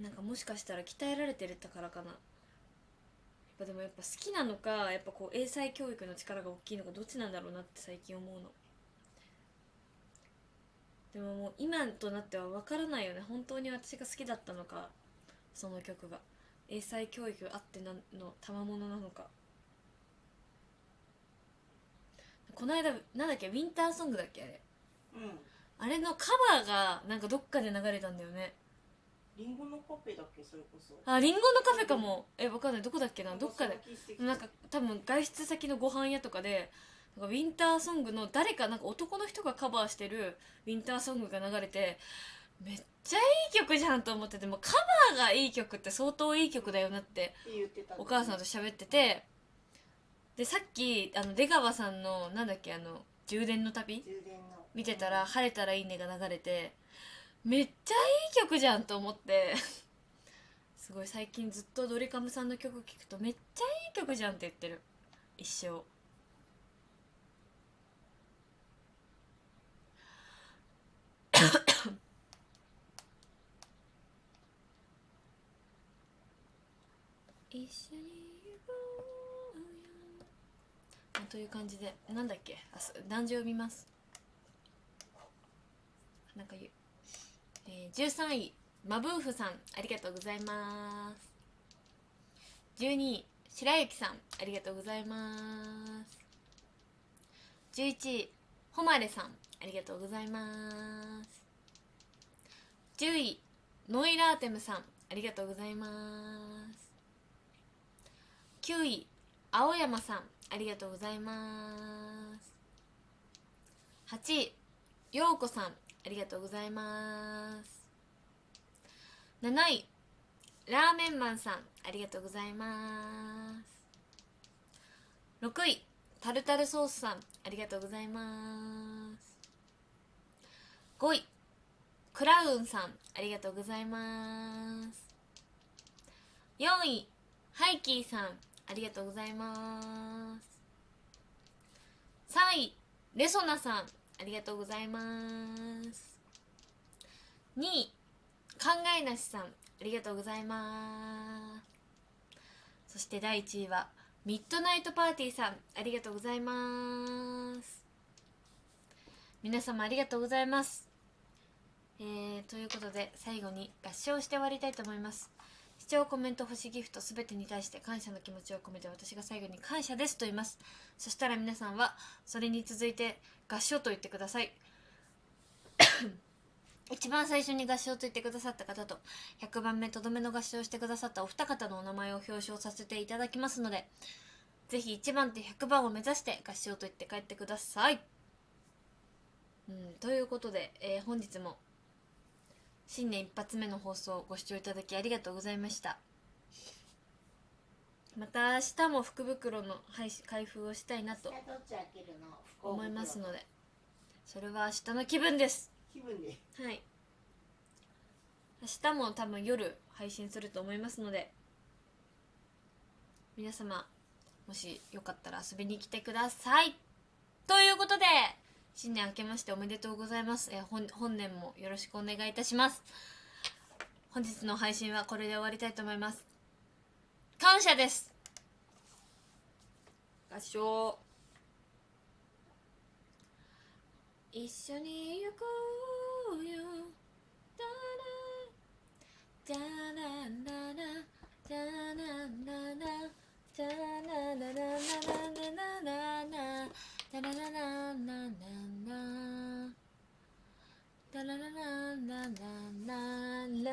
なんかもしかしたら鍛えられてるからかな。やっぱでもやっぱ好きなのかやっぱこう英才教育の力が大きいのかどっちなんだろうなって最近思うの。でももう今となっては分からないよね。本当に私が好きだったのかその曲が。英才教育あってなの賜物なのか。この間なんだっけウィンターソングだっけあれ。うん。あれのカバーがなんかどっかで流れたんだよね。リンゴのカフェだっけそれこそ。あリンゴのカフェかも。えわかんない。どこだっけな？どっかで。なんか多分外出先のご飯屋とかでなんかウィンターソングの誰かなんか男の人がカバーしてるウィンターソングが流れてめっちゃいい曲じゃんと思っててもカバーがいい曲って相当いい曲だよなってお母さんと喋っててでさっきあの出川さんのなんだっけあの充電の旅？充電の。見てたら「晴れたらいいね」が流れてめっちゃいい曲じゃんと思って。すごい最近ずっとドリカムさんの曲聴くとめっちゃいい曲じゃんって言ってる。一生。一緒に行こうよあという感じでなんだっけ？あす男女を見ます。なんか言う、えー、13位マブーフさんありがとうございます。12位白雪さんありがとうございます。11位ほまれさんありがとうございます。10位ノイラーテムさんありがとうございます。9位青山さんありがとうございます。8位ようこさんありがとうございます。7位ラーメンマンさんありがとうございます。6位タルタルソースさんありがとうございます。5位クラウンさんありがとうございます。4位ハイキーさんありがとうございます。3位レソナさんありがとうございます。2位考えなしさんありがとうございます。そして第1位はミッドナイトパーティーさんありがとうございます。皆様ありがとうございます。えー、ということで最後に合唱して終わりたいと思います。視聴コメント星ギフトすべてに対して感謝の気持ちを込めて私が最後に感謝ですと言います。そしたら皆さんはそれに続いて合唱と言ってください。一番最初に合唱と言ってくださった方と100番目とどめの合唱してくださったお二方のお名前を表彰させていただきますのでぜひ1番手100番を目指して合唱と言って帰ってください、うん、ということで、えー本日も新年一発目の放送をご視聴いただきありがとうございました。また明日も福袋の配信開封をしたいなと思いますのでそれは明日の気分です。気分で。はい。明日も多分夜配信すると思いますので皆様もしよかったら遊びに来てください。ということで新年明けましておめでとうございます、えー本本年もよろしくお願いいたします。本日の配信はこれで終わりたいと思います。感謝です。合唱。一緒に行こうよ。ダラダラララダラララダラララララララララダララララララダラララララ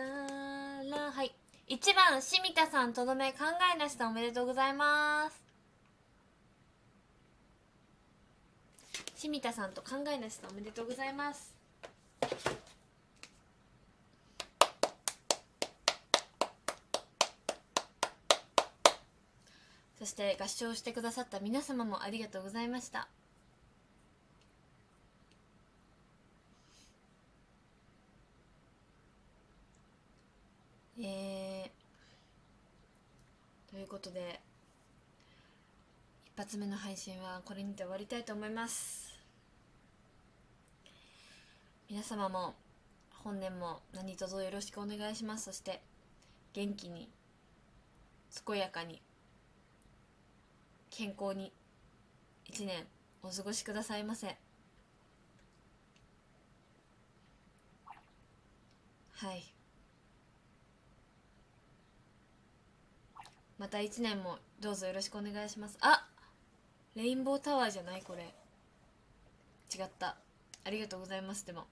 ラはい。1番しみたさんとどめ考えなしさんおめでとうございます。しみたさんと考えなしさんおめでとうございます。そして合唱してくださった皆様もありがとうございましたえー、ということで一発目の配信はこれにて終わりたいと思います。皆様も本年も何卒よろしくお願いします。そして元気に健やかに健康に一年お過ごしくださいませ。はい。また一年もどうぞよろしくお願いします。あレインボータワーじゃないこれ。違った。ありがとうございます。でも。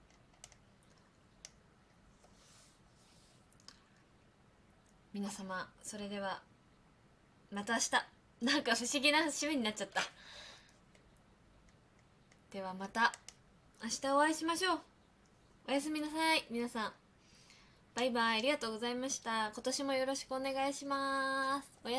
皆様それではまた明日。なんか不思議な締めになっちゃった。ではまた明日お会いしましょう。おやすみなさい。皆さん。バイバイ。ありがとうございました。今年もよろしくお願いします。おや